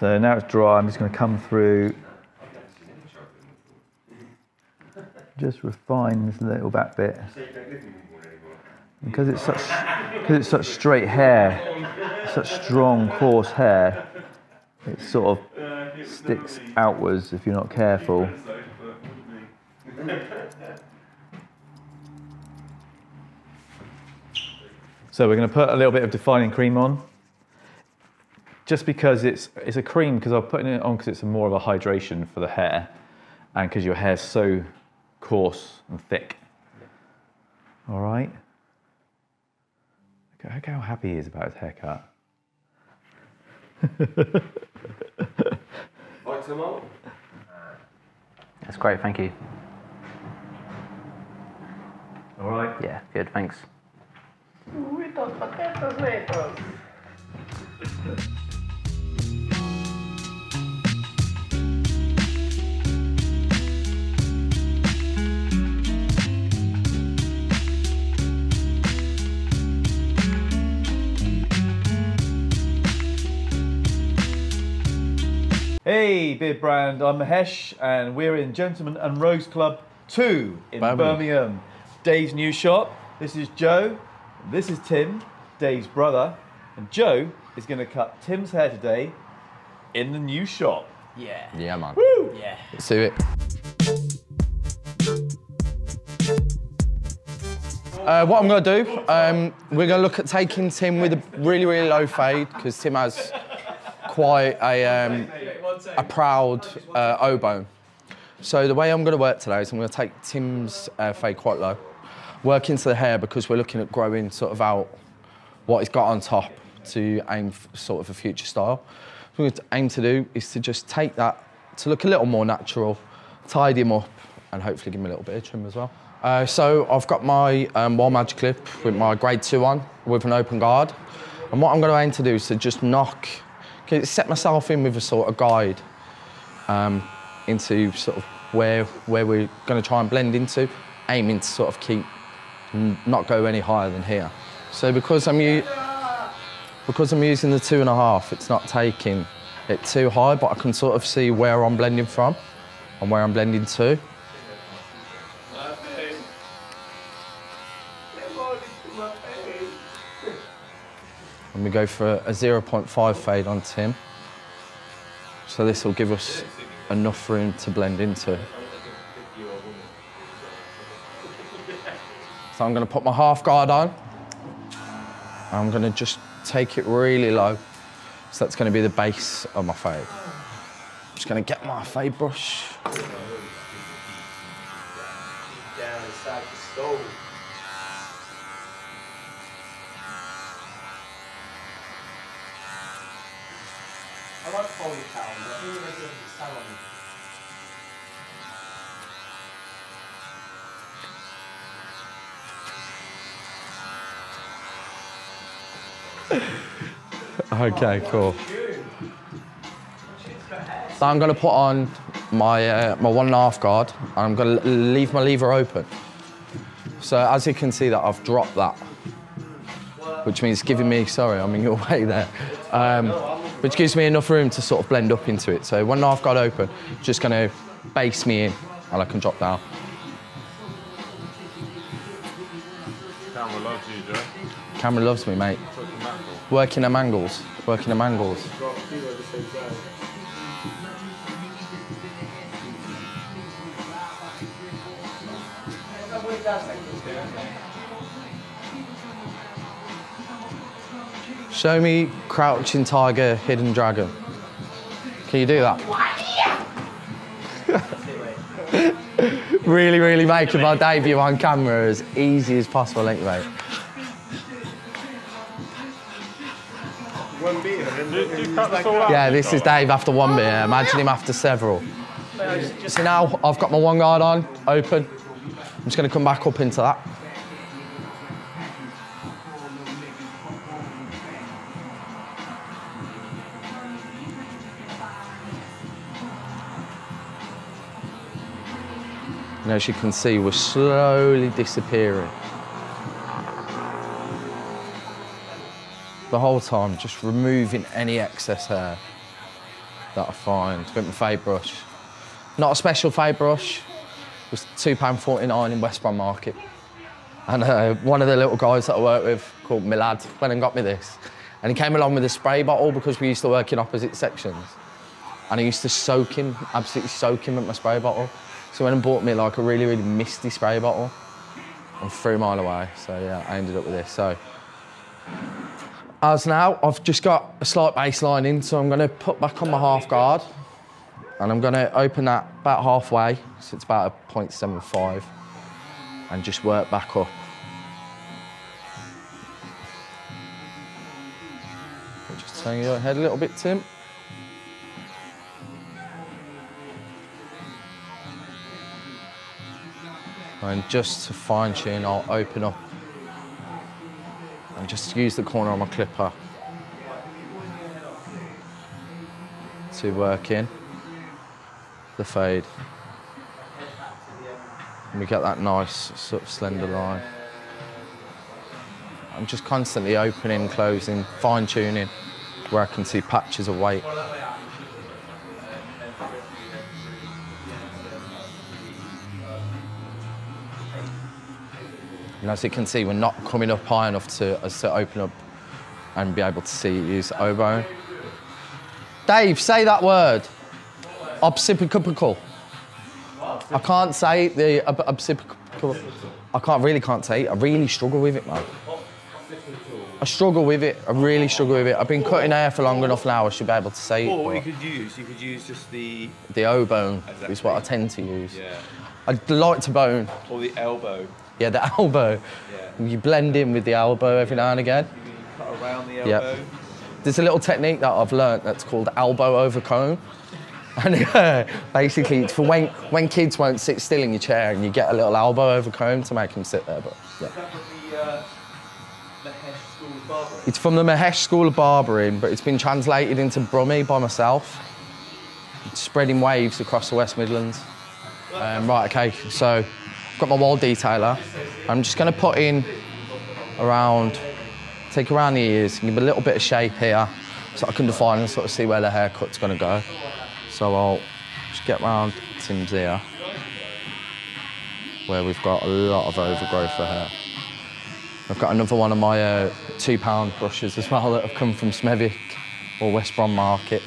So now it's dry, I'm just going to come through, just refine this little back bit. Because it's such, because it's such straight hair, such strong, coarse hair, it sort of sticks outwards if you're not careful. So we're going to put a little bit of defining cream on just because it's it's a cream because I'm putting it on because it's more of a hydration for the hair and because your hair's so coarse and thick. All right. Look how happy he is about his haircut. That's great, thank you. All right. Yeah, good, thanks. Hey, Beardbrand, I'm Mahesh, and we're in Gentleman and Rose Club 2 in Birmingham. Birmingham. Dave's new shop. This is Joe. This is Tim, Dave's brother. And Joe is going to cut Tim's hair today in the new shop. Yeah. Yeah, man. Woo! Yeah. Let's do it. Uh, what I'm going to do, um, we're going to look at taking Tim with a really, really low fade because Tim has quite a, um, a proud uh, O-bone. So the way I'm going to work today is I'm going to take Tim's uh, fade quite low, work into the hair because we're looking at growing sort of out what he's got on top to aim sort of a future style. What to aim to do is to just take that to look a little more natural, tidy him up, and hopefully give him a little bit of trim as well. Uh, so I've got my um, Wahl Magic clip with my grade two on with an open guard. And what I'm going to aim to do is to just knock, set myself in with a sort of guide um, into sort of where, where we're going to try and blend into, aiming to sort of keep, not go any higher than here. So because I'm, because I'm using the two and a half, it's not taking it too high, but I can sort of see where I'm blending from and where I'm blending to. And we go for a 0.5 fade on Tim. So this will give us enough room to blend into. So I'm going to put my half guard on. I'm going to just take it really low. So that's going to be the base of my fade. I'm just going to get my fade brush. Down inside the stove. I like ponytails. I think they give the salon. Okay, cool. So I'm going to put on my, uh, my one and a half guard and I'm going to leave my lever open. So as you can see that I've dropped that, which means giving me, sorry, I'm in your way there, um, which gives me enough room to sort of blend up into it. So a half guard open, just going to base me in and I can drop down. Camera loves you, Joe. Camera loves me, mate. Working them angles, working them angles. Show me crouching tiger, hidden dragon. Can you do that? really, really making my debut on camera as easy as possible, ain't you, mate? One beer. Do you cut this all out? Yeah, this is Dave after one beer. Imagine him after several. So now I've got my one guard on, open. I'm just going to come back up into that. As you can see, we're slowly disappearing. The whole time, just removing any excess hair that I find with my fade brush. Not a special fade brush, it was £2.49 in West Brom Market. And uh, one of the little guys that I work with, called Milad, went and got me this. And he came along with a spray bottle because we used to work in opposite sections. And I used to soak him, absolutely soak him with my spray bottle. So he went and bought me like a really, really misty spray bottle and threw mile away. So yeah, I ended up with this. So as now, I've just got a slight baseline in, so I'm gonna put back on my half guard and I'm gonna open that about halfway, so it's about a 0.75 and just work back up. Just turn your head a little bit, Tim. And just to fine tune, I'll open up and just use the corner of my clipper to work in the fade. And we get that nice sort of slender line. I'm just constantly opening, closing, fine tuning where I can see patches of weight. And as you can see, we're not coming up high enough to, us to open up and be able to see use O-bone. Dave, say that word. Obsipical. I can't say the ob- obsipical. I can't really can't say it. I really struggle with it, man. I struggle with it. I really struggle with it. I've been cutting hair for long enough now. I should be able to say Or what you could use, you could use just the The O bone is what I tend to use. yeah, I'd like to bone. or the elbow. Yeah, the elbow. Yeah. You blend in with the elbow every now and again. Cut around the elbow. Yep. There's a little technique that I've learnt that's called elbow over comb. And uh, basically, it's for when, when kids won't sit still in your chair and you get a little elbow over comb to make them sit there. But yeah. It's from the Mahesh School of Barbering, but it's been translated into Brummy by myself. It's spreading waves across the West Midlands. Um, right, okay, so got my Wahl detailer. I'm just going to put in around, take around the ears, give a little bit of shape here so I can define and sort of see where the haircut's going to go. So I'll just get round Tim's ear where we've got a lot of overgrowth for hair. I've got another one of my uh, two pound brushes as well that have come from Smethwick or West Brom Market.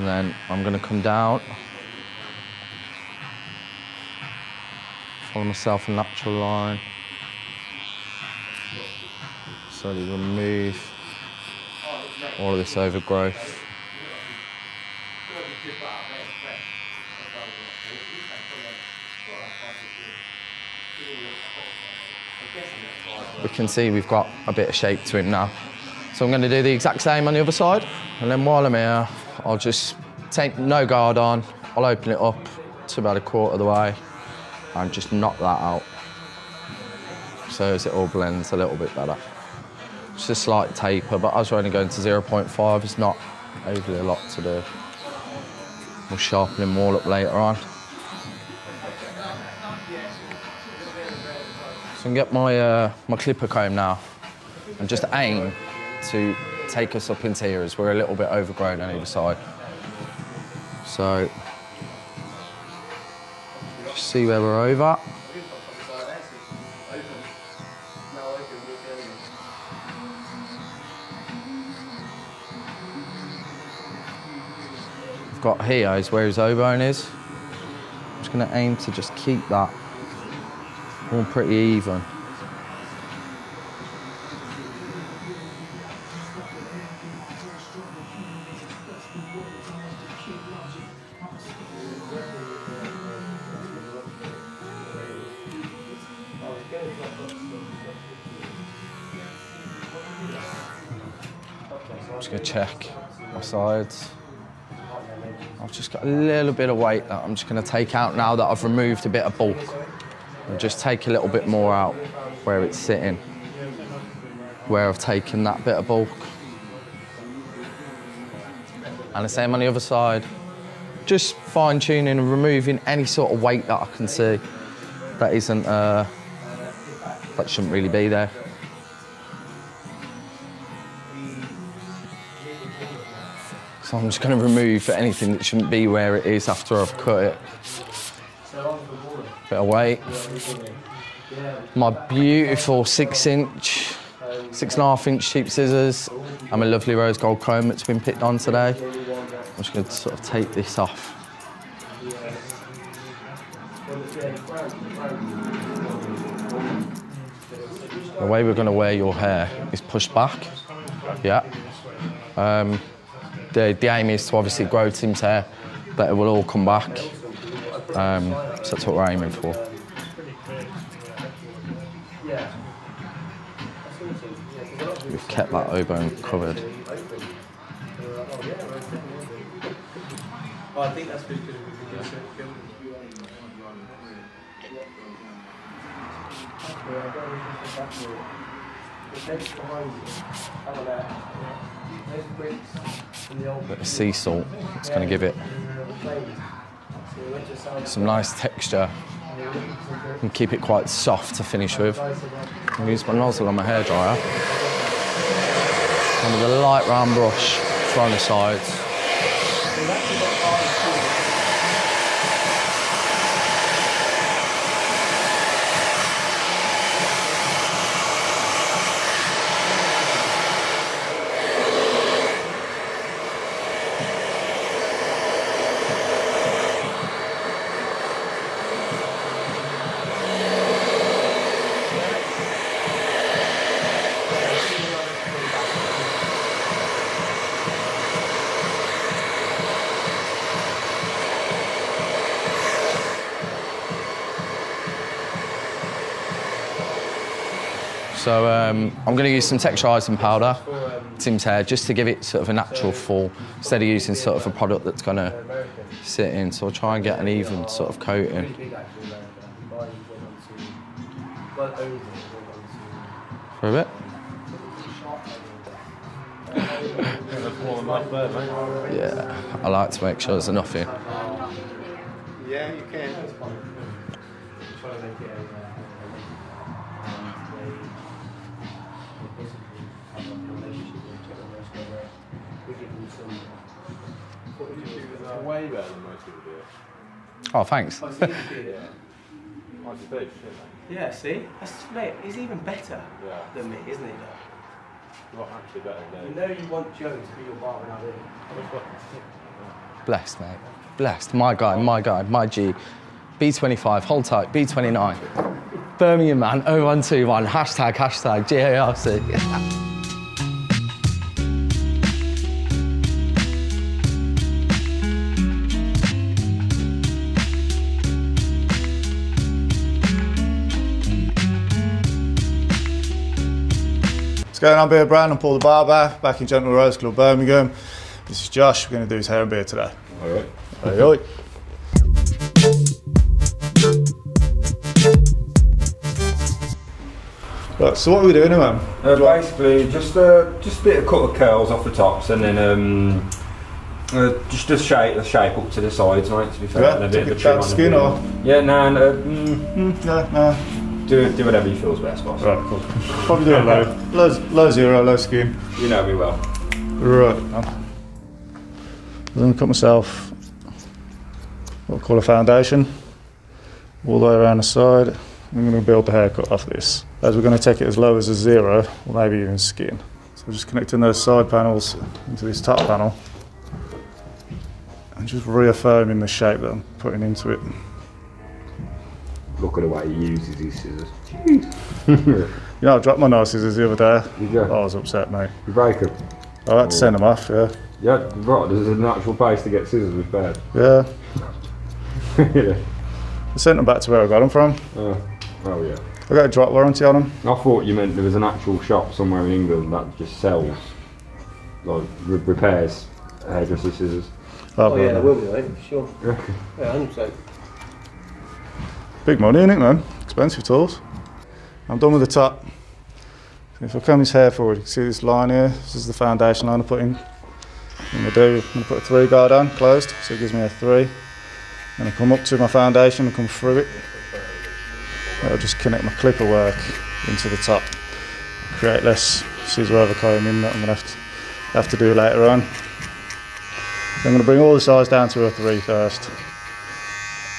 And then I'm going to come down, follow myself a natural line, so slowly remove all of this overgrowth. We can see we've got a bit of shape to it now. So I'm going to do the exact same on the other side. And then while I'm here, I'll just take no guard on. I'll open it up to about a quarter of the way and just knock that out. So as it all blends a little bit better. It's a slight taper, but as we're only going to 0.5, it's not overly a lot to do. We'll sharpen them all up later on. So I can get my, uh, my clipper comb now and just aim to take us up into here as we're a little bit overgrown on either side. So, see where we're over. We've got here is where his O-bone is. I'm just going to aim to just keep that all pretty even. Check my sides. I've just got a little bit of weight that I'm just going to take out now that I've removed a bit of bulk. And just take a little bit more out where it's sitting, where I've taken that bit of bulk. And the same on the other side. Just fine tuning and removing any sort of weight that I can see that isn't, uh, that shouldn't really be there. So I'm just going to remove anything that shouldn't be where it is after I've cut it. Bit of weight. My beautiful six inch, six and a half inch cheap scissors and my lovely rose gold comb that's been picked on today. I'm just going to sort of take this off. The way we're going to wear your hair is pushed back. Yeah. Um, the, the aim is to obviously grow teams here, that it will all come back. Um, so that's what we're aiming for. We've kept that O-bone covered. I think that's because we could just Bit of sea salt. It's going to give it some nice texture and keep it quite soft to finish with. I use my nozzle on my hairdryer and with a light round brush from the sides. So um, I'm going to use some texturising powder, Tim's hair, just to give it sort of a natural fall, instead of using sort of a product that's going to sit in. So I'll try and get an even sort of coating. For a bit. Yeah, I like to make sure there's enough in. Yeah, you can. Way better than most people do it. Oh, thanks. Mine's a big, shit, Yeah, see? That's, mate, he's even better Yeah. than me, isn't he? though? Not actually better than You know you want Joe to be your barber now, don't you? Blessed, mate. Blessed. My guy, my guy, my G. B25, hold tight, B29. Birmingham man, 0121, hashtag, hashtag, GARC. going on, Beardbrand? I'm Paul the Barber, back in Gentle Rose Club, Birmingham. This is Josh. We're going to do his hair and beard today. All right. Oi, oi. Right, so what are we doing man? Uh, basically, just uh, just a bit of cut of curls off the tops, and then um, uh, just a shape, a shape up to the sides, mate. To be fair, Yeah, and a bit of a trim on the skin or- Yeah, no, no, mm, Mm, yeah, no. Do do whatever you feels best, boss. Right, cool. Probably do it low. Low, low zero, low skin. You know me well. Right. I'm going to cut myself what I call a foundation all the way around the side. I'm going to build the haircut off this. As we're going to take it as low as a zero, or maybe even skin. So I'm just connecting those side panels into this top panel and just reaffirming the shape that I'm putting into it. Look at the way he uses his scissors. you know, I dropped my nice scissors the other day. Did you? I was upset, mate. You break them? I had to send them off, yeah. Yeah, right. There's a natural place to get scissors with bad. Yeah. yeah. I sent them back to where I got them from. Oh, oh yeah. I got a drop warranty on them. I thought you meant there was an actual shop somewhere in England that just sells, like re- repairs hairdresser scissors. Oh, Oh, yeah, but- there will be, mate, sure. Yeah. Yeah, 100%. Big money in it, man. Expensive tools. I'm done with the top. If I comb his hair forward, you can see this line here. This is the foundation line I put in. I'm gonna do, I'm gonna put a three guard on, closed, so it gives me a three. And I come up to my foundation and come through it. I'll just connect my clipper work into the top. Create less scissor overcombing that I'm gonna have to, have to do later on. I'm gonna bring all the sides down to a three first.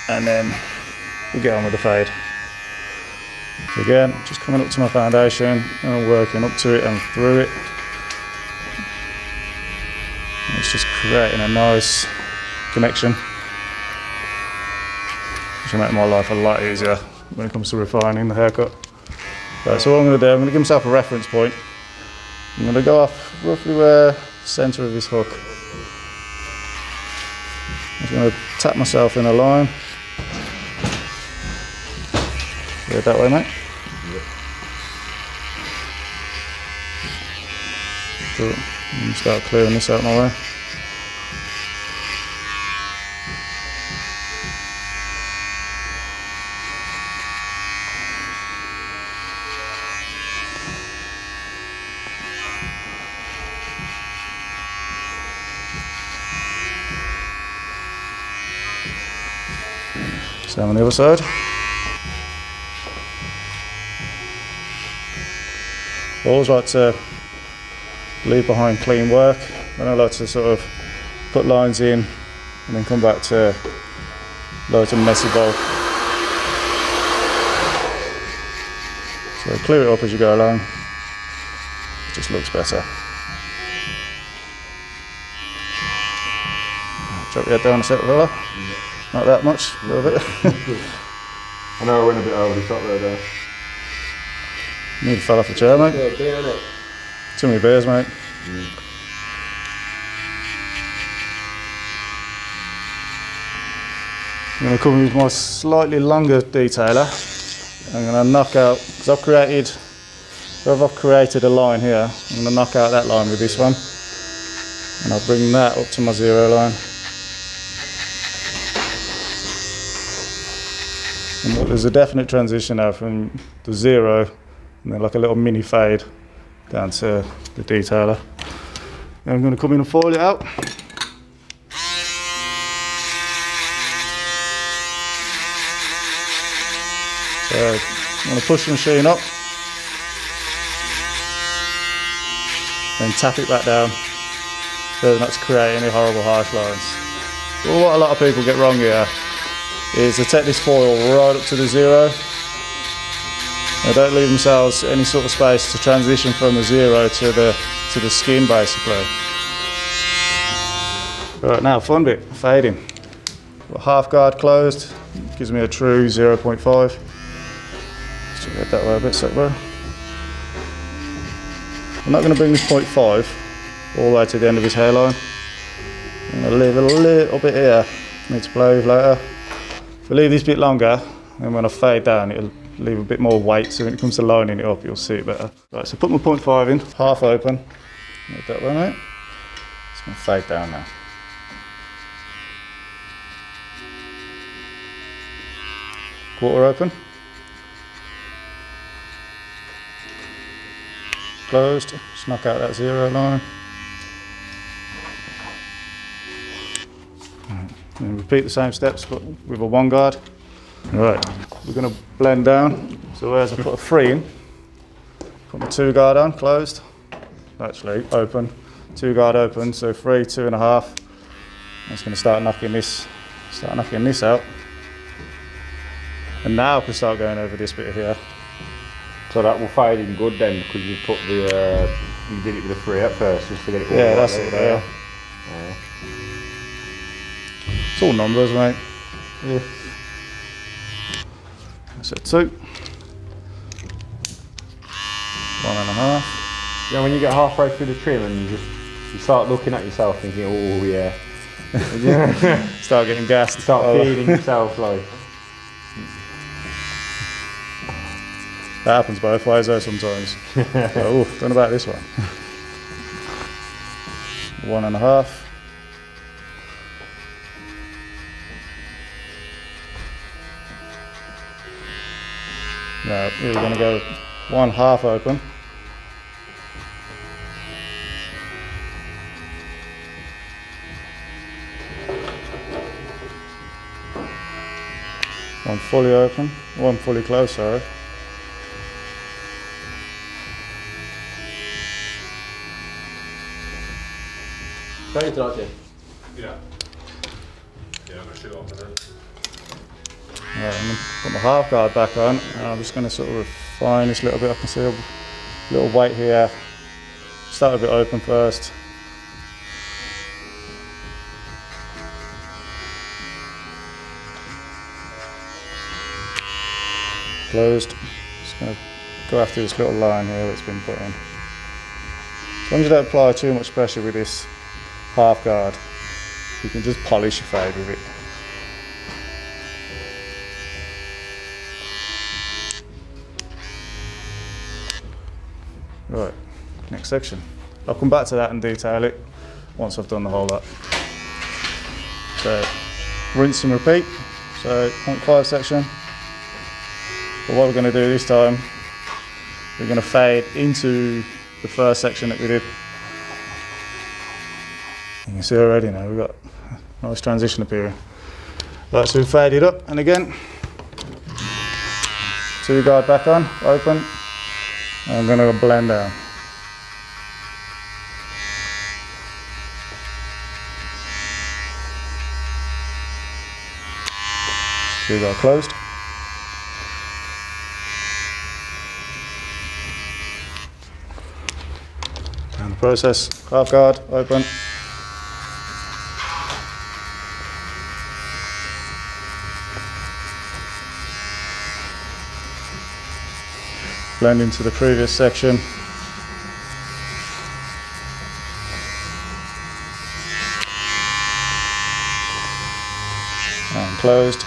And then we get on with the fade. Again, just coming up to my foundation and working up to it and through it. And It's just creating a nice connection. Which will make my life a lot easier when it comes to refining the haircut. Right, so what I'm going to do, I'm going to give myself a reference point. I'm going to go off roughly where the centre of his hook. I'm just going to tap myself in a line. Put it that way, mate. Yep. Cool. I'm start clearing this out my way. Same on the other side. I always like to leave behind clean work. and I like to sort of put lines in and then come back to loads of messy bulk. So clear it up as you go along. It just looks better. Drop your head down a second, fella. Not that much, a little bit. I know I went a bit over the top there, though. Need to fell off the chair, mate. Yeah? Too many beers, mate. I'm going to come with my slightly longer detailer. I'm going to knock out, because I've created, wherever I've created a line here, I'm going to knock out that line with this one. And I'll bring that up to my zero line. And there's a definite transition now from the zero and then like a little mini fade down to the detailer. And I'm going to come in and foil it out. So I'm going to push the machine up and tap it back down so not to create any horrible harsh lines. Well, what a lot of people get wrong here is they take this foil right up to the zero they don't leave themselves any sort of space to transition from the zero to the to the skin basically. Right now, fun bit, fading. Got half guard closed, gives me a true 0.5. Let's that way a bit, bro. I'm not going to bring this 0.5 all the way to the end of his hairline. I'm going to leave a little bit here, need to play with later. If I leave this bit longer, then when I fade down, it'll leave a bit more weight so when it comes to lining it up you'll see it better. Right, so put my 0.5 in, half open, like that one out. It's going to fade down now. Quarter open. Closed, just knock out that zero line. And repeat the same steps but with a one guard. Right, we're going to blend down. So as I put a three in, put my two guard on, closed. Actually, open. Two guard open, so three, two and a half. I'm just going to start knocking this, start knocking this out. And now I can start going over this bit here. So that will fade in good then because you put the uh, you did it with the three at first just to get it. all Yeah, right that's it there. Yeah. It's all numbers, mate. Yeah. So two. One and a half. Yeah, when you get halfway through the trim and you just you start looking at yourself thinking, oh yeah. Yeah. Start getting gassed. Start Oh. feeding yourself like. That happens both ways though sometimes. oh, don't know about this one. One and a half. Now, here we're going to go one half open. One fully open, one fully closed, sorry. Try it out, Jim. Yeah. Yeah, I'm gonna shoot off then. Right, I'm gonna put my half guard back on and I'm just going to sort of refine this a little bit. I can see a little weight here. Start a bit open first. Closed. Just going to go after this little line here that's been put in. As long as you don't apply too much pressure with this half guard, you can just polish your fade with it. Right, next section. I'll come back to that and detail it once I've done the whole lot. So, rinse and repeat. So, 0.5 section. But what we're going to do this time, we're going to fade into the first section that we did. You can see already now we've got a nice transition appearing. Right, so we faded up and again. Two guard back on, open. I'm gonna blend down. Two guard closed. Down the process, half guard, open. Blend into the previous section. And closed.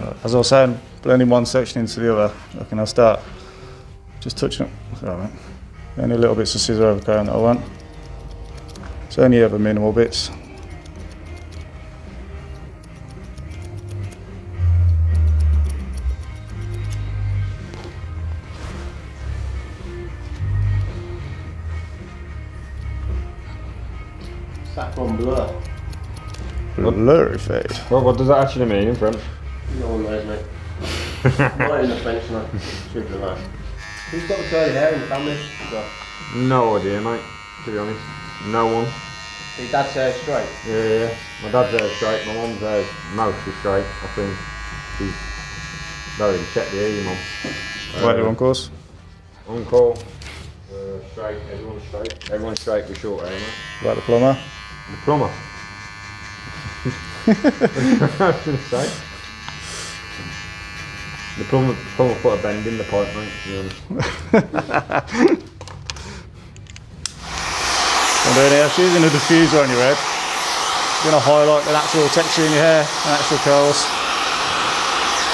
Uh, as I was saying, blending one section into the other, I can now start just touching it. Sorry. Only little bits of scissor overcoat that I want. It's only ever minimal bits. Saffron blur. Blurry fade. What, what does that actually mean in French? No one knows, mate. Not in the French, no. Truth of the. Who's got the curly hair in the family? No idea, mate. To be honest, no one. your dad's hair straight. Yeah, yeah. yeah. My dad's hair straight. My mum's hair mostly straight. I think she's don't check the hair, your mum. What your uncles? Uncle. Uh, straight. Everyone's straight. Everyone's straight with short hair, mate. Like the plumber? The plumber. I was gonna say. The plumber, plumber put a bend in the pipe, mate. To be honest. And then here, she's using a diffuser on your head. You're going to highlight the natural texture in your hair, the natural curls.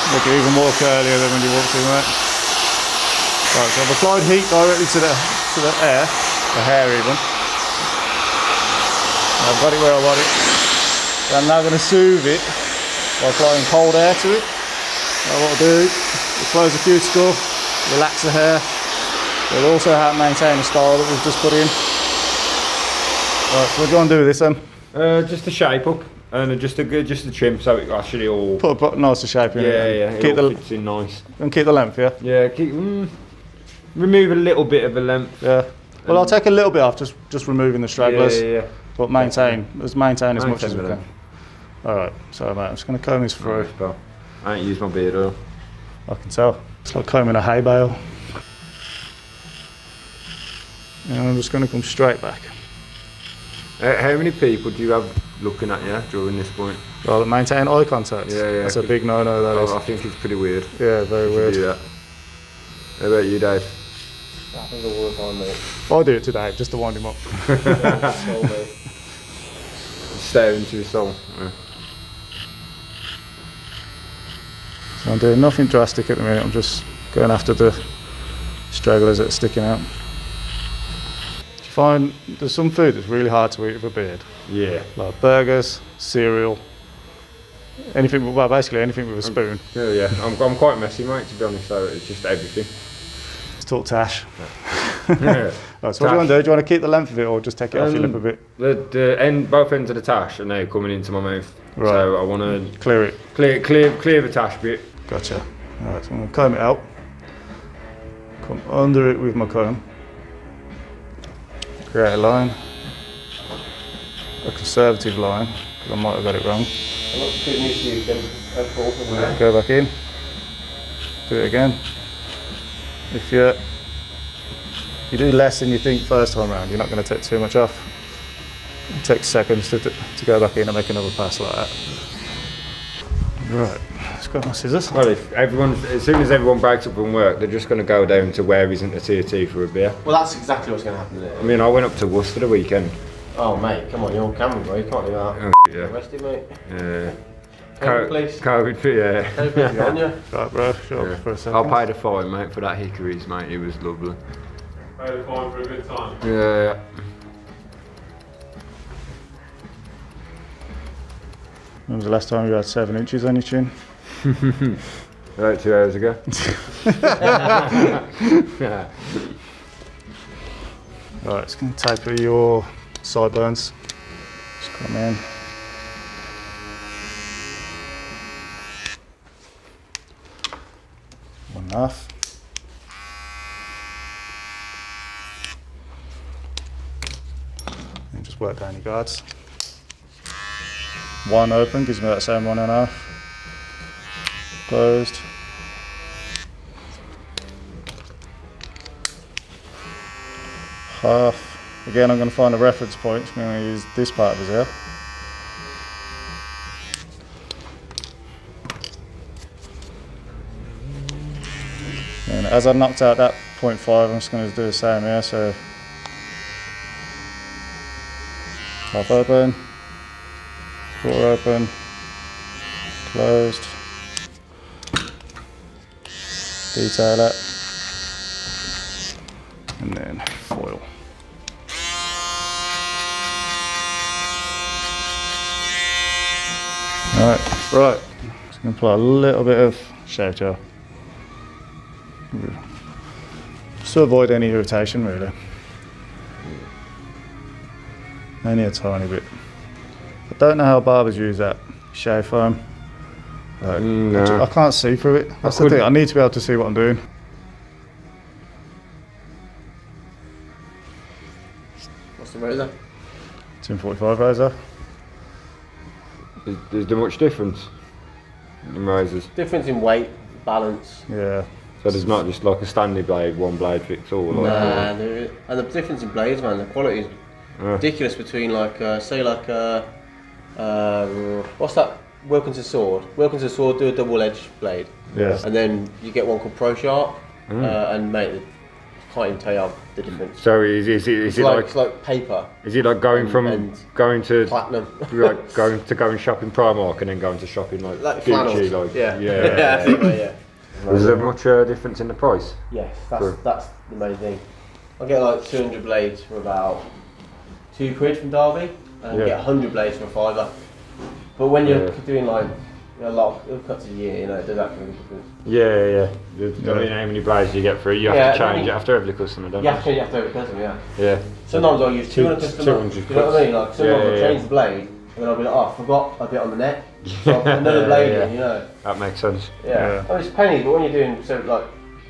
Make it even more curlier than when you walk through it. Right, so I've applied heat directly to the to the hair, the hair even. I've got it where I want it. I'm now going to soothe it by applying cold air to it. Now what I'll do close the cuticle, relax the hair. It'll also help maintain the style that we've just put in. Right, so what do you want to do this then? Uh, just a shape up and just a good, just a trim so it actually all. Put a bit nicer shape in Yeah, it. yeah. and It Keep the fits in nice. and keep the length, yeah. Yeah, keep. Mm, remove a little bit of the length. Yeah. Well, I'll take a little bit off, just just removing the stragglers. Yeah, yeah, yeah. But maintain, let's maintain as much as we can. All right. So, mate, I'm just going to comb this through. Well, I ain't used my beard oil. I can tell. It's like combing a hay bale. And I'm just going to come straight back. Uh, how many people do you have looking at you during this point? Well, maintain eye contact. Yeah, yeah. That's a big no-no. That I, is. I think it's pretty weird. Yeah, very weird. Do that. How about you, Dave? I think I'll work on mate. I'll do it today, just to wind him up. Stare into his soul. Yeah. So I'm doing nothing drastic at the minute. I'm just going after the stragglers that are sticking out. Do you find there's some food that's really hard to eat with a beard? Yeah. Like burgers, cereal, anything. Well, basically anything with a spoon. Yeah, yeah. I'm, I'm quite messy, mate. To be honest, so it's just everything. Let's talk Tash. Yeah. Right, so what do you want to do? Do you want to keep the length of it or just take it off your lip a Um, bit? The, the end, both ends of the tash are now coming into my mouth. Right. So I want to Clear it. clear, clear, clear the tash bit. Gotcha. Alright, so I'm going to comb it out. Come under it with my comb. Create a line. A conservative line, because I might have got it wrong. I'm not good news to you, Tim. That's awesome, mate. Go back in. Do it again. If you you do less than you think first time round, you're not going to take too much off. It takes seconds to, to go back in and make another pass like that. Right, let's grab my scissors. Well, if everyone, as soon as everyone breaks up from work, they're just going to go down to where isn't a tier two for a beer. Well, that's exactly what's going to happen there. I mean, I went up to Worcester the weekend. Oh, mate, come on, you're on camera, bro. You can't do that. Oh, yeah. Arrested, mate. Yeah. COVID, please. COVID, yeah. COVID, you're on you. Right, bro, shut up for a second. I'll pay the fine, mate, for that hickories, mate. It was lovely. Pay the fine for a good time. Yeah. When was the last time you had seven inches on your chin? About two hours ago. yeah. Right, it's going to taper your sideburns. Just come in. One and a half. And work down your guards. One open gives me that same one and a half. Closed. half. Again, I'm going to find a reference point. I'm going to use this part of his ear. And as I knocked out that 0.5, I'm just going to do the same here. So half open, quarter open, closed, detail it, and then foil. Alright, right. Just going to apply a little bit of shave gel. Just to avoid any irritation really. Only a tiny bit. I don't know how barbers use that shave foam. Like, I ju- I, can't see through it. That's the thing. I need to be able to see what I'm doing. What's the razor? 245 razor. Is, is there much difference in razors? Difference in weight, balance. Yeah. So there's not just like a Stanley blade, one blade fits all. Like, Nah, there is- and the difference in blades, man, the quality is Yeah. ridiculous between like, uh, say like, uh, um, what's that? Wilkinson sword. Wilkinson sword do a double edged blade. Yeah. And then you get one called Pro Sharp, Mm. uh, and mate, I can't even tell you the difference. So is, is it, is It's it like, like, it's like paper. is it like going and- from and going to platinum. like going to going shopping Primark and then going to shopping like, Like Gucci, flannels. like Yeah. yeah, Yeah, so, yeah. Is there much uh, difference in the price? Yes, that's For- that's the main thing. I get like 200 blades for about two quid from Derby, and Yeah. I get 100 blades for a fiver. But when you're Yeah. doing like a lot of cuts a year, you know, it does actually make a difference. Yeah, yeah. You- I Yeah. mean, how many blades do you get for it? You have Yeah, to change mean- it after every customer, don't You you? have to, you have to have a customer, yeah. Yeah. Sometimes I'll use 200 customer. 200 you know what I mean? Like sometimes Yeah, I'll change yeah. the blade, and then I'll be like, oh, I forgot a bit on the neck. So I'll put another blade in, you know. That makes sense. Yeah. Oh, it's penny, but when you're doing so like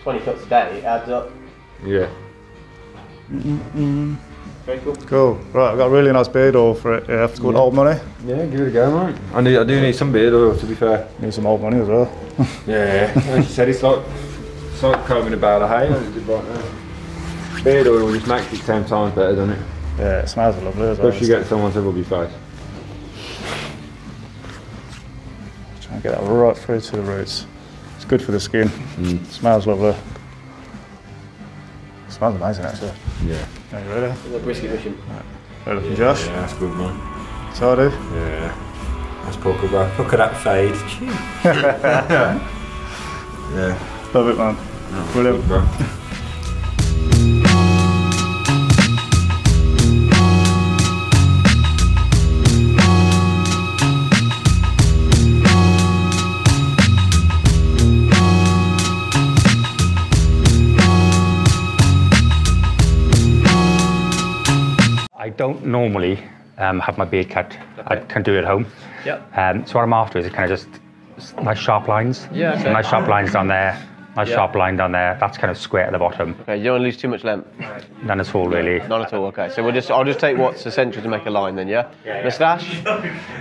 20 cuts a day, it adds up. Yeah. Mm, mm, mm. Very cool. Cool. Right, I've got a really nice beard oil for it. Yeah, it's called Old Money. Yeah, give it a go, mate. I, need, I do need some beard oil, to be fair. Need some old money as well. Yeah, as you said, it's like, it's like combing a bale of hay. isn't right now? Beard oil just makes it ten times better, doesn't it? Yeah, it smells lovely as well. Especially get someone to rub your face. Try and get that right through to the roots. It's good for the skin. Mm. smells lovely. smells amazing actually. Yeah. Are you ready? The brisket mission. Ready looking, Josh? Yeah, that's good, man. So I do. Yeah. That's pucker, bro. Look at that fade. yeah. Love it, man. Brilliant. bro. Don't normally um, have my beard cut. I can do it at home. Yep. Um, so what I'm after is kind of just nice sharp lines. Yeah, So nice sharp lines down there. Nice Yeah. sharp line down there. That's kind of square at the bottom. Okay, you don't want to lose too much length. None at all, really. None at all. Okay, so we'll just I'll just take what's essential to make a line then, yeah. Yeah. Moustache.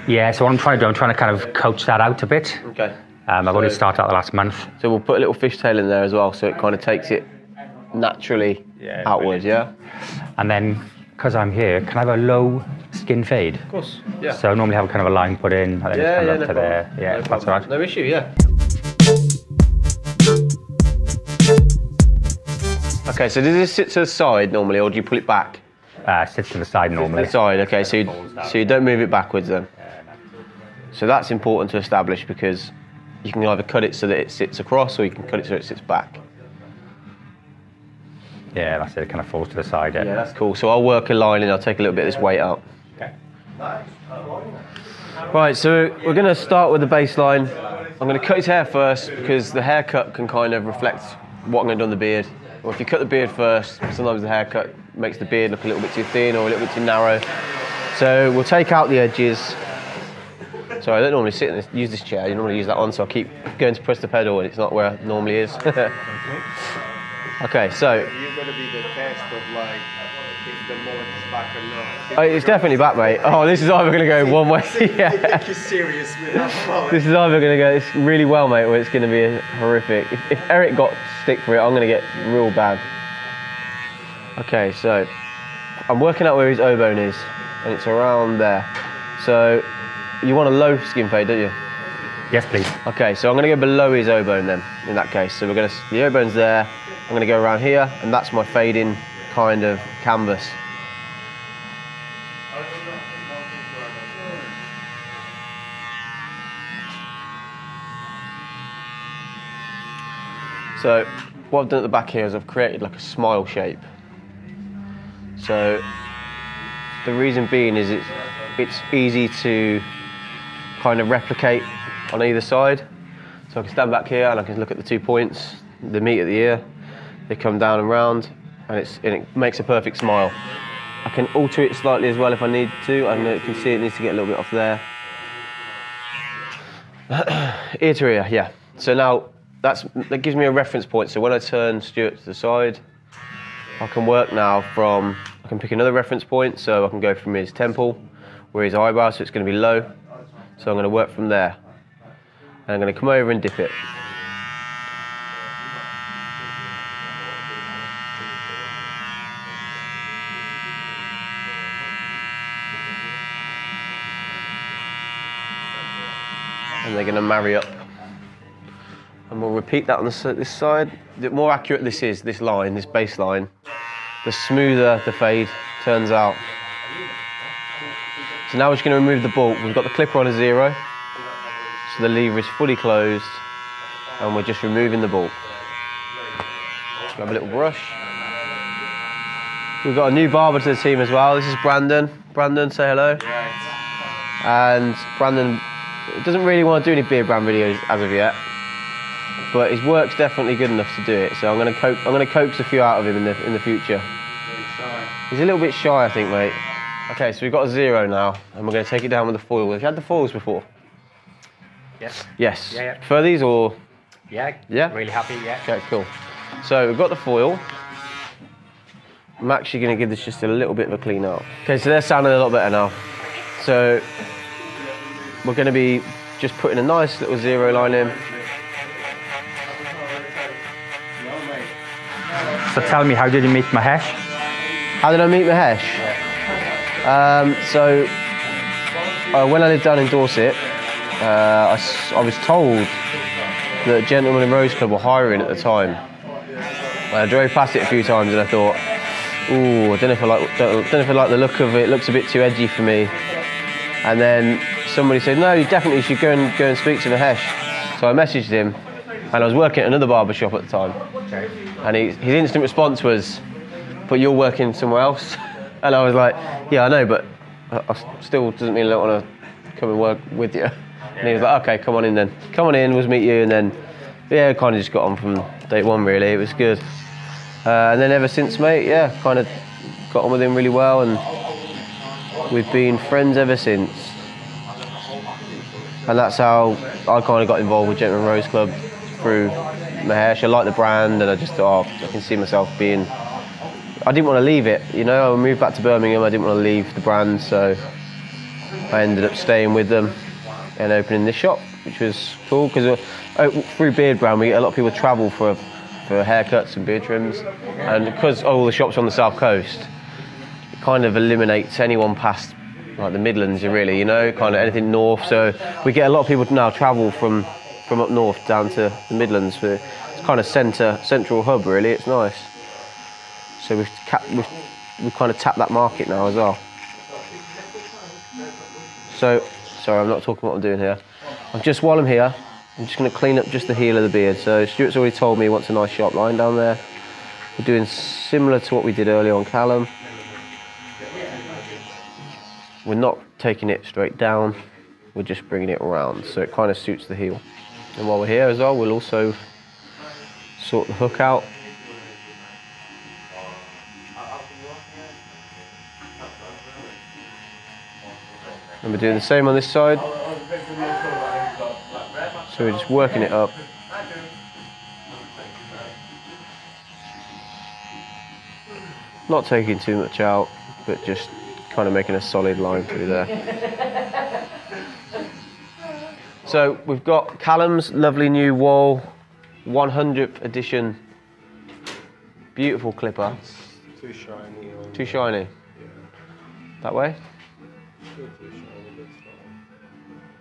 Yeah. So what I'm trying to do, I'm trying to kind of coach that out a bit. Okay. Um, I've only started out the last month. So we'll put a little fishtail in there as well, so it kind of takes it naturally outwards, yeah. And then, because I'm here, can I have a low skin fade? Of course. Yeah. So I normally have a kind of a line put in, and then Yeah, it's come yeah, up no to problem. there. Yeah, No that's all problem. right. No issue, yeah. Okay, so does this sit to the side normally, or do you pull it back? Uh, sits to the side To normally. the side. Okay, so you, so you don't move it backwards then. So that's important to establish because you can either cut it so that it sits across, or you can cut it so it sits back. Yeah, that's it. It kind of falls to the side. Yeah. Yeah, that's cool. So I'll work a line and I'll take a little bit of this weight out. Okay. Right, so we're going to start with the baseline. I'm going to cut his hair first because the haircut can kind of reflect what I'm going to do on the beard. Or if you cut the beard first, sometimes the haircut makes the beard look a little bit too thin or a little bit too narrow. So we'll take out the edges. So I don't normally sit in this, use this chair. You normally use that one, so I keep going to press the pedal, and it's not where it normally is. okay, so You're going to be the test of like if the mullet is back or not. Oh, it's definitely back, mate. Oh, this is either going to go one way. yeah. You're serious with that mullet. This is either going to go it's really well, mate, or it's going to be horrific. If, if Eric got stick for it, I'm going to get real bad. Okay, so I'm working out where his O bone is, and it's around there. So you want a low skin fade, don't you? Yes, please. Okay, so I'm going to go below his O bone then. In that case, so we're going to the O bone's there. I'm going to go around here, and that's my fading kind of canvas. So what I've done at the back here is I've created like a smile shape. So the reason being is it's it's easy to kind of replicate on either side. So I can stand back here and I can look at the two points, the meet at the ear, they come down and round, and it's and it makes a perfect smile. I can alter it slightly as well if I need to. I can see it needs to get a little bit off there. ear to ear, yeah. So now that's that gives me a reference point. So when I turn Stuart to the side, I can work now from I can pick another reference point. So I can go from his temple, where his eyebrow, so it's going to be low. So I'm going to work from there, and I'm going to come over and dip it. They're going to marry up and we'll repeat that on this, this side. The more accurate this is, this line, this baseline, the smoother the fade turns out. So now we're just going to remove the bolt. We've got the clipper on a zero, so the lever is fully closed, and we're just removing the bolt. Grab a little brush. We've got a new barber to the team as well. This is Brandon. Brandon, say hello. And Brandon doesn't really want to do any Beardbrand videos as of yet but his work's definitely good enough to do it. So I'm going to coax, I'm going to coax a few out of him in the in the future. He's a little bit shy, I think, mate. Okay, so we've got a zero now, and we're going to take it down with the foil. Have you had the foils before? Yes. Yes. Yeah, yeah. For these or? Yeah. Yeah. Really happy. Yeah. Okay, cool. So we've got the foil. I'm actually going to give this just a little bit of a clean up. Okay, so they're sounding a lot better now. So we're going to be just putting a nice little zero line in. So tell me, how did you meet Mahesh? How did I meet Mahesh? Um, so uh, when I lived down in Dorset, uh, I, I was told that Gentleman and Rose Club were hiring at the time. I drove past it a few times and I thought, ooh, I don't know if I like, don't, don't know if I like the look of it. It looks a bit too edgy for me. And then somebody said, no, you definitely should go and go and speak to Mahesh. So I messaged him, and I was working at another barber shop at the time. And he, his instant response was, but you're working somewhere else. And I was like, yeah, I know, but I still doesn't mean I don't want to come and work with you. And he was like, okay, come on in then. Come on in, we'll meet you. And then, yeah, kind of just got on from day one, really. It was good. Uh, and then ever since, mate, yeah, kind of got on with him really well. And we've been friends ever since. And that's how I kind of got involved with Gentleman Rose Club through Mahesh. I like the brand, and I just thought, oh, I can see myself being. I didn't want to leave it, you know. I moved back to Birmingham. I didn't want to leave the brand, so I ended up staying with them and opening this shop, which was cool because uh, oh, through Beardbrand, we get a lot of people travel for for haircuts and beard trims, and because all the shops on the south coast, it kind of eliminates anyone past like the Midlands, really, you know, kind of anything north. So we get a lot of people now travel from from up north down to the Midlands. For, it's kind of centre central hub, really. It's nice. So we've cap, we've, we've kind of tapped that market now as well. So sorry, I'm not talking what I'm doing here. I'm just while I'm here, I'm just going to clean up just the heel of the beard. So Stuart's already told me he wants a nice sharp line down there. We're doing similar to what we did earlier on Callum we're not taking it straight down, we're just bringing it around. So it kind of suits the heel. And while we're here as well, we'll also sort the hook out. And we're doing the same on this side. So we're just working it up. Not taking too much out, but just kind of making a solid line through there. So we've got Callum's lovely new Wahl, 100th edition, beautiful clipper. Too shiny. Too shiny. That way?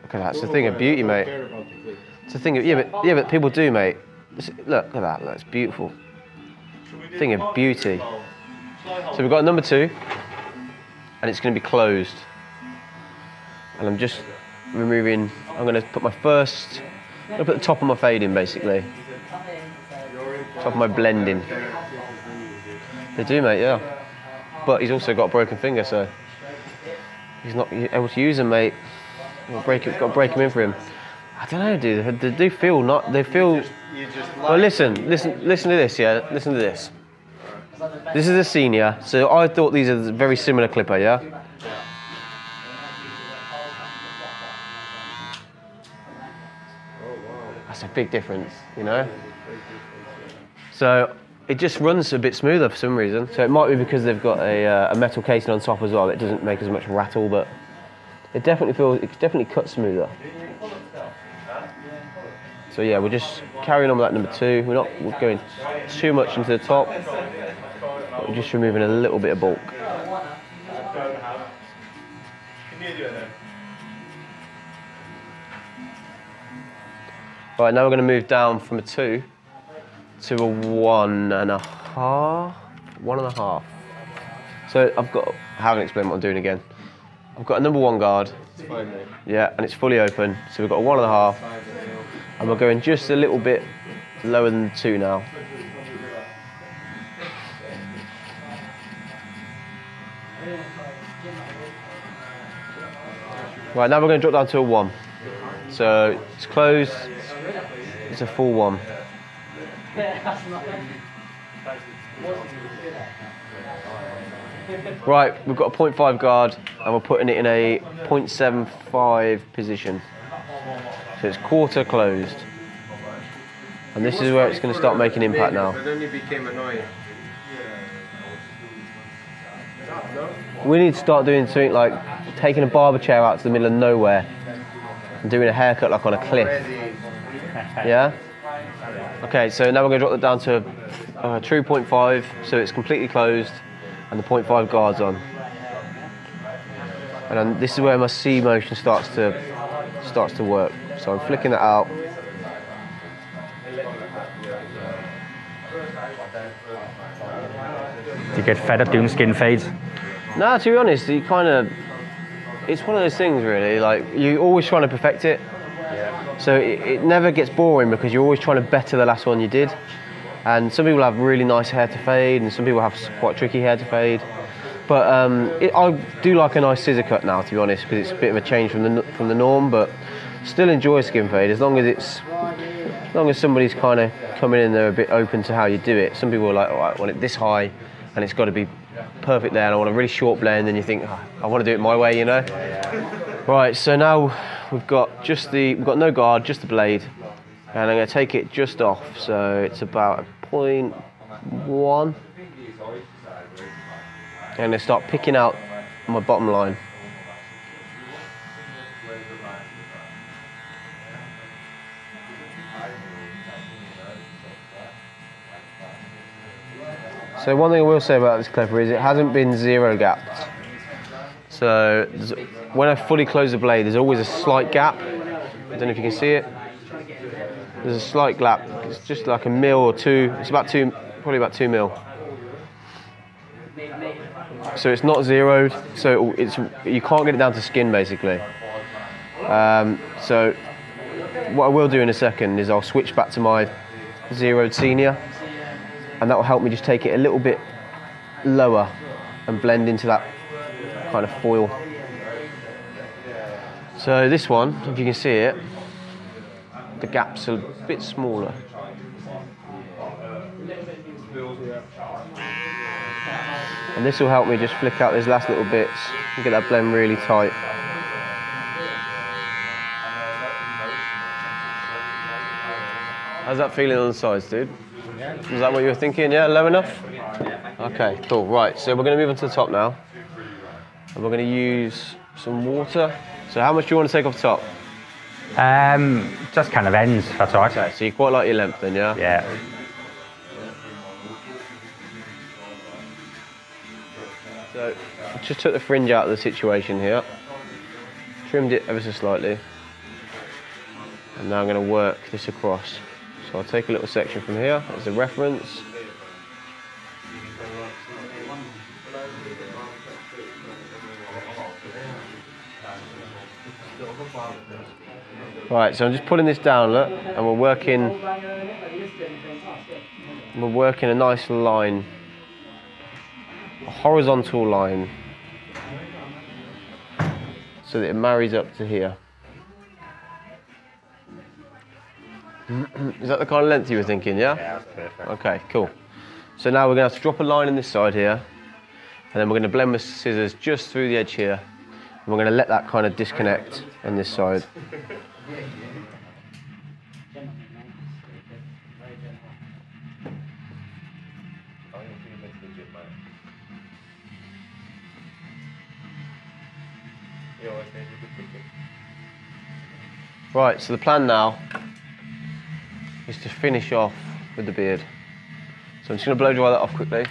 Okay, that's the thing of beauty, mate. It's the thing of yeah, but yeah, but people do, mate. Look at that. That's beautiful. Thing of beauty. So we've got number two, and it's going to be closed. And I'm just removing. I'm going to put my first. I'm going to put the top of my fade in, basically. Top of my blend in. They do, mate. Yeah. But he's also got a broken finger, so he's not able to use them, mate. Got to break it. Got to break him in for him. I don't know, dude. They do feel not. They feel. you Well, listen, listen, listen to this. Yeah, listen to this. This is a senior, so I thought these are very similar clipper. Yeah. That's a big difference, you know. So it just runs a bit smoother for some reason. So it might be because they've got a, uh, a metal casing on top as well. It doesn't make as much rattle, but it definitely feels it definitely cuts smoother. So yeah, we're just carrying on with that number two. We're not we're going too much into the top. Just removing a little bit of bulk. Right, now we're going to move down from a two to a one and a half. One and a half. So I've got, I haven't explained what I'm doing again. I've got a number one guard. Yeah, and it's fully open. So we've got a one and a half. And we're going just a little bit lower than two now. Right, now we're going to drop down to a one. So it's closed. It's a full one. Right, we've got a 0.5 guard and we're putting it in a 0.75 position. So it's quarter closed. And this is where it's going to start making impact now. We need to start doing something like taking a barber chair out to the middle of nowhere and doing a haircut like on a cliff. Yeah? Okay, so now we're going to drop it down to uh, true 0.5, so it's completely closed and the 0.5 guards on. And then this is where my C motion starts to starts to work. So I'm flicking that out. Do you get fed up doing skin fades? No, to be honest, you kind of. It's one of those things, really. Like you always trying to perfect it. So it, it never gets boring because you're always trying to better the last one you did. And some people have really nice hair to fade, and some people have quite tricky hair to fade. But um, it, I do like a nice scissor cut now, to be honest, because it's a bit of a change from the from the norm. But still enjoy skin fade as long as it's as long as somebody's kind of coming in there a bit open to how you do it. Some people are like, oh, I want it this high, and it's got to be perfect there, I want a really short blend, and you think, "Oh, I want to do it my way, you know. Right, so now we've got just the we've got no guard, just the blade, and I'm going to take it just off. So it's about a point one. And to start picking out my bottom line. So one thing I will say about this clipper is it hasn't been zero gapped. So when I fully close the blade, there's always a slight gap. I don't know if you can see it. There's a slight gap. It's just like a mil or two. It's about two, probably about two mil. So it's not zeroed. So it's you can't get it down to skin basically. Um, so what I will do in a second is I'll switch back to my zeroed senior, and that will help me just take it a little bit lower and blend into that kind of foil. So this one, if you can see it, the gap's a bit smaller. And this will help me just flick out those last little bits and get that blend really tight. How's that feeling on the sides, dude? Is that what you were thinking? Yeah, low enough? Okay, cool. Right, so we're going to move on to the top now. And we're going to use some water. So how much do you want to take off the top? Um, just kind of ends, that's all right. Okay, so you quite like your length then, yeah? Yeah. So just took the fringe out of the situation here. Trimmed it ever so slightly. And now I'm going to work this across. So I'll take a little section from here as a reference. Right, so I'm just pulling this down, look, and we're working, we're working a nice line, a horizontal line, so that it marries up to here. Is that the kind of length you were thinking, yeah? Yeah, that's perfect. Okay, cool. So now we're going to have to drop a line in this side here, and then we're going to blend with scissors just through the edge here, and we're going to let that kind of disconnect on this side. Right, so the plan now is to finish off with the beard. So I'm just going to blow dry that off quickly.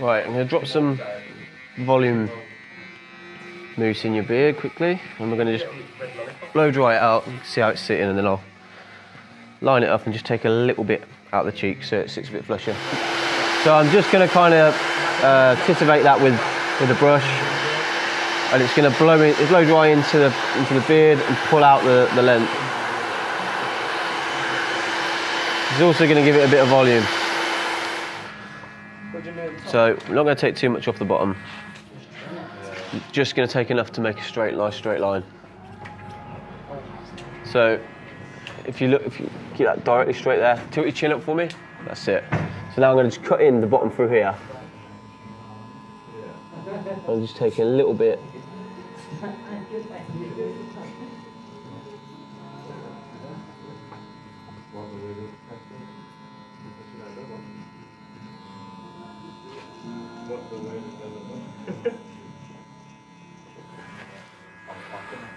Right, I'm going to drop some volume mousse in your beard quickly, and we're going to just blow dry it out, see how it's sitting, and then I'll line it up and just take a little bit out the cheek so it sits a bit flusher. So I'm just going to kind of uh, titivate that with, with a brush, and it's going to blow in, blow dry into the into the beard and pull out the, the length. It's also going to give it a bit of volume. So I'm not going to take too much off the bottom. I'm just going to take enough to make a straight, nice straight line. So if you look, if you keep that directly straight there, tilt your chin up for me. That's it. So now I'm going to just cut in the bottom through here. I'll just take a little bit.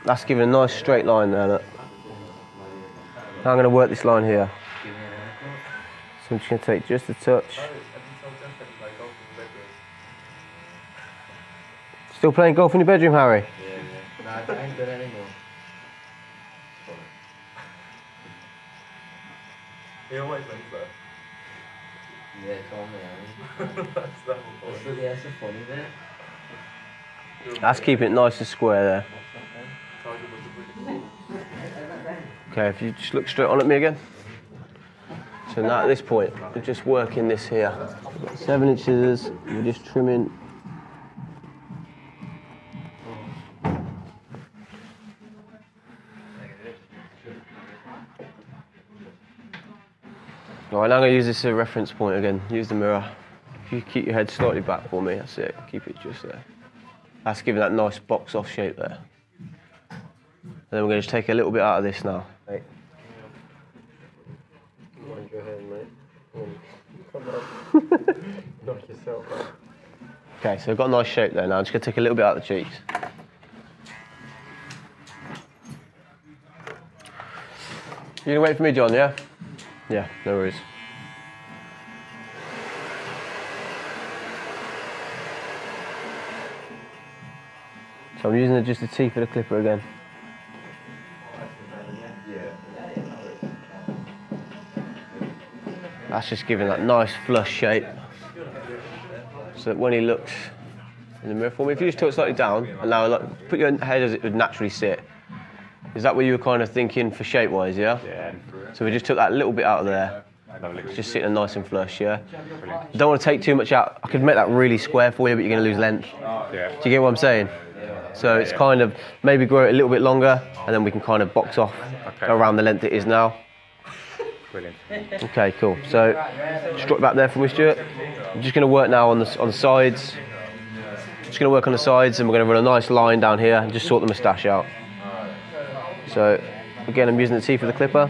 That's giving a nice straight line there. Look. Now I'm going to work this line here. So I'm just going to take just a touch. Still playing golf in your bedroom, Harry? Yeah, yeah. Nah, I ain't good anymore. He always thinks that. Yeah, call me, Aaron. That's that That's the, that's the funny bit. That's keeping it nice and square there. Okay, if you just look straight on at me again. So now at this point, we're just working this here. Seven inch scissors, we're just trimming. All right, now I'm to use this as a reference point again. Use the mirror. If you keep your head slightly back for me, that's it. Keep it just there. That's giving that nice box off shape there. And then we're to just take a little bit out of this now. Right. Mind your hand, mate. Come on. Knock yourself out. Okay, so I've got a nice shape there now. I'm just going to take a little bit out of the cheeks. You gonna wait for me, John, yeah? Yeah, no worries. So I'm using just the teeth of the clipper again. That's just giving that nice flush shape. So that when he looks in the mirror for me, if you just tilt slightly down and now like, put your head as it would naturally sit. Is that what you were kind of thinking for shape wise, yeah? Yeah. So we just took that little bit out of there. It's just sitting nice and flush, yeah? Don't want to take too much out. I could make that really square for you, but you're going to lose length. Yeah. Do you get what I'm saying? So it's kind of maybe grow it a little bit longer, and then we can kind of box off Okay. around the length it is now. Brilliant. Okay, cool. So, drop back there for me, Stuart. I'm just going to work now on the on the sides. Just going to work on the sides, and we're going to run a nice line down here and just sort the moustache out. So, again, I'm using the teeth of the clipper.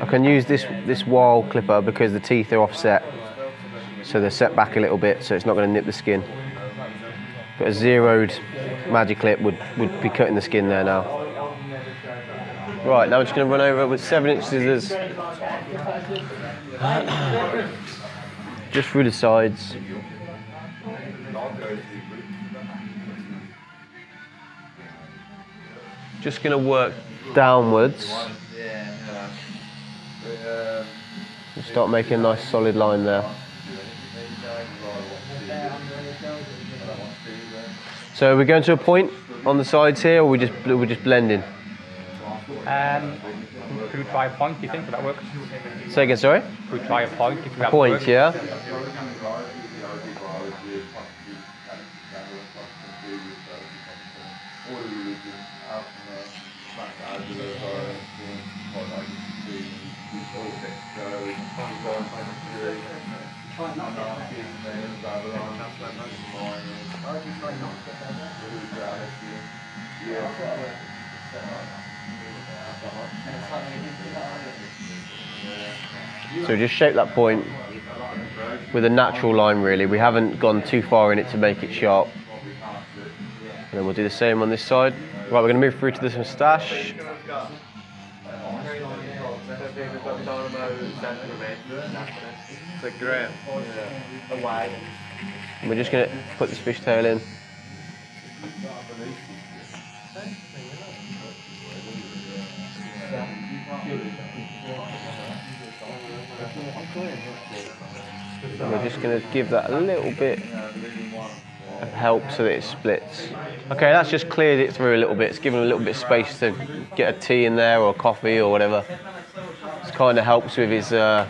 I can use this this Wahl clipper because the teeth are offset, so they're set back a little bit, so it's not going to nip the skin. A zeroed magic clip would, would be cutting the skin there now. Right, now I'm just going to run over with seven inch scissors. Just through the sides. Just going to work downwards. Start making a nice solid line there. So we're we going to a point on the sides here, or we just we just blending? Um, could we try a point, do you think? Would that work? Say again, sorry. Could we try a point? If we have Point, work? yeah. So just shape that point with a natural line really. We haven't gone too far in it to make it sharp. And then we'll do the same on this side. Right, we're going to move through to this moustache. And we're just going to put this fishtail in. We're just going to give that a little bit of help so that it splits. Okay, that's just cleared it through a little bit. It's given a little bit of space to get a tea in there or a coffee or whatever. It kind of helps with his uh,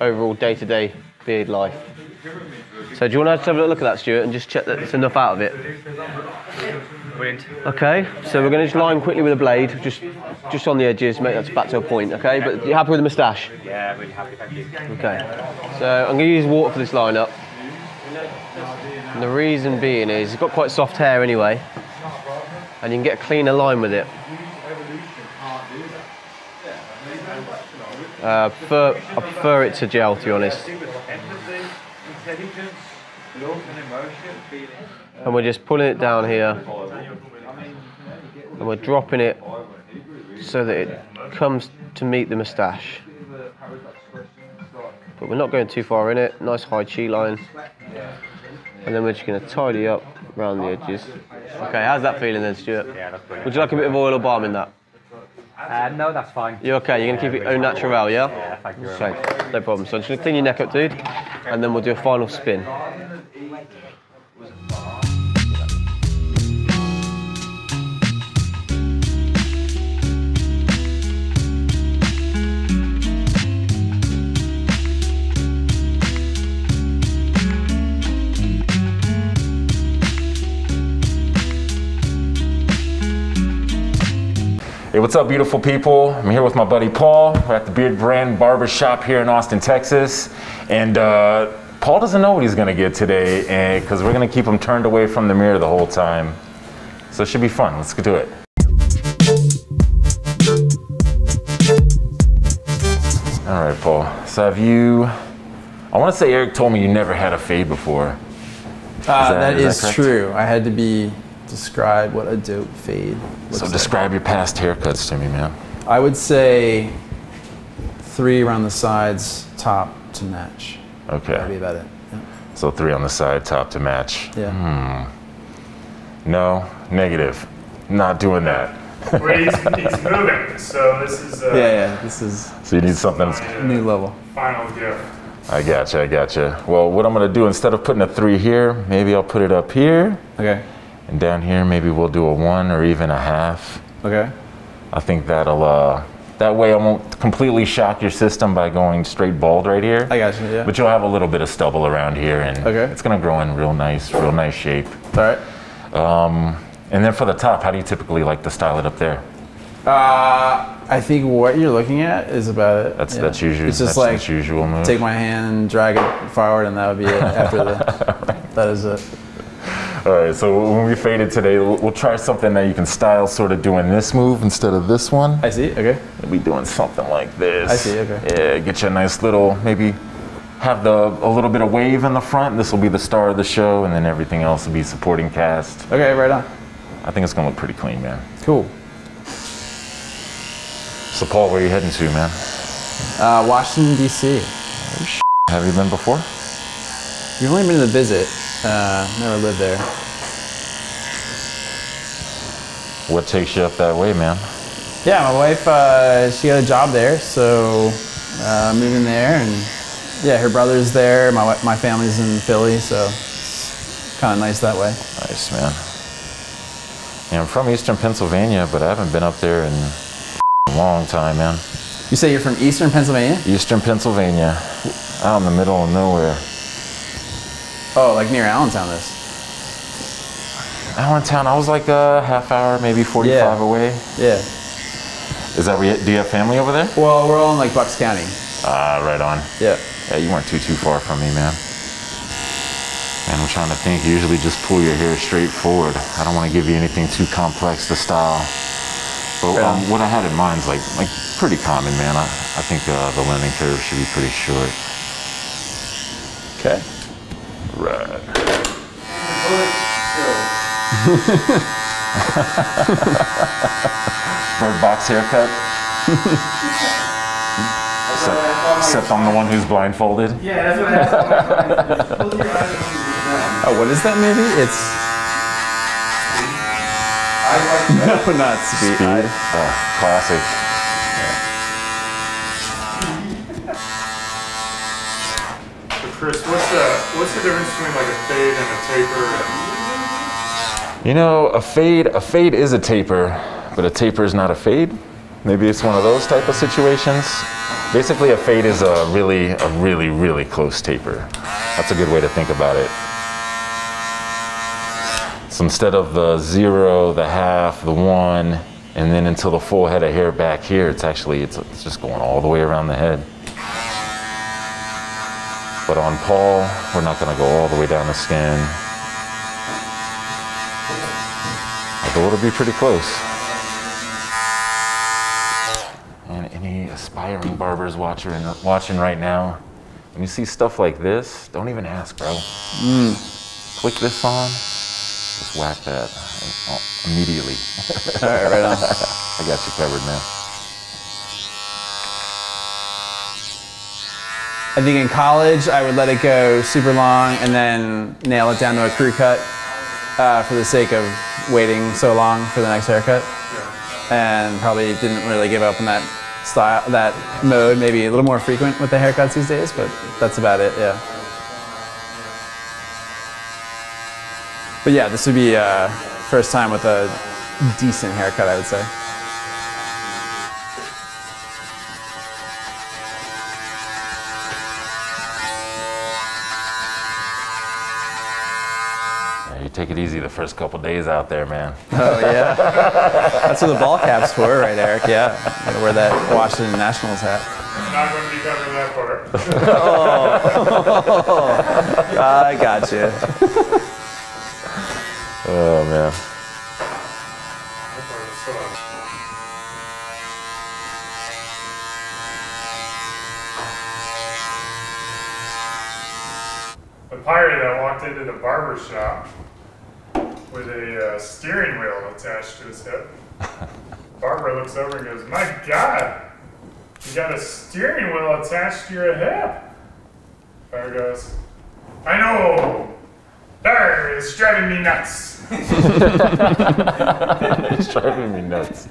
overall day-to-day beard life. So do you want to have a look at that, Stuart, and just check that it's enough out of it? Brilliant. Okay, so we're going to just line quickly with a blade, just just on the edges, make that back to a point. Okay, but you happy with the moustache? Yeah, really happy, thank you. Okay, so I'm going to use water for this line up. And the reason being is it's got quite soft hair anyway, and you can get a cleaner line with it. Uh, prefer, I prefer it to gel, to be honest. And we're just pulling it down here, and we're dropping it so that it comes to meet the moustache. But we're not going too far in it. Nice high cheek line. And then we're just going to tidy up around the edges. Okay, how's that feeling then, Stuart? Yeah, that's brilliant. Would you like a bit of oil or balm in that? Uh, no, that's fine. You're okay? You're going to keep it au naturel, yeah? Yeah, thank you very Okay, no problem. So I'm just going to clean your neck up, dude, and then we'll do a final spin. Hey, what's up, beautiful people? I'm here with my buddy Paul. We're at the Beardbrand Barber Shop here in Austin, Texas. And uh, Paul doesn't know what he's gonna get today because we're gonna keep him turned away from the mirror the whole time. So it should be fun. Let's go do it. All right, Paul. So have you, I wanna say Eric told me you never had a fade before. Is Uh, that is is, correct? true. I had to be describe what a dope fade. looks So like. describe your past haircuts to me, man. I would say three around the sides, top to match. Okay. That'd be about it. Yeah. So three on the side, top to match. Yeah. Hmm. No, negative. Not doing that. Well, he's, he's moving, so this is uh, yeah, yeah. This is So you need something that's new level. final gift. I gotcha, I gotcha. Well, what I'm gonna do, instead of putting a three here, maybe I'll put it up here. Okay. And down here, maybe we'll do a one or even a half. Okay. I think that'll, uh, that way I won't completely shock your system by going straight bald right here. I got you. Yeah. But you'll have a little bit of stubble around here and Okay. it's gonna grow in real nice, real nice shape. All right. Um, And then for the top, how do you typically like to style it up there? Uh, I think what you're looking at is about it. That's- that's usually- It's just that's- like that's usual move. Take my hand drag it forward, and that would be it. After the, that is it. All right, so when we fade it today, we'll, we'll try something that you can style sort of doing this move instead of this one. I see, okay. We'll be doing something like this. I see, okay. Yeah, get you a nice little, maybe have the a little bit of wave in the front. This will be the star of the show, and then everything else will be supporting cast. Okay, right on. I think it's gonna look pretty clean, man. Cool. So Paul, where are you heading to, man? Uh, Washington D.C. Have you been before? You've only been to visit. Uh, never lived there. What takes you up that way, man? Yeah, my wife, uh, she got a job there, so uh, moving there, and yeah, her brother's there. My my family's in Philly, so it's kind of nice that way. Nice, man. Yeah, I'm from Eastern Pennsylvania, but I haven't been up there in a long time, man. You say you're from Eastern Pennsylvania? Eastern Pennsylvania, out in the middle of nowhere. Oh, like near Allentown, this. Allentown, I was like a half hour, maybe 45 Yeah. away. Yeah. Is that where you, do you have family over there? Well, we're all in like Bucks County. Ah, right on. Yeah. Yeah, you weren't too, too far from me, man. Man, I'm trying to think. Usually just pull your hair straight forward. I don't want to give you anything too complex to style. But um, what I had in mind is like, like pretty common, man. I, I think uh, the learning curve should be pretty short. Okay. Right. Bird box haircut. except, except I'm the one who's blindfolded. Yeah, that's what I Oh, what is that movie? It's. no, not Speed. Speed. Oh, classic. So Chris, what's the what's the difference between like a fade and a taper? You know, a fade, a fade is a taper, but a taper is not a fade. Maybe it's one of those type of situations. Basically, a fade is a really, a really, really close taper. That's a good way to think about it. So instead of the zero, the half, the one, and then until the full head of hair back here, it's actually, it's, it's just going all the way around the head. But on Paul, we're not gonna go all the way down the skin. Although it'll be pretty close. And any aspiring barbers watching, watching right now, when you see stuff like this, don't even ask, bro. Click this on, just whack that uh, immediately. All right, right on. I got you covered, man. I think in college I would let it go super long and then nail it down to a crew cut uh, for the sake of waiting so long for the next haircut. And probably didn't really give up on that style, that mode. Maybe a little more frequent with the haircuts these days, but that's about it. Yeah. But yeah, this would be uh, first time with a decent haircut, I would say. Take it easy the first couple days out there, man. Oh yeah, that's what the ball cap's for, right, Eric? Yeah, you gotta wear that Washington Nationals hat. Not going to be covering that part. oh, I got you. Oh man. A pirate that walked into the barber shop with a uh, steering wheel attached to his hip. Barbara looks over and goes, "My God, you got a steering wheel attached to your hip." Fire goes, "I know. There, it's driving me nuts." it's driving me nuts.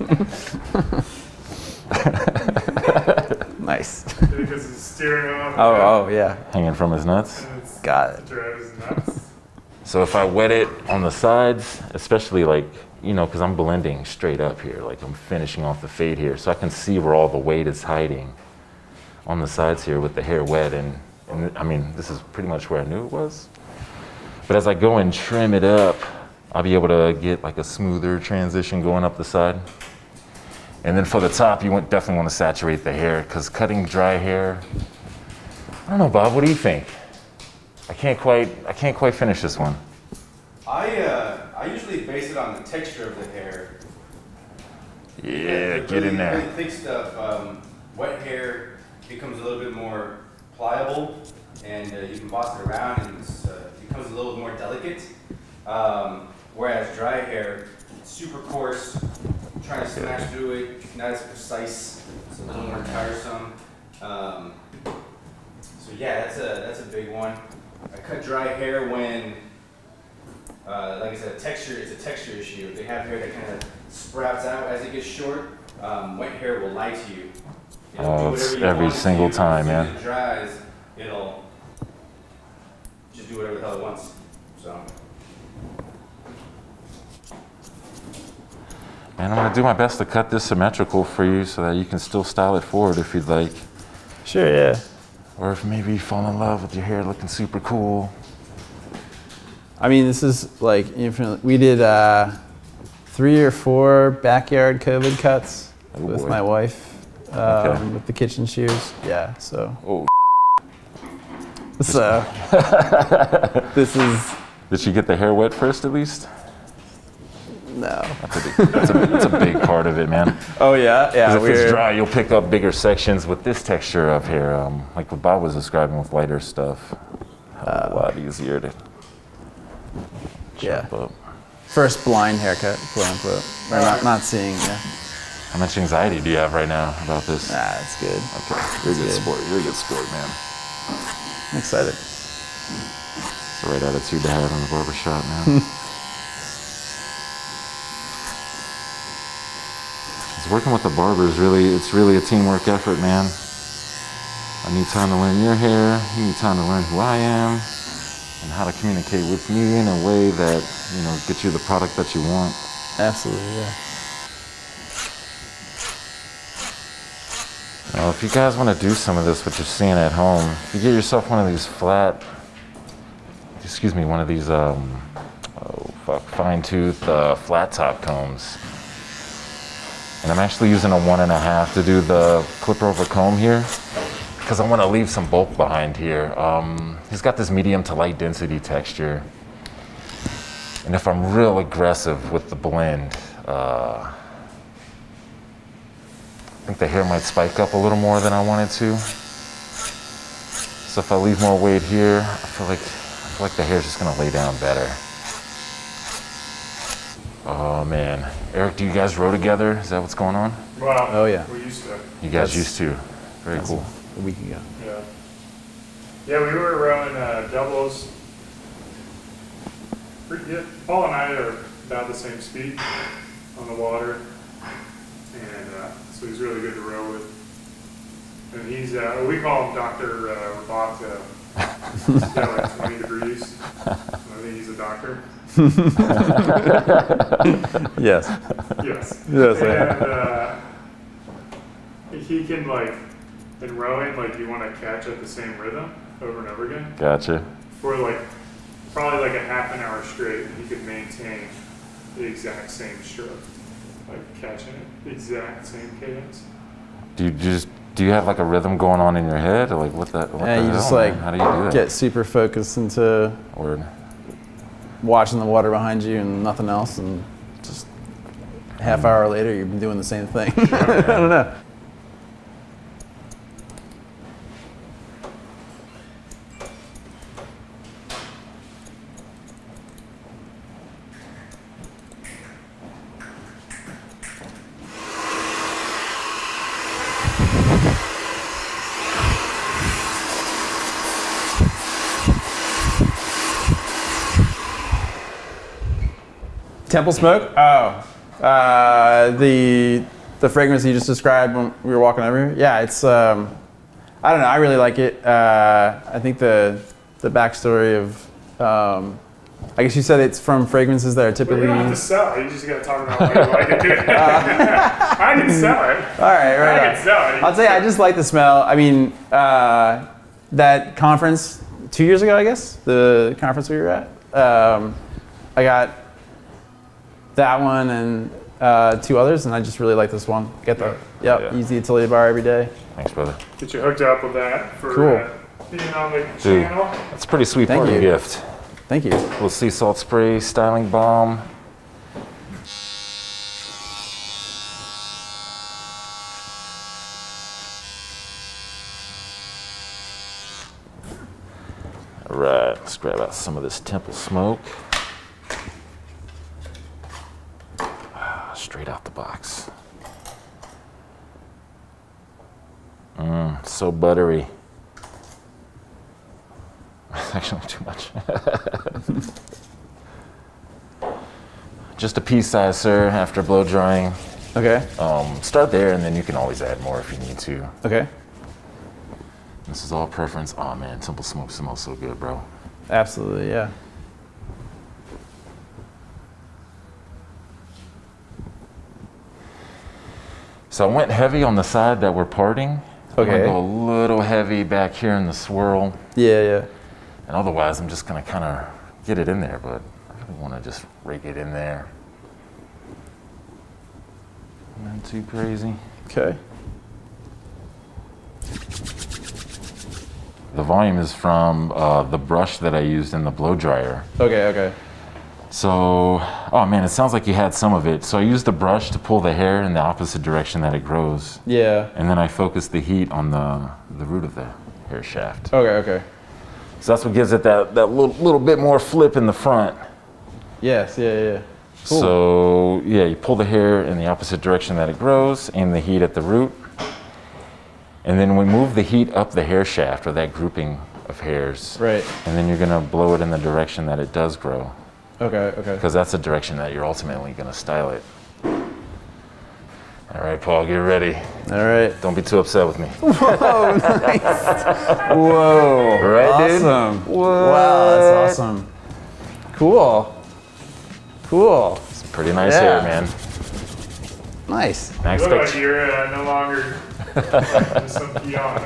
nice. Because it's steering wheel. Oh, oh yeah. Hanging from his nuts. Got it. Drives nuts. So if I wet it on the sides, especially like, you know, because I'm blending straight up here, like I'm finishing off the fade here, so I can see where all the weight is hiding on the sides here with the hair wet. And, and I mean, this is pretty much where I knew it was. But as I go and trim it up, I'll be able to get like a smoother transition going up the side. And then for the top, you definitely want to saturate the hair because cutting dry hair, I don't know, Bob, what do you think? I can't quite, I can't quite finish this one. I uh, I usually base it on the texture of the hair. Yeah, The get in there. Really thick stuff. Um, wet hair becomes a little bit more pliable, and uh, you can boss it around, and it's, uh, it becomes a little more delicate. Um, whereas dry hair, super coarse, trying to smash through it, not as precise, it's a little more tiresome. Um, so yeah, that's a that's a big one. I cut dry hair when uh, like I said, texture it's a texture issue. If they have hair that kind of sprouts out as it gets short, um, wet hair will lie to you. It'll Oh, it's every want to single time, As soon man. It dries, it'll just do whatever the hell it wants. So And I'm gonna do my best to cut this symmetrical for you so that you can still style it forward if you'd like. Sure, yeah. Or if maybe you fall in love with your hair looking super cool. I mean, this is like infinite. We did uh, three or four backyard COVID cuts with boy. my wife um, Okay. with the kitchen shears. Yeah, so. Oh. So. this is. Did she get the hair wet first at least? No. That's a big, that's a, that's a big part of it, man. Oh, yeah? Yeah, 'Cause if we're- it's dry, you'll pick up bigger sections with this texture of hair, um, like what Bob was describing with lighter stuff. a lot easier to Yeah. chop up. First blind haircut, quote unquote. Or not, not seeing, yeah. How much anxiety do you have right now about this? Nah, it's good. Okay, you're a good good. sport. You're a good sport, man. I'm excited. It's the right attitude to have in the barbershop, man. It's working with the barber is really, it's really a teamwork effort, man. I need time to learn your hair. You need time to learn who I am and how to communicate with me in a way that, you know, gets you the product that you want. Absolutely, yeah. Now, if you guys want to do some of this, what you're seeing at home, if you get yourself one of these flat, excuse me, one of these, um, oh fuck, fine tooth uh, flat top combs. And I'm actually using a one and a half to do the clipper over comb here because I want to leave some bulk behind here. Um, he's got this medium to light density texture. And if I'm real aggressive with the blend, uh, I think the hair might spike up a little more than I wanted to. So if I leave more weight here, I feel like I feel like the hair's just gonna lay down better. Oh man, Eric, do you guys row together? Is that what's going on? Well, Oh, yeah. we used to. You guys That's- used to. Very cool. A week ago. Yeah. Yeah, we were rowing uh, doubles. Pretty good. Paul and I are about the same speed on the water, and uh, so he's really good to row with. And he's, uh, we call him Doctor uh, Robota. He's got like 20 degrees. I think he's a doctor. Yes. Yes. Yes, And uh, he can like in rowing, like you want to catch at the same rhythm over and over again. Gotcha. For like probably like a half an hour straight, he could maintain the exact same stroke, like catching it, the exact same cadence. Do you just do you have like a rhythm going on in your head, or like what that? What Yeah, the you just hell, like how do you do that? get super focused into Word. watching the water behind you and nothing else, and just half Mm. hour later you've been doing the same thing. I don't know. Temple smoke? Oh, uh, the the fragrance you just described when we were walking over. here? Yeah, it's. Um, I don't know. I really like it. Uh, I think the the backstory of. Um, I guess you said it's from fragrances that are But typically. you don't have to sell. You just got to talk about why you like it. Dude. I can sell it. All right, right. I on. can sell it. I'll tell you, I just like the smell. I mean, uh, that conference two years ago, I guess, the conference we were at. Um, I got that one and uh, two others, and I just really like this one. Get the yep, easy utility bar every day. Thanks, brother. Get you hooked up with that for Cool. uh, being on the Dude, channel. that's a pretty sweet Thank party you. gift. Thank you. Little sea salt spray, styling balm. All right, let's grab out some of this Temple Smoke. Straight out the box. Mmm, so buttery. That's Actually, too much. Just a pea size, sir, after blow drying. Okay. Um, start there, and then you can always add more if you need to. Okay. This is all preference. Oh man, Temple Smoke smells so good, bro. Absolutely, yeah. So I went heavy on the side that we're parting. I'm Okay. gonna go a little heavy back here in the swirl. Yeah, yeah. And otherwise, I'm just gonna kind of get it in there, but I really want to just rake it in there. Not too crazy. Okay. The volume is from uh, the brush that I used in the blow dryer. Okay, okay. So, oh man, it sounds like you had some of it. So I used the brush to pull the hair in the opposite direction that it grows. Yeah. And then I focused the heat on the, the root of the hair shaft. Okay, okay. So that's what gives it that, that little, little bit more flip in the front. Yes, yeah, yeah. Cool. So yeah, you pull the hair in the opposite direction that it grows, aim the heat at the root, and then we move the heat up the hair shaft or that grouping of hairs. Right. And then you're gonna blow it in the direction that it does grow. Okay, okay. Because that's the direction that you're ultimately gonna style it. All right, Paul, get ready. All right. Don't be too upset with me. Whoa, nice. Whoa. Right, dude? awesome. What? Wow, that's awesome. Cool. Cool. It's pretty nice Yeah. hair, man. Nice. Next you look picture. like you're uh, no longer some peon.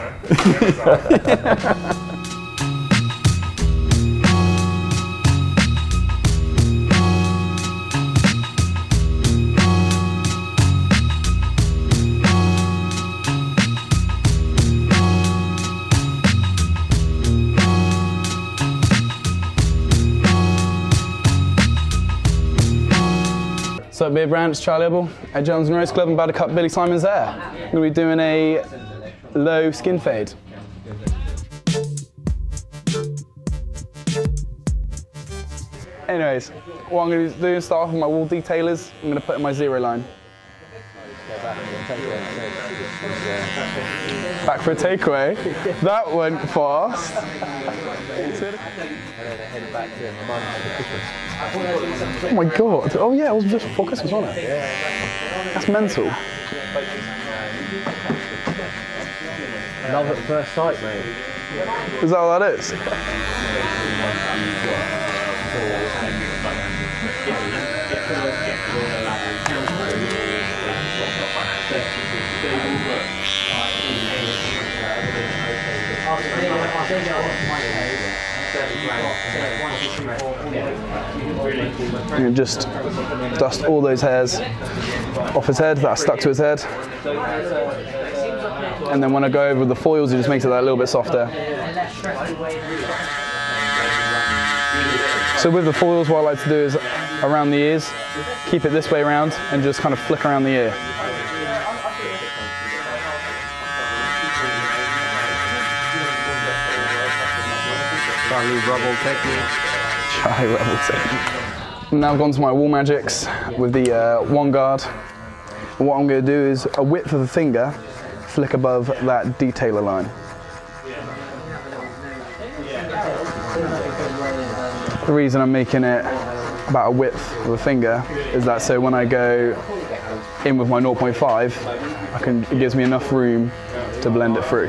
Huh? Up, Beardbrand? It's Charlie at Jones and Rose Club. I'm about to cut Billy Simon's hair. I'm going to be doing a low skin fade. Anyways, what I'm going to do is start off with my Wahl detailers. I'm going to put in my zero line. Back for a takeaway. That went fast. Oh my god. Oh yeah, it was just before Christmas, wasn't it? That's mental. Love at first sight, mate. Is that all that is? And just dust all those hairs off his head that are stuck to his head. And then when I go over the foils, it just makes it that little bit softer. So with the foils, what I like to do is around the ears, keep it this way around and just kind of flick around the ear. Charlie Rubble technique. Charlie Rebel technique. Now I've gone to my Wahl Magics with the uh, one guard. What I'm going to do is a width of the finger, flick above that detailer line. The reason I'm making it about a width of the finger is that so when I go in with my 0.5, I can, it gives me enough room to blend it through.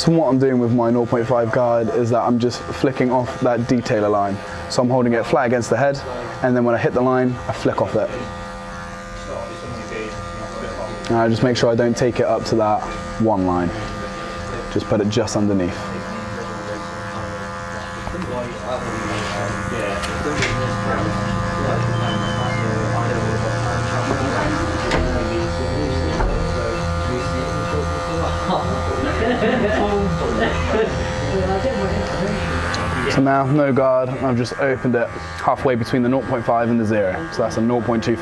So what I'm doing with my 0.5 guard is that I'm just flicking off that detailer line. So I'm holding it flat against the head, and then when I hit the line, I flick off it. And I just make sure I don't take it up to that one line. Just put it just underneath. So now, no guard, I've just opened it halfway between the 0.5 and the 0. So that's a 0.25.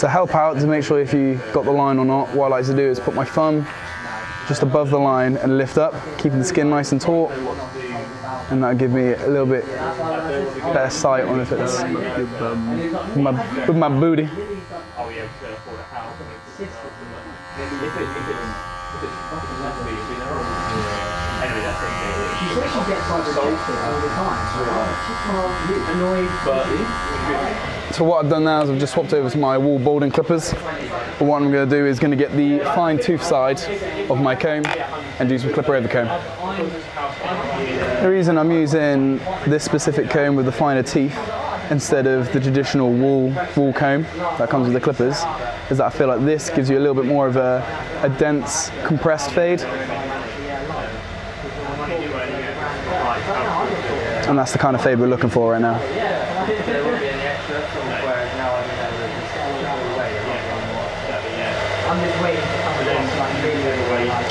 To help out, to make sure if you got the line or not, what I like to do is put my thumb just above the line and lift up, keeping the skin nice and taut. And that'll give me a little bit better sight on if it's with my, with my booty. So what I've done now is I've just swapped over to my Wahl balding clippers. But what I'm going to do is going to get the fine tooth side of my comb and do some clipper over comb. The reason I'm using this specific comb with the finer teeth instead of the traditional Wahl, Wahl comb that comes with the clippers is that I feel like this gives you a little bit more of a, a dense compressed fade. And that's the kind of fade we're looking for right now.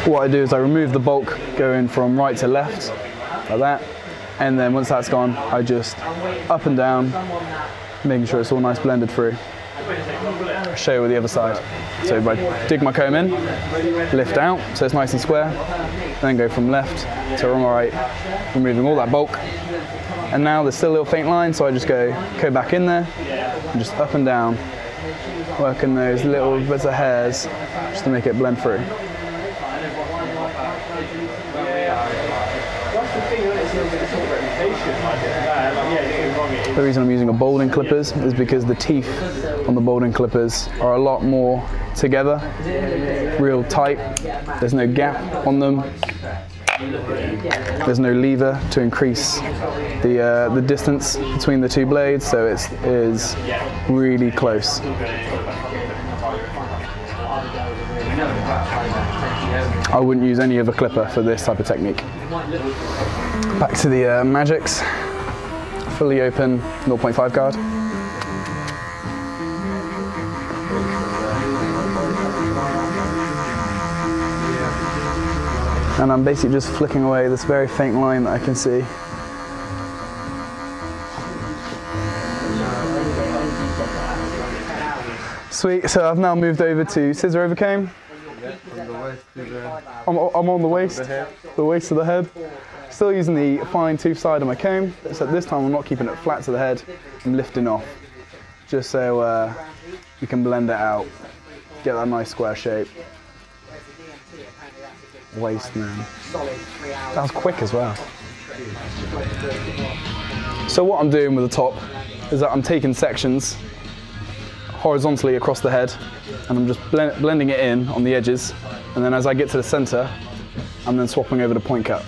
What I do is I remove the bulk going from right to left, like that. And then once that's gone, I just up and down, making sure it's all nice blended through. Show you with the other side. So I dig my comb in, lift out, so it's nice and square, then go from left to right, removing all that bulk. And now there's still a little faint line, so I just go, go back in there, and just up and down, working those little bits of hairs, just to make it blend through. The reason I'm using a balding clippers is because the teeth on the balding clippers are a lot more together, real tight. There's no gap on them. There's no lever to increase the uh, the distance between the two blades, so it's is really close. I wouldn't use any other clipper for this type of technique. Back to the uh, Magics. Fully open 0.5 guard. And I'm basically just flicking away this very faint line that I can see. Sweet, so I've now moved over to scissor over comb. I'm, I'm on the waist, the waist of the head. Still using the fine tooth side of my comb, except this time I'm not keeping it flat to the head. I'm lifting off, just so uh, you can blend it out, get that nice square shape. Waist man. That was quick as well. So what I'm doing with the top is that I'm taking sections horizontally across the head and I'm just blend, blending it in on the edges and then as I get to the center I'm then swapping over to point cut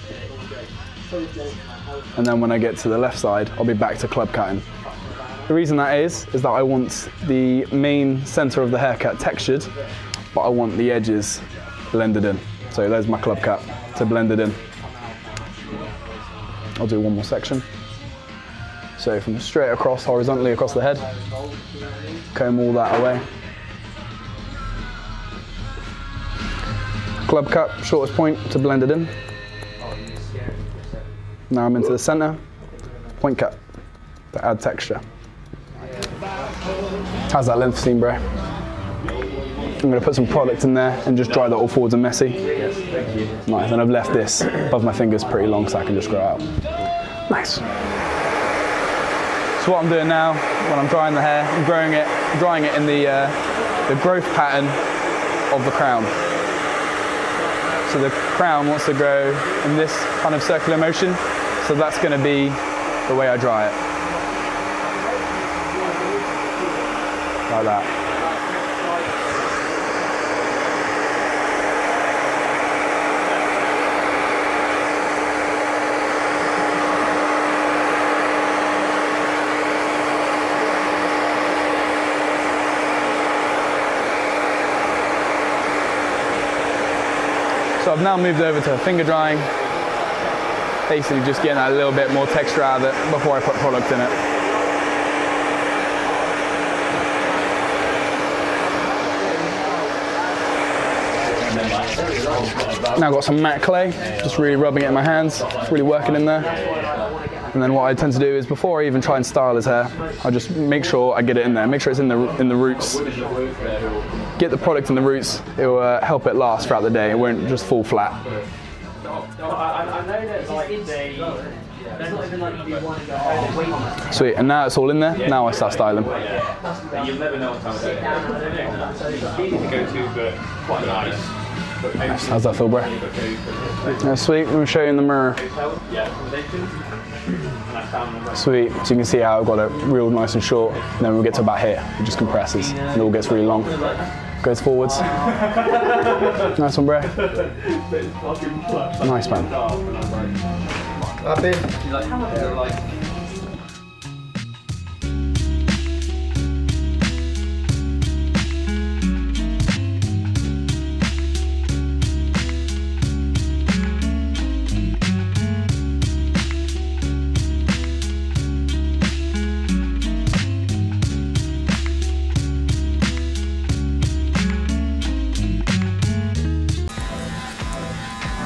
and then when I get to the left side I'll be back to club cutting. The reason that is is that I want the main center of the haircut textured but I want the edges blended in. So there's my club cut to blend it in. I'll do one more section. So from straight across, horizontally across the head, comb all that away. Club cut, shortest point to blend it in. Now I'm into the center, point cut to add texture. How's that length seem, bro? I'm gonna put some product in there and just dry that all forwards and messy. Yes, thank you. Nice, and I've left this above my fingers pretty long so I can just grow out. Nice. So what I'm doing now, when I'm drying the hair, I'm growing it, drying it in the, uh, the growth pattern of the crown. So the crown wants to grow in this kind of circular motion, so that's going to be the way I dry it. Like that. So I've now moved over to finger drying. Basically just getting a little bit more texture out of it before I put product in it. Now I've got some matte clay, just really rubbing it in my hands, really working in there. And then what I tend to do is before I even try and style his hair, I just make sure I get it in there, make sure it's in the in the roots. Get the product in the roots. It will uh, help it last throughout the day. It won't just fall flat. Sweet, and now it's all in there. Now I start styling. You'll never know what time of nice. How's that feel, bro? Yeah, sweet. Let me show you in the mirror. Sweet. So you can see how I've got it real nice and short. And then when we get to about here, it just compresses and it all gets really long. Goes forwards. nice one, bro. Nice, man. Happy?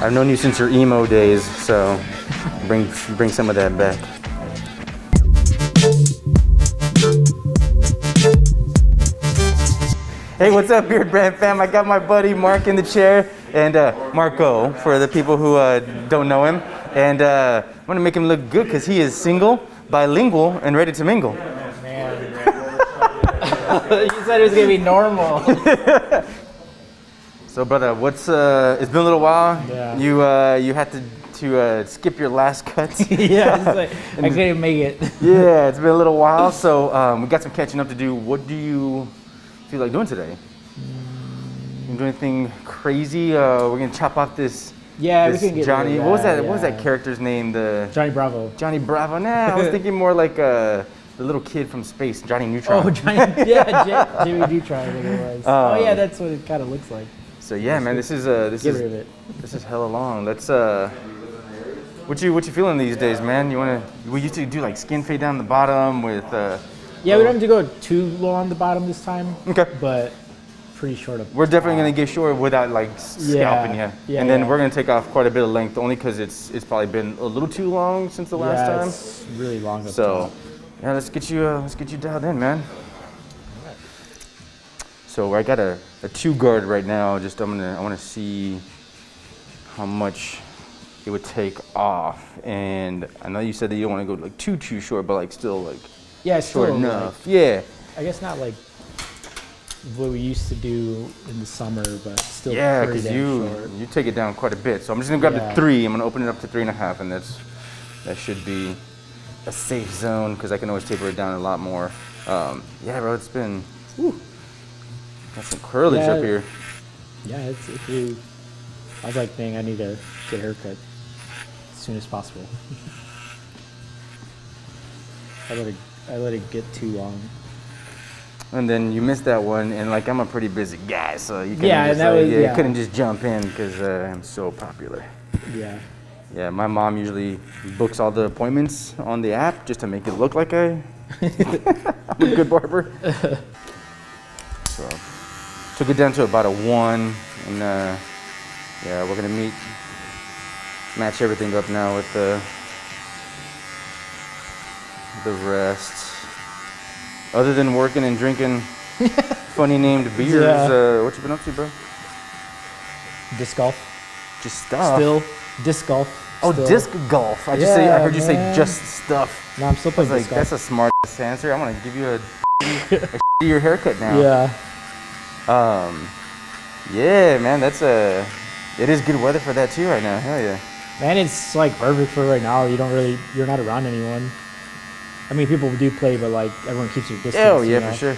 I've known you since your emo days, so bring bring some of that back. Hey, what's up, Beardbrand fam? I got my buddy Mark in the chair, and uh, Marco, for the people who uh, don't know him. And uh, I'm gonna make him look good because he is single, bilingual, and ready to mingle. you said it was gonna be normal. So, brother, what's uh? It's been a little while. Yeah. You uh, you had to to uh, skip your last cuts. yeah, it's like, I couldn't make it. yeah, it's been a little while, so um, we got some catching up to do. What do you feel like doing today? You do anything crazy? Uh, we're gonna chop off this. Yeah, we can get Johnny. What was that, that? What was that character's name? The Johnny Bravo. Johnny Bravo. Nah, I was thinking more like uh, the little kid from space, Johnny Neutron. Oh, Johnny, yeah, J- Jimmy Neutron, I think it was. oh, yeah, Um, that's what it kind of looks like. So yeah, man, this is uh, this Get is rid of it. this is hella long. Let's uh, what you what you feeling these days, man? You wanna we used to do like skin fade down the bottom with uh. Yeah, we don't have to go too low on the bottom this time. Okay. But pretty short of. We're definitely gonna get short without like s- Yeah, scalping you. yeah, and then yeah. we're gonna take off quite a bit of length, only because it's it's probably been a little too long since the last Yeah, time. it's really long So, yeah, let's get you uh, let's get you dialed in, man. So I got a, two guard right now. Just I'm gonna I want to see how much it would take off. And I know you said that you don't want to go like too too short, but like still like Yeah, short still, enough. like- yeah. I guess not like what we used to do in the summer, but still Yeah, because you short. you take it down quite a bit. So I'm just gonna grab Yeah. the three. I'm gonna open it up to three and a half, and that's that should be a safe zone because I can always taper it down a lot more. Um, yeah, bro, it's been whew, got some curlage Yeah. up here. Yeah, it's if you. I was like, dang, I need to get a haircut as soon as possible. I let it, I let it get too long. And then you missed that one, and like I'm a pretty busy guy, so you couldn't Yeah, just, that like, was- yeah, you yeah. couldn't just jump in because uh, I'm so popular. Yeah. Yeah, my mom usually books all the appointments on the app just to make it look like I, I'm a good barber. so took it down to about a one, and uh, yeah, we're gonna meet, match everything up now with the the rest. Other than working and drinking funny named beers, Yeah. uh, what you been up to, bro? Disc golf. Just stuff. Still, disc golf. Oh, still. disc golf. I just say I Yeah, heard you say just stuff. No, I'm still I was playing like, disc golf. that's a smart ass answer. I'm gonna give you a, a your haircut now. Yeah. Um, yeah, man, that's a. It is good weather for that too right now. Hell yeah. Man, it's like perfect for right now. You don't really, you're not around anyone. I mean, people do play, but like everyone keeps your distance. Oh you yeah, know? for sure.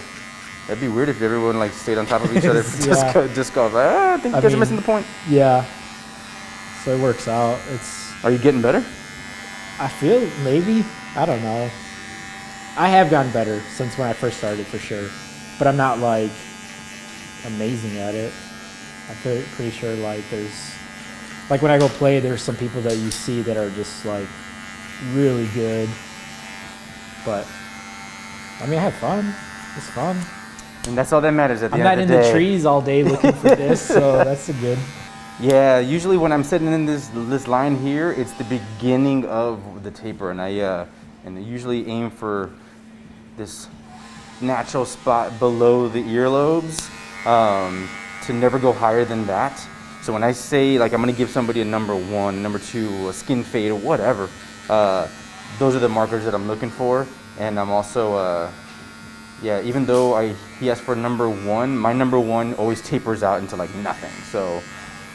That'd be weird if everyone like stayed on top of each other for Yeah. disc, go- disc golf. Ah, I think you I guys are missing the point. Yeah. So it works out. It's. Are you getting better? I feel maybe. I don't know. I have gotten better since when I first started for sure, but I'm not like amazing at it. I'm pretty, pretty sure like there's like when I go play, there's some people that you see that are just like really good. But I mean, I have fun. It's fun. And that's all that matters at the I'm end not of in the day. the trees all day looking for this, so that's a good. Yeah, usually when I'm sitting in this this line here, it's the beginning of the taper, and I uh, and I usually aim for this natural spot below the earlobes um, to never go higher than that. So when I say like I'm gonna give somebody a number one, number two, a skin fade, or whatever, uh, those are the markers that I'm looking for, and I'm also. Uh, yeah, even though I he asked for number one, my number one always tapers out into like nothing. So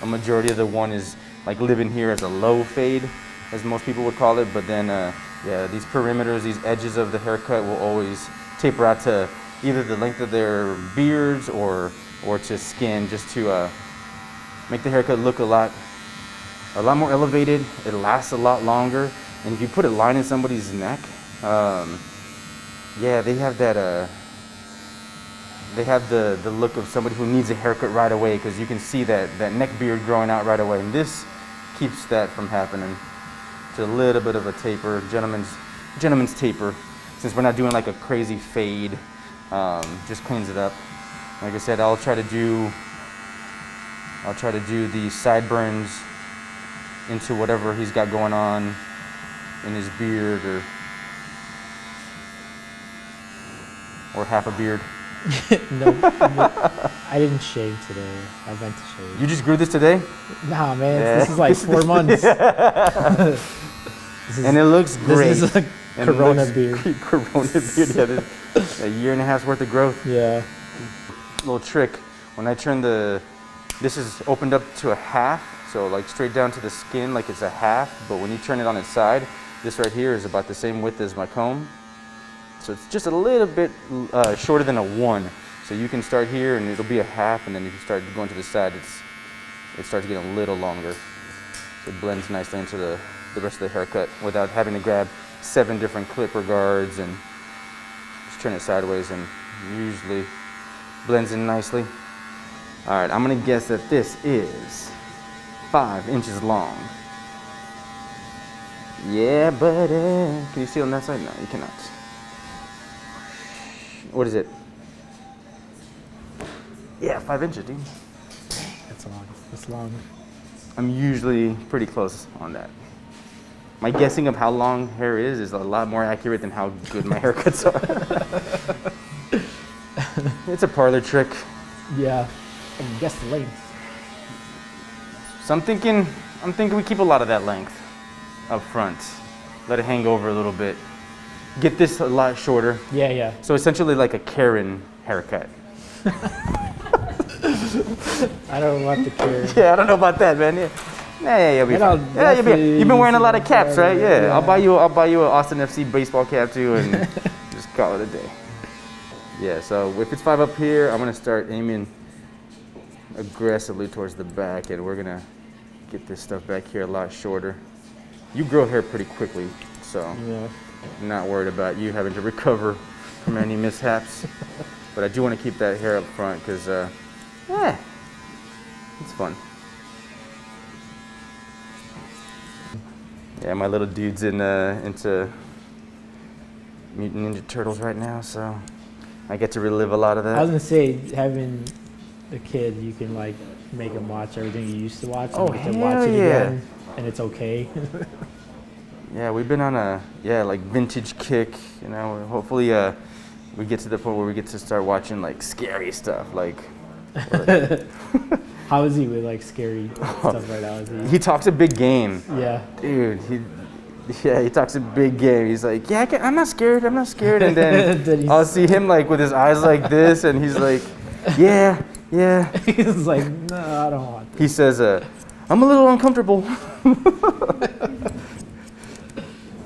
a majority of the one is like living here as a low fade, as most people would call it. But then, uh, yeah, these perimeters, these edges of the haircut will always taper out to either the length of their beards or or to skin, just to uh, make the haircut look a lot a lot more elevated. It lasts a lot longer, and if you put a line in somebody's neck. Um, yeah, they have that. Uh, they have the the look of somebody who needs a haircut right away because you can see that that neck beard growing out right away, and this keeps that from happening. It's a little bit of a taper, gentleman's gentleman's taper, since we're not doing like a crazy fade. Um, just cleans it up. Like I said, I'll try to do. I'll try to do the sideburns into whatever he's got going on in his beard or or half a beard. no, I didn't shave today. I meant to shave. You just grew this today? Nah, man, Yeah. this is like four months. Is- and it looks great. This is a And Corona beard. Corona beard. Yeah, a year and a half's worth of growth. Yeah. Little trick. When I turn the, this is opened up to a half, so like straight down to the skin, like it's a half. But when you turn it on its side, this right here is about the same width as my comb. So it's just a little bit uh, shorter than a one. So you can start here and it'll be a half, and then if you start going to the side, it's it starts getting a little longer. So it blends nicely into the, the rest of the haircut without having to grab seven different clipper guards and turn it sideways and usually blends in nicely. All right, I'm gonna guess that this is five inches long. Yeah, buddy. Can you see on that side? No, you cannot. What is it? Yeah, five inches, dude. That's long. That's long. I'm usually pretty close on that. My guessing of how long hair is is a lot more accurate than how good my haircuts are. it's a parlor trick. Yeah. I can guess the length. So I'm thinking, I'm thinking we keep a lot of that length up front. Let it hang over a little bit. Get this a lot shorter. Yeah, yeah. So essentially like a Karen haircut. I don't want the care. Yeah, I don't know about that, man. Yeah, yeah, yeah you'll be. Yeah, you'll be. You've been wearing a lot of caps, right? forever, Yeah. I'll buy you. I'll buy you an Austin FC baseball cap too, and just call it a day. Yeah. So if it's five up here, I'm gonna start aiming aggressively towards the back, and we're gonna get this stuff back here a lot shorter. You grow hair pretty quickly, so Yeah. I'm not worried about you having to recover from any mishaps. But I do want to keep that hair up front because, uh, yeah, it's fun. Yeah, my little dude's in uh, into Mutant Ninja Turtles right now, so I get to relive a lot of that. I was gonna say having a kid, you can like make them watch everything you used to watch. Oh, and make them hell watch it yeah. again, and it's okay. Yeah, we've been on a yeah like vintage kick. You know, hopefully uh, we get to the point where we get to start watching like scary stuff. Like, How is he with like scary stuff right now? Is he? he talks a big game. Yeah. dude. He, yeah, he talks a big game. He's like, yeah, I can, I'm not scared. I'm not scared. And Then then I'll see him like with his eyes like this, and he's like, yeah, yeah. He's like, no, I don't want. He says, uh, I'm a little uncomfortable.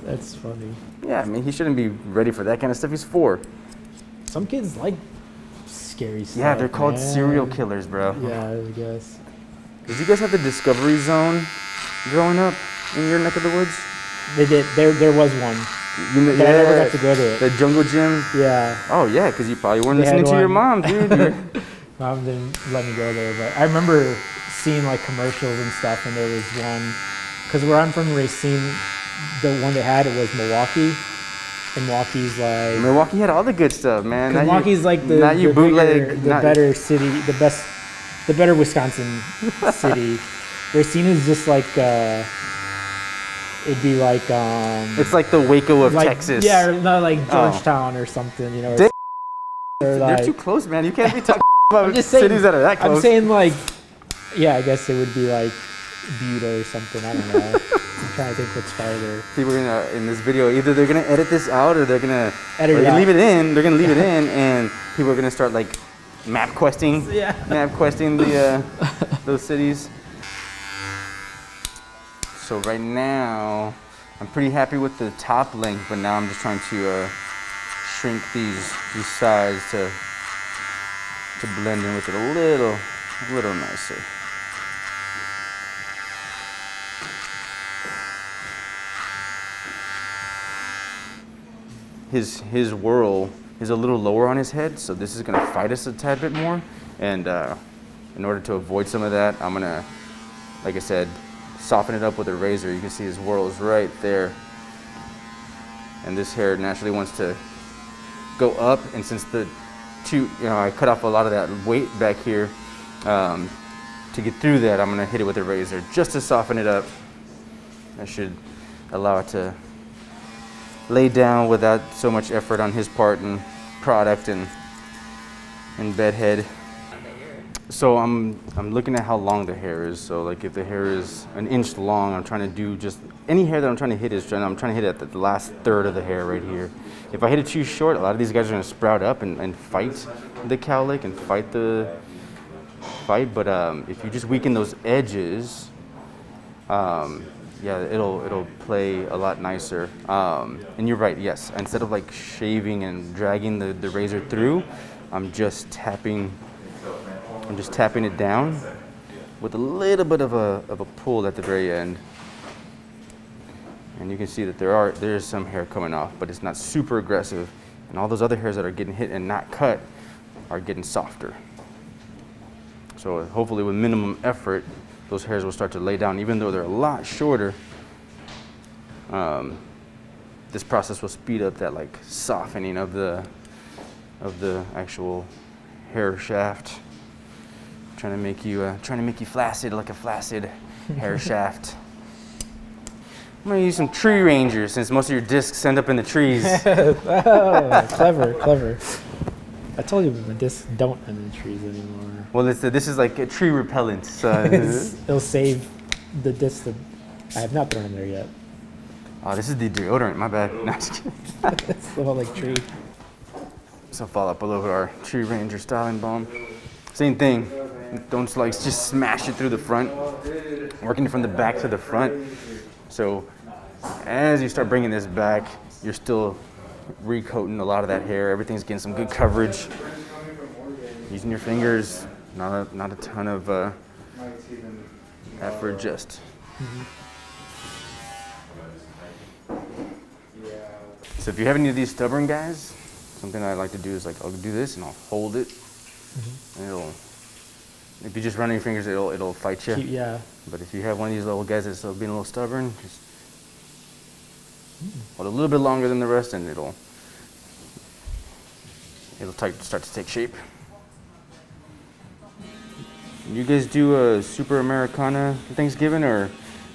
That's funny. yeah, I mean, he shouldn't be ready for that kind of stuff. He's four. Some kids like scary stuff. Yeah, they're called man. serial killers, bro. Yeah, I guess. Did you guys have the Discovery Zone growing up in your neck of the woods? They did. There, there was one. You But I never got to go to it. The jungle gym. Yeah. Oh yeah, because you probably weren't They listening to your mom, dude. Mom didn't let me go there, but I remember seeing like commercials and stuff, and there was one because where I'm from, Racine, the one they had it was Milwaukee, Milwaukee's like Milwaukee had all the good stuff, man. Not you- Milwaukee's like the, not you the bootleg, bigger, the not- better city, the best, the better Wisconsin city. Racine is just like uh, it'd be like um, It's like the Waco of like- Texas. Yeah, or no, like Oh. Georgetown or something. You know, or They're like- too close, man. You can't be talking about just saying, cities that are that close. I'm saying like, yeah, I guess it would be like Buda or something. I don't know. Trying to think what's farther. People are gonna in this video either they're gonna edit this out or they're gonna Edit it out. leave it in. They're gonna leave it in, and people are gonna start like map questing. Yeah. Map questing the uh, those cities. So right now, I'm pretty happy with the top length, but now I'm just trying to uh, shrink these these sides to to blend in with it a little, a little nicer. His his whirl is a little lower on his head, so this is gonna fight us a tad bit more. And uh, in order to avoid some of that, I'm gonna, like I said, soften it up with a razor. You can see his whirl is right there. And this hair naturally wants to go up, and since the two, you know, I cut off a lot of that weight back here, um, to get through that, I'm gonna hit it with a razor just to soften it up. That should allow it to lay down without so much effort on his part and product and and bedhead. So I'm I'm looking at how long the hair is. So like if the hair is an inch long, I'm trying to do just any hair that I'm trying to hit is trying I'm trying to hit at the last third of the hair right here. If I hit it too short, a lot of these guys are gonna sprout up and, and fight the cowlick and fight the fight. But um, if you just weaken those edges, um, yeah, it'll it'll play a lot nicer. Um, and you're right, yes. Instead of like shaving and dragging the, the razor through, I'm just tapping. I'm just tapping it down with a little bit of a of a pull at the very end. And you can see that there are there is some hair coming off, but it's not super aggressive. And all those other hairs that are getting hit and not cut are getting softer. So hopefully with minimum effort, those hairs will start to lay down, even though they're a lot shorter. Um, this process will speed up that like softening of the of the actual hair shaft. Trying to make you uh, trying to make you flaccid like a flaccid hair shaft. I'm gonna use some tree rangers since most of your discs end up in the trees. oh, clever, clever. I told you the discs don't end in trees anymore. Well, it's, this is like a tree repellent. So It'll save the discs that I have not thrown in there yet. Oh, this is the deodorant. My bad. No, just kidding. it's the whole like tree. So follow up a little bit our Tree Ranger styling balm. Same thing. Don't like just smash it through the front. Working from the back to the front. So as you start bringing this back, you're still recoating a lot of that hair. Everything's getting some good coverage. Using your fingers, not a, not a ton of uh, effort, just. So if you have any of these stubborn guys, something I like to do is like I'll do this and I'll hold it, and it'll. If you just run your fingers, it'll it'll fight you. Keep- yeah. But if you have one of these little guys that's being a little stubborn, just hold a little bit longer than the rest, and it'll it'll start to take shape. You guys do a super Americana Thanksgiving or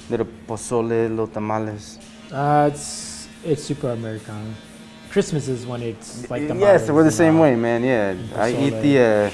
little pozole, little tamales? Uh, it's it's super Americano. Christmas is when it's like the yes, we're the same way, man. Yeah, I eat the uh,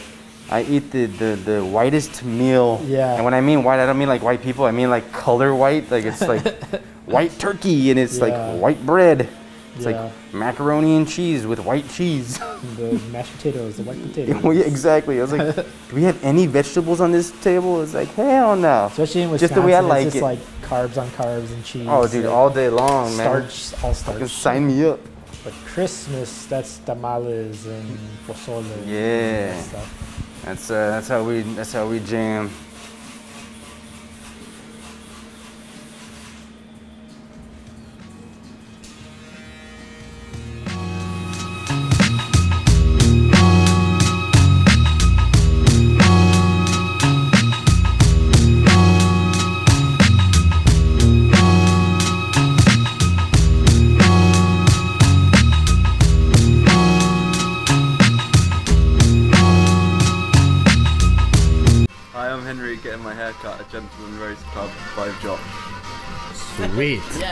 I eat the, the the whitest meal. Yeah. And when I mean white, I don't mean like white people. I mean like color white. Like it's like white turkey and it's Yeah. like white bread. It's Yeah. like macaroni and cheese with white cheese. the mashed potatoes, the white potatoes. yeah, exactly. I was like, do we have any vegetables on this table? It's like hell no. Especially in Wisconsin, just the way I like it's it. just like carbs on carbs and cheese. oh, dude, all day long, man. starch, all starch. Fucking sign me up. But Christmas, that's tamales and pozole. and Yeah. that stuff. That's uh, that's how we that's how we jam. Sweet. So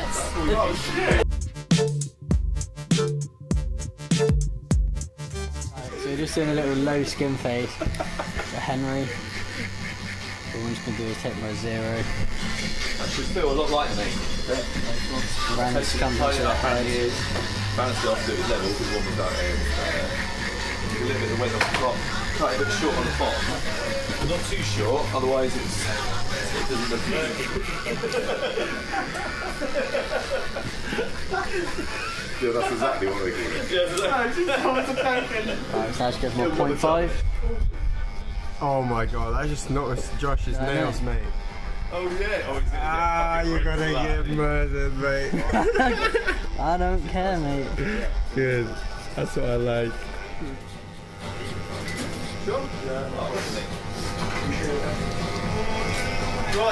we're just doing a little low skin fade for Henry. All we're just gonna do is take my zero. That should feel a lot lighter, mate. Around the scum to the head. Balance it off to its level because one was out here. Uh, a little bit of weight off the top. Cut it a bit short on the bottom. But not too short, otherwise it's, it doesn't look Yeah, that's exactly what they call it. Alright, so let's go for my 0.5. Oh my god, I just noticed Josh's Yeah, nails, know. mate. Oh yeah, oh, he's Ah, you're gonna get murdered, mate. I don't care, mate. Good. That's what I like. Right,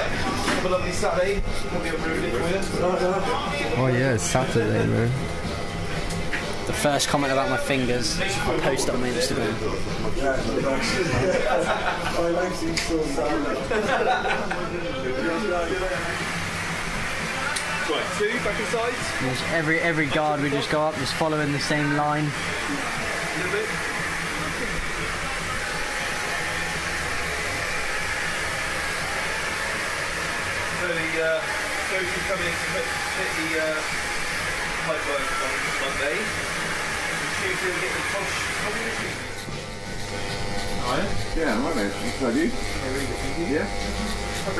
have a lovely Saturday. Hope you have a really good Oh yeah, it's Saturday, man. The first comment about my fingers, I'll post on my Instagram. Right, two, back inside. Just every every guard we just go up, just following the same line. A little bit. So the uh, those who come in to hit, hit the uh, pipe work on Monday, Tuesday we'll get the posh. Yeah, right, mate. Have you? Yeah.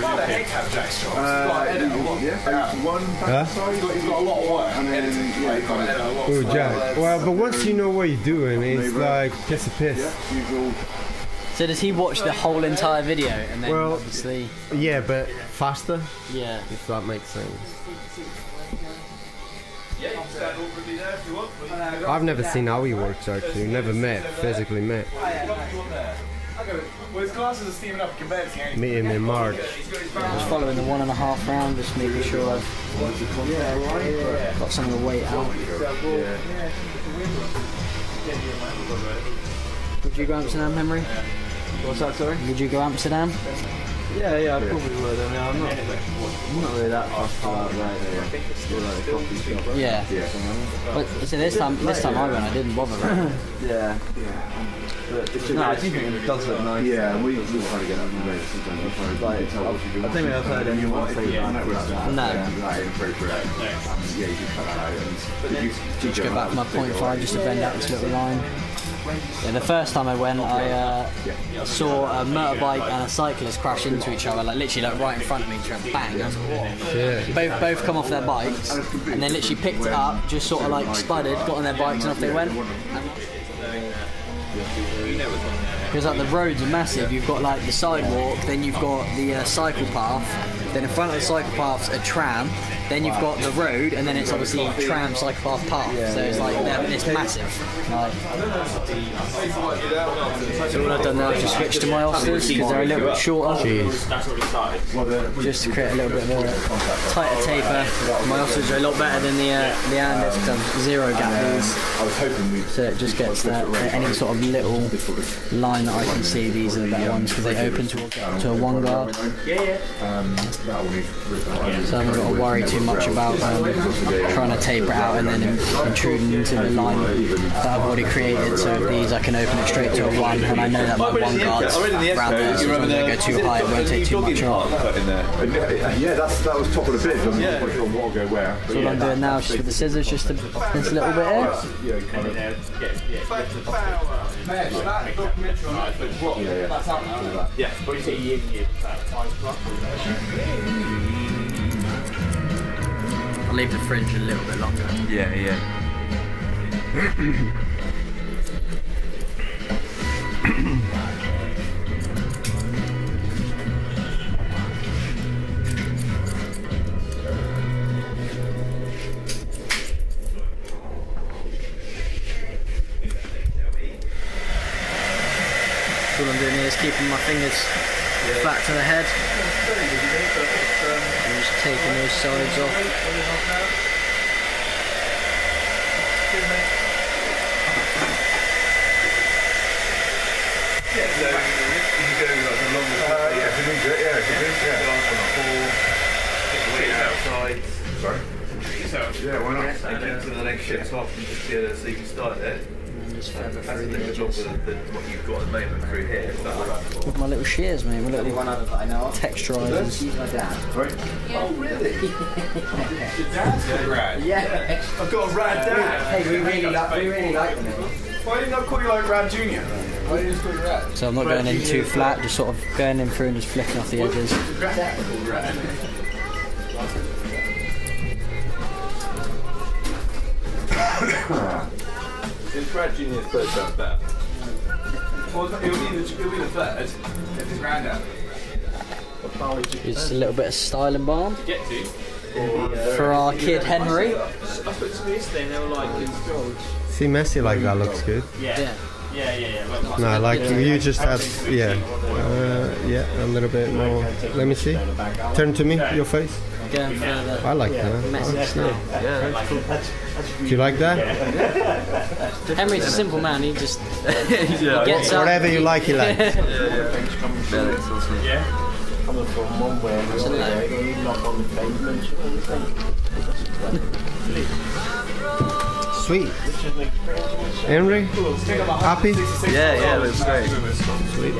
What the heck have Jack's got? Uh, yeah, one back side. He's got a lot of work. And then, yeah, kind of. Oh, Jack. Well, but once you know what you're doing, it's like piss a piss. Yeah, Usual. So does he watch the whole entire video and then Well- obviously Yeah, but faster. Yeah. If that makes sense. Yeah, you can stand awkwardly there if you want. but you can go- I've never seen how he works actually. Never met, physically met. Well, his glasses are steaming up. You can barely see anything. Meet him in March. just following the one and a half round, just making sure I've got some of the weight out. Would you go Amsterdam, Henry? What's that, sorry? Would you go Amsterdam? Yeah, yeah, I probably would. I mean, I'm not, I'm not really that fussed about like, uh, do like a coffee shop. Yeah. But so this time, this time I went, I didn't bother. Right? Yeah. But, no, I think it does look nice. Yeah, we we try to get that from race sometimes. We try to Like, tell what you do. I think I've heard anyone say that. that was. No. Yeah, that inappropriate. Um, yeah, you can cut that out. And you, you Just go back to my point five, just to bend out this little line. Yeah, the first time I went, I uh, saw a motorbike and a cyclist crash into each other, like literally like right in front of me, just went bang. I was like, whoa. Yeah. Both both come off their bikes and then literally picked it up, just sort of like spudded, got on their bikes and off they went. Because like the roads are massive. You've got like the sidewalk, then you've got the uh, cycle path, then in front of the cycle path's a tram, then you've got the road, and then it's obviously tram, cycle path, path. So it's like it's massive. Like, so what I've done now is just switched to my Ulsters because they're a little bit shorter. Started. Just to create a little bit more tighter taper. My Ulsters are a lot better than the uh, the Andis because I'm zero gap. I was hoping we. So it just gets that any sort of little line that I can see. These are the better ones because they open to a, to a one guard. Yeah, need So I haven't got to worry too much about um, trying to taper it out and then in- intruding into the line that I've already created. So with these, I can open it straight to a one, and I know that my one guards around there, so when they go too high, it won't take too much off. in there. Yeah, that's that was top of the bid. I'm not sure what will go where. but So what I'm doing now is just with the scissors, just to this little bit here. Yeah, kind of. Yeah, yeah. Yeah, but you see yin yin. I'll leave the fringe a little bit longer. Yeah, yeah. all I'm doing here is keeping my fingers flat to the head. And just taking those sides off. yeah. Outside. Sorry? Yeah, why not? And get to the next shift off and just so you can start there. That's with my little shears, mate. My little one other that I know of. Texturizers. He's my dad. Right? Yeah. Oh, really? Your dad's got a rad? Yeah. I've got a rad dad. Hey, we really, like, we really like them. Why didn't I call you like Rad Junior? Why didn't you just call you Rad? So I'm not going in too flat, just sort of going in through and just flicking off the edges. Rad. It's Brad Junior's third time back. Well, it'll be the, it'll be the third. It's his granddad. It's a little bit of styling balm To get to. for our kid Henry. I spoke to them yesterday and they were like, See Messi like that looks good. yeah. Yeah. Yeah, yeah, yeah. Like, No, like you just had, yeah, uh, yeah, a little bit more. Let me see. Turn to me, your face. Going for the I like that. message That's nice. Yeah, that's cool. Do you like that? Henry's a simple man. He just he gets up. Whatever you like, he likes. Yeah. Coming from one way and the other way, you knock on the pavement. Sweet. Henry, happy? Yeah, yeah, looks great. Sweet.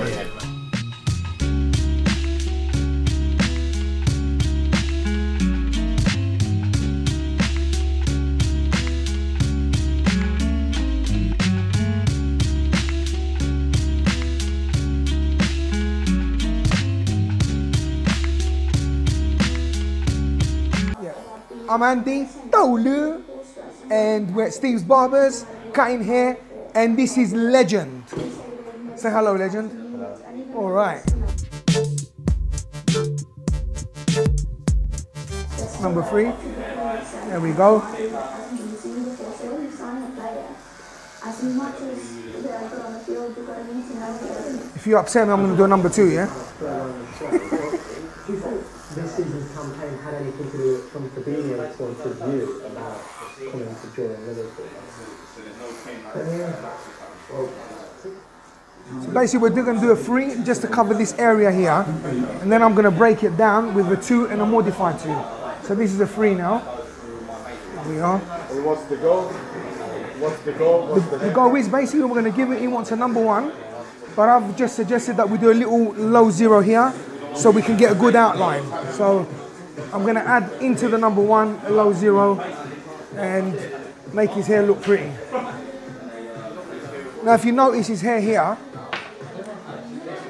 I'm Andy Tolu, and we're at Steve's Barbers, cutting hair, and this is Legend. Say hello, Legend. All right. Number three. There we go. If you upset me, I'm going to do number two, yeah? this season's campaign had anything to do from point of view about coming to join Liverpool? So basically, we're going to do a three just to cover this area here, and then I'm going to break it down with a two and a modified two. So this is a three now. There we are. And what's the goal? What's the goal? What's The, the goal is basically we're going to give it. He wants a number one, but I've just suggested that we do a little low zero here, so we can get a good outline. So I'm going to add into the number one a low zero, and make his hair look pretty. Now, if you notice his hair here,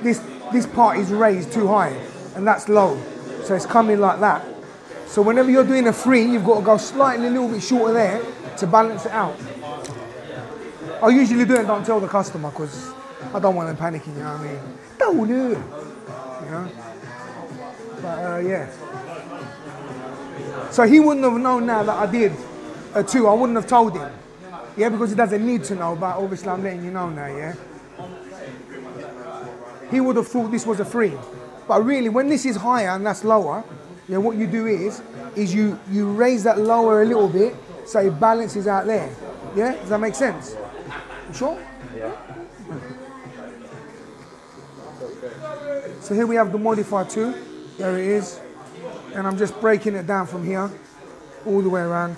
this this part is raised too high, and that's low, so it's coming like that. So whenever you're doing a three, you've got to go slightly a little bit shorter there to balance it out. I usually do it, don't tell the customer, because I don't want them panicking. You know what I mean? Don't do it. You know. But uh, yeah. So he wouldn't have known now that I did a two. I wouldn't have told him. Yeah, because he doesn't need to know, but obviously I'm letting you know now, yeah? He would have thought this was a three. But really, when this is higher and that's lower, yeah, what you do is, is you, you raise that lower a little bit so it balances out there. Yeah, does that make sense? You sure? Yeah. So here we have the modifier two. There it is. And I'm just breaking it down from here all the way around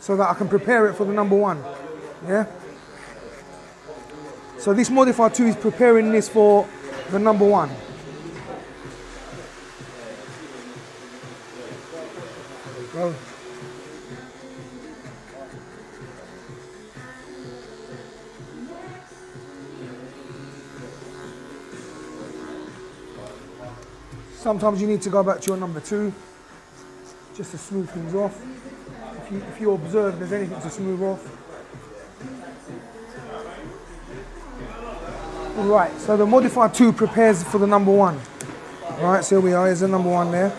so that I can prepare it for the number one. Yeah? So this modifier two is preparing this for the number one. Sometimes you need to go back to your number two just to smooth things off. If you, if you observe there's anything to smooth off. Right, so the modifier two prepares for the number one. Right, so here we are, here's the number one there.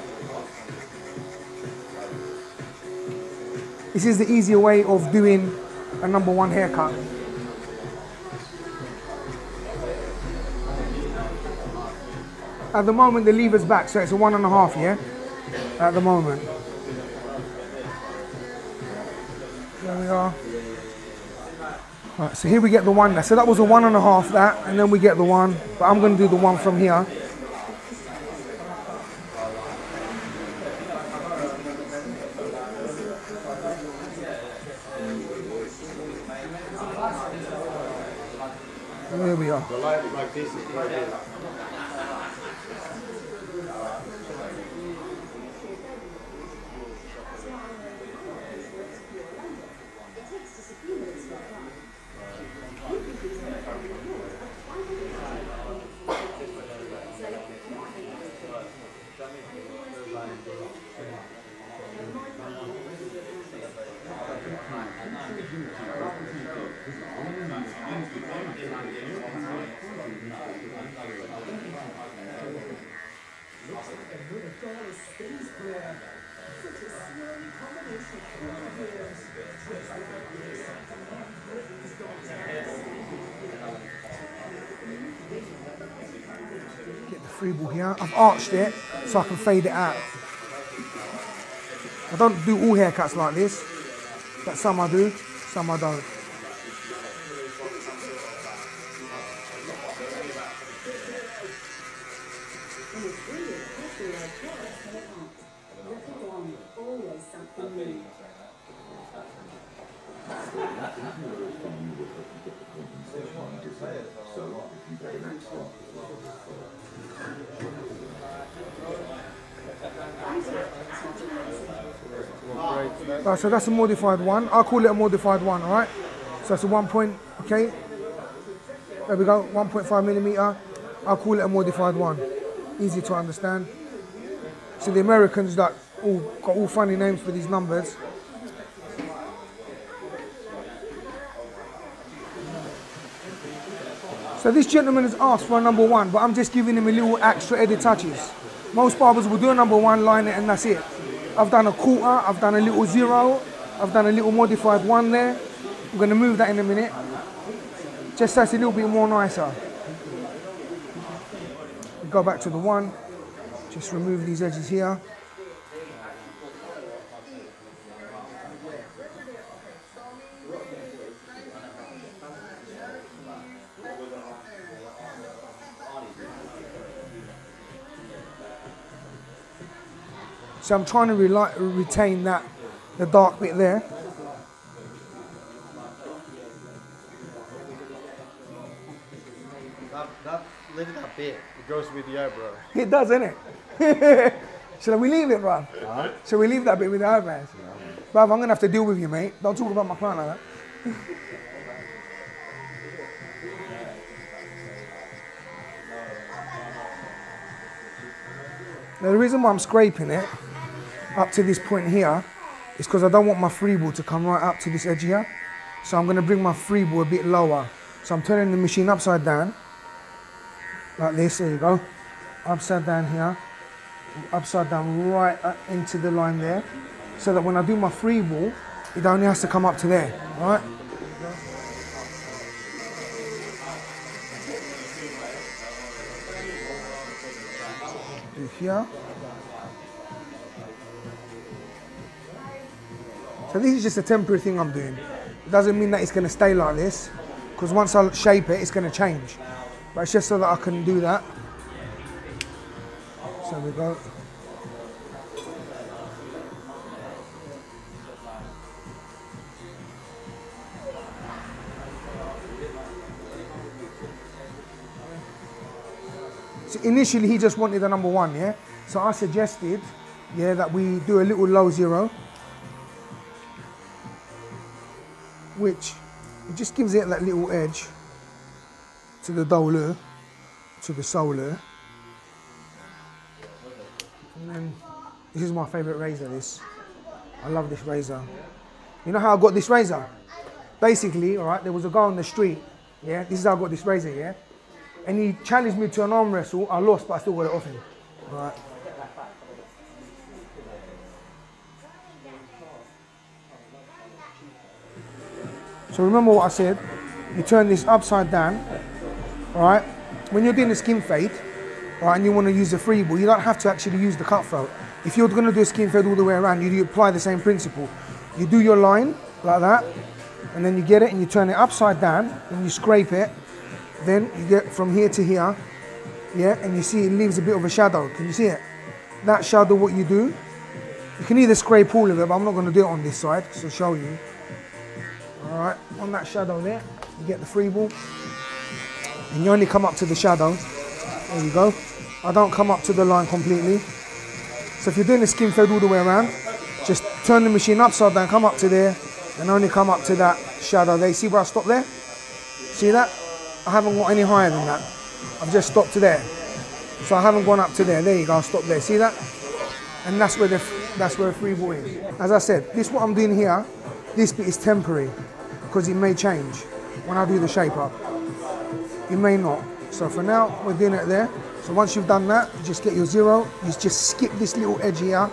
This is the easier way of doing a number one haircut. At the moment, the lever's back, so it's a one and a half, yeah? At the moment. There we are. Right, so here we get the one. So that was a one and a half that, and then we get the one. But I'm going to do the one from here. There we are. I've arched it so I can fade it out. I don't do all haircuts like this. But some I do, some I don't. Right, so that's a modified one. I'll call it a modified one, all right? So that's a one point, okay? There we go, 1.5 millimeter. I'll call it a modified one. Easy to understand. So the Americans that all got all funny names for these numbers. So this gentleman has asked for a number one, but I'm just giving him a little extra edit touches. Most barbers will do a number one, line it, and that's it. I've done a quarter, I've done a little zero, I've done a little modified one there. I'm gonna move that in a minute. Just it's a little bit more nicer. Go back to the one. Just remove these edges here. So I'm trying to reli- retain that, the dark bit there. That, that little that bit, it goes with the eyebrow. It does, innit? it? Shall we leave it, bruv? Huh? Shall we leave that bit with the eyebrows? Bruv, I'm gonna have to deal with you, mate. Don't talk about my client like that. Now, the reason why I'm scraping it up to this point here is because I don't want my free ball to come right up to this edge here. So I'm gonna bring my free ball a bit lower. So I'm turning the machine upside down, like this, there you go. Upside down here, upside down right into the line there. So that when I do my free ball, it only has to come up to there, right? Here. So this is just a temporary thing I'm doing. It doesn't mean that it's going to stay like this, because once I shape it, it's going to change. But it's just so that I can do that. So we go. So initially he just wanted the number one, yeah? So I suggested, yeah, that we do a little low zero. Which it just gives it that little edge to the dollar, to the solar. And then this is my favorite razor, this. I love this razor. You know how I got this razor? Basically, all right, there was a guy on the street, yeah? This is how I got this razor, yeah? And he challenged me to an arm wrestle. I lost, but I still got it off him. All right. So remember what I said. You turn this upside down, right? When you're doing a skin fade, right, and you want to use a free ball, you don't have to actually use the cutthroat. If you're going to do a skin fade all the way around, you apply the same principle. You do your line like that, and then you get it and you turn it upside down, and you scrape it. Then you get from here to here, yeah, and you see it leaves a bit of a shadow. Can you see it? That shadow, what you do, you can either scrape all of it, but I'm not going to do it on this side, so I'll show you. All right, on that shadow there, you get the free ball. and you only come up to the shadow. There you go. I don't come up to the line completely. So if you're doing the skin fade all the way around, just turn the machine upside down, come up to there, and only come up to that shadow there. See where I stop there? See that? I haven't got any higher than that. I've just stopped to there. So I haven't gone up to there. There you go, I'll stop there. See that? And that's where the that's where the free ball is. As I said, this what I'm doing here, this bit is temporary because it may change when I do the shape up. It may not. So for now, we're doing it there. So once you've done that, you just get your zero. You just skip this little edge here.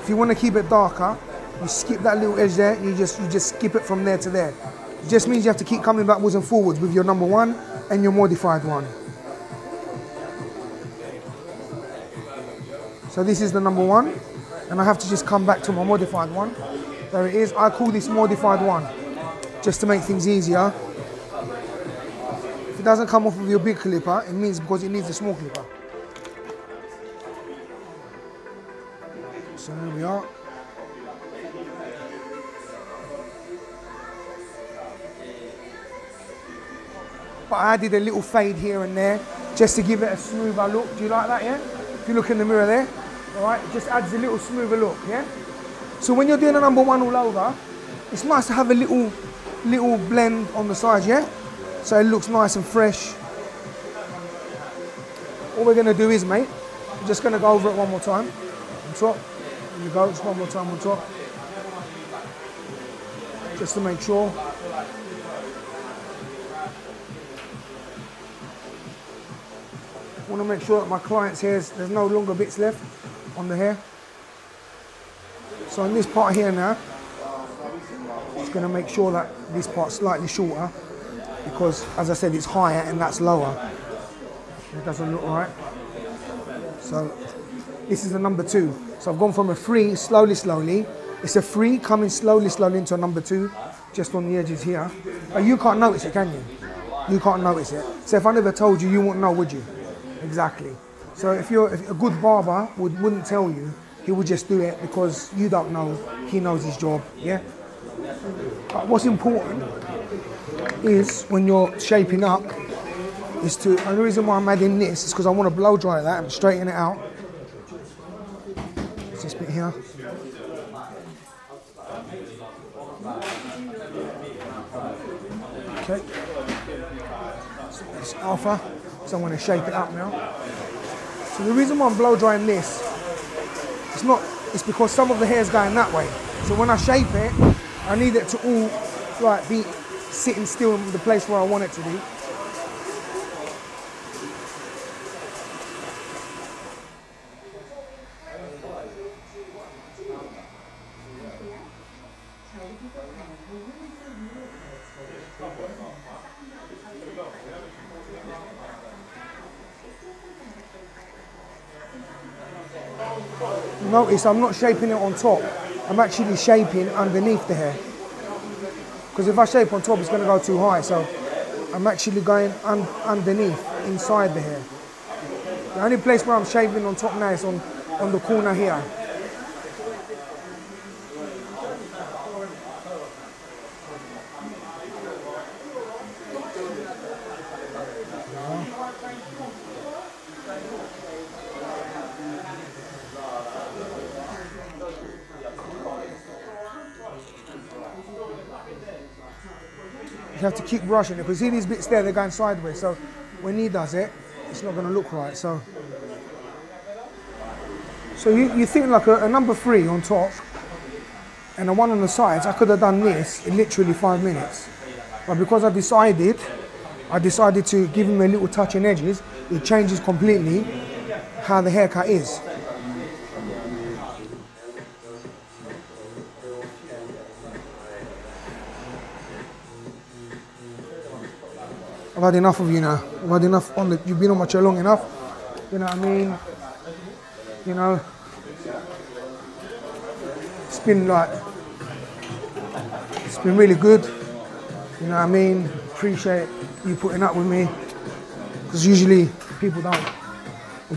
If you want to keep it darker, you skip that little edge there. You just you just skip it from there to there. It just means you have to keep coming backwards and forwards with your number one and your modified one. So this is the number one, and I have to just come back to my modified one. There it is. I call this modified one, just to make things easier. If it doesn't come off with your big clipper, it means because it needs a small clipper. So there we are. But I added a little fade here and there just to give it a smoother look. Do you like that, yeah? If you look in the mirror there, all right, it just adds a little smoother look, yeah? So when you're doing a number one all over, it's nice to have a little, little blend on the sides, yeah? So it looks nice and fresh. All we're gonna do is, mate, we're just gonna go over it one more time. On top, there you go, just one more time on top. Just to make sure. I want to make sure that my client's here, there's no longer bits left on the hair. So in this part here now, just going to make sure that this part's slightly shorter because as I said, it's higher and that's lower. It doesn't look right. So this is a number two. So I've gone from a three, slowly, slowly. It's a three coming slowly, slowly into a number two, just on the edges here. But you can't notice it, can you? You can't notice it. So if I never told you, you wouldn't know, would you? Exactly. So if you're if a good barber would wouldn't tell you, he would just do it because you don't know. He knows his job. Yeah. But what's important is when you're shaping up, is to. And the reason why I'm adding this is because I want to blow dry that and straighten it out. It's this bit here. Okay. So it's alpha. So I'm going to shape it up now. So the reason why I'm blow drying this, it's not, it's because some of the hair is going that way. So when I shape it, I need it to all like be sitting still in the place where I want it to be. Notice I'm not shaping it on top. I'm actually shaping underneath the hair. Because if I shape on top, it's going to go too high. So I'm actually going un underneath, inside the hair. The only place where I'm shaping on top now is on, on the corner here. You have to keep brushing it because see these bits there, they're going sideways. So when he does it, it's not going to look right. So, so you, you think like a, a number three on top and a one on the sides. I could have done this in literally five minutes, but because I decided, I decided to give him a little touch in edges. It changes completely how the haircut is. I've had enough of you now. I've had enough on the, you've been on my chair long enough. You know what I mean? You know, it's been like, it's been really good. You know what I mean? Appreciate you putting up with me. Because usually people don't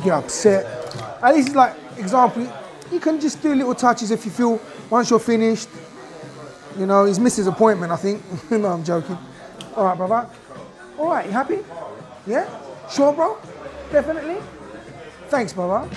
get upset. At least like, example, you can just do little touches if you feel, once you're finished, you know, he's missed his appointment, I think. no, I'm joking. All right, brother. All right, you happy? Yeah? Sure, bro? Definitely? Thanks, brother.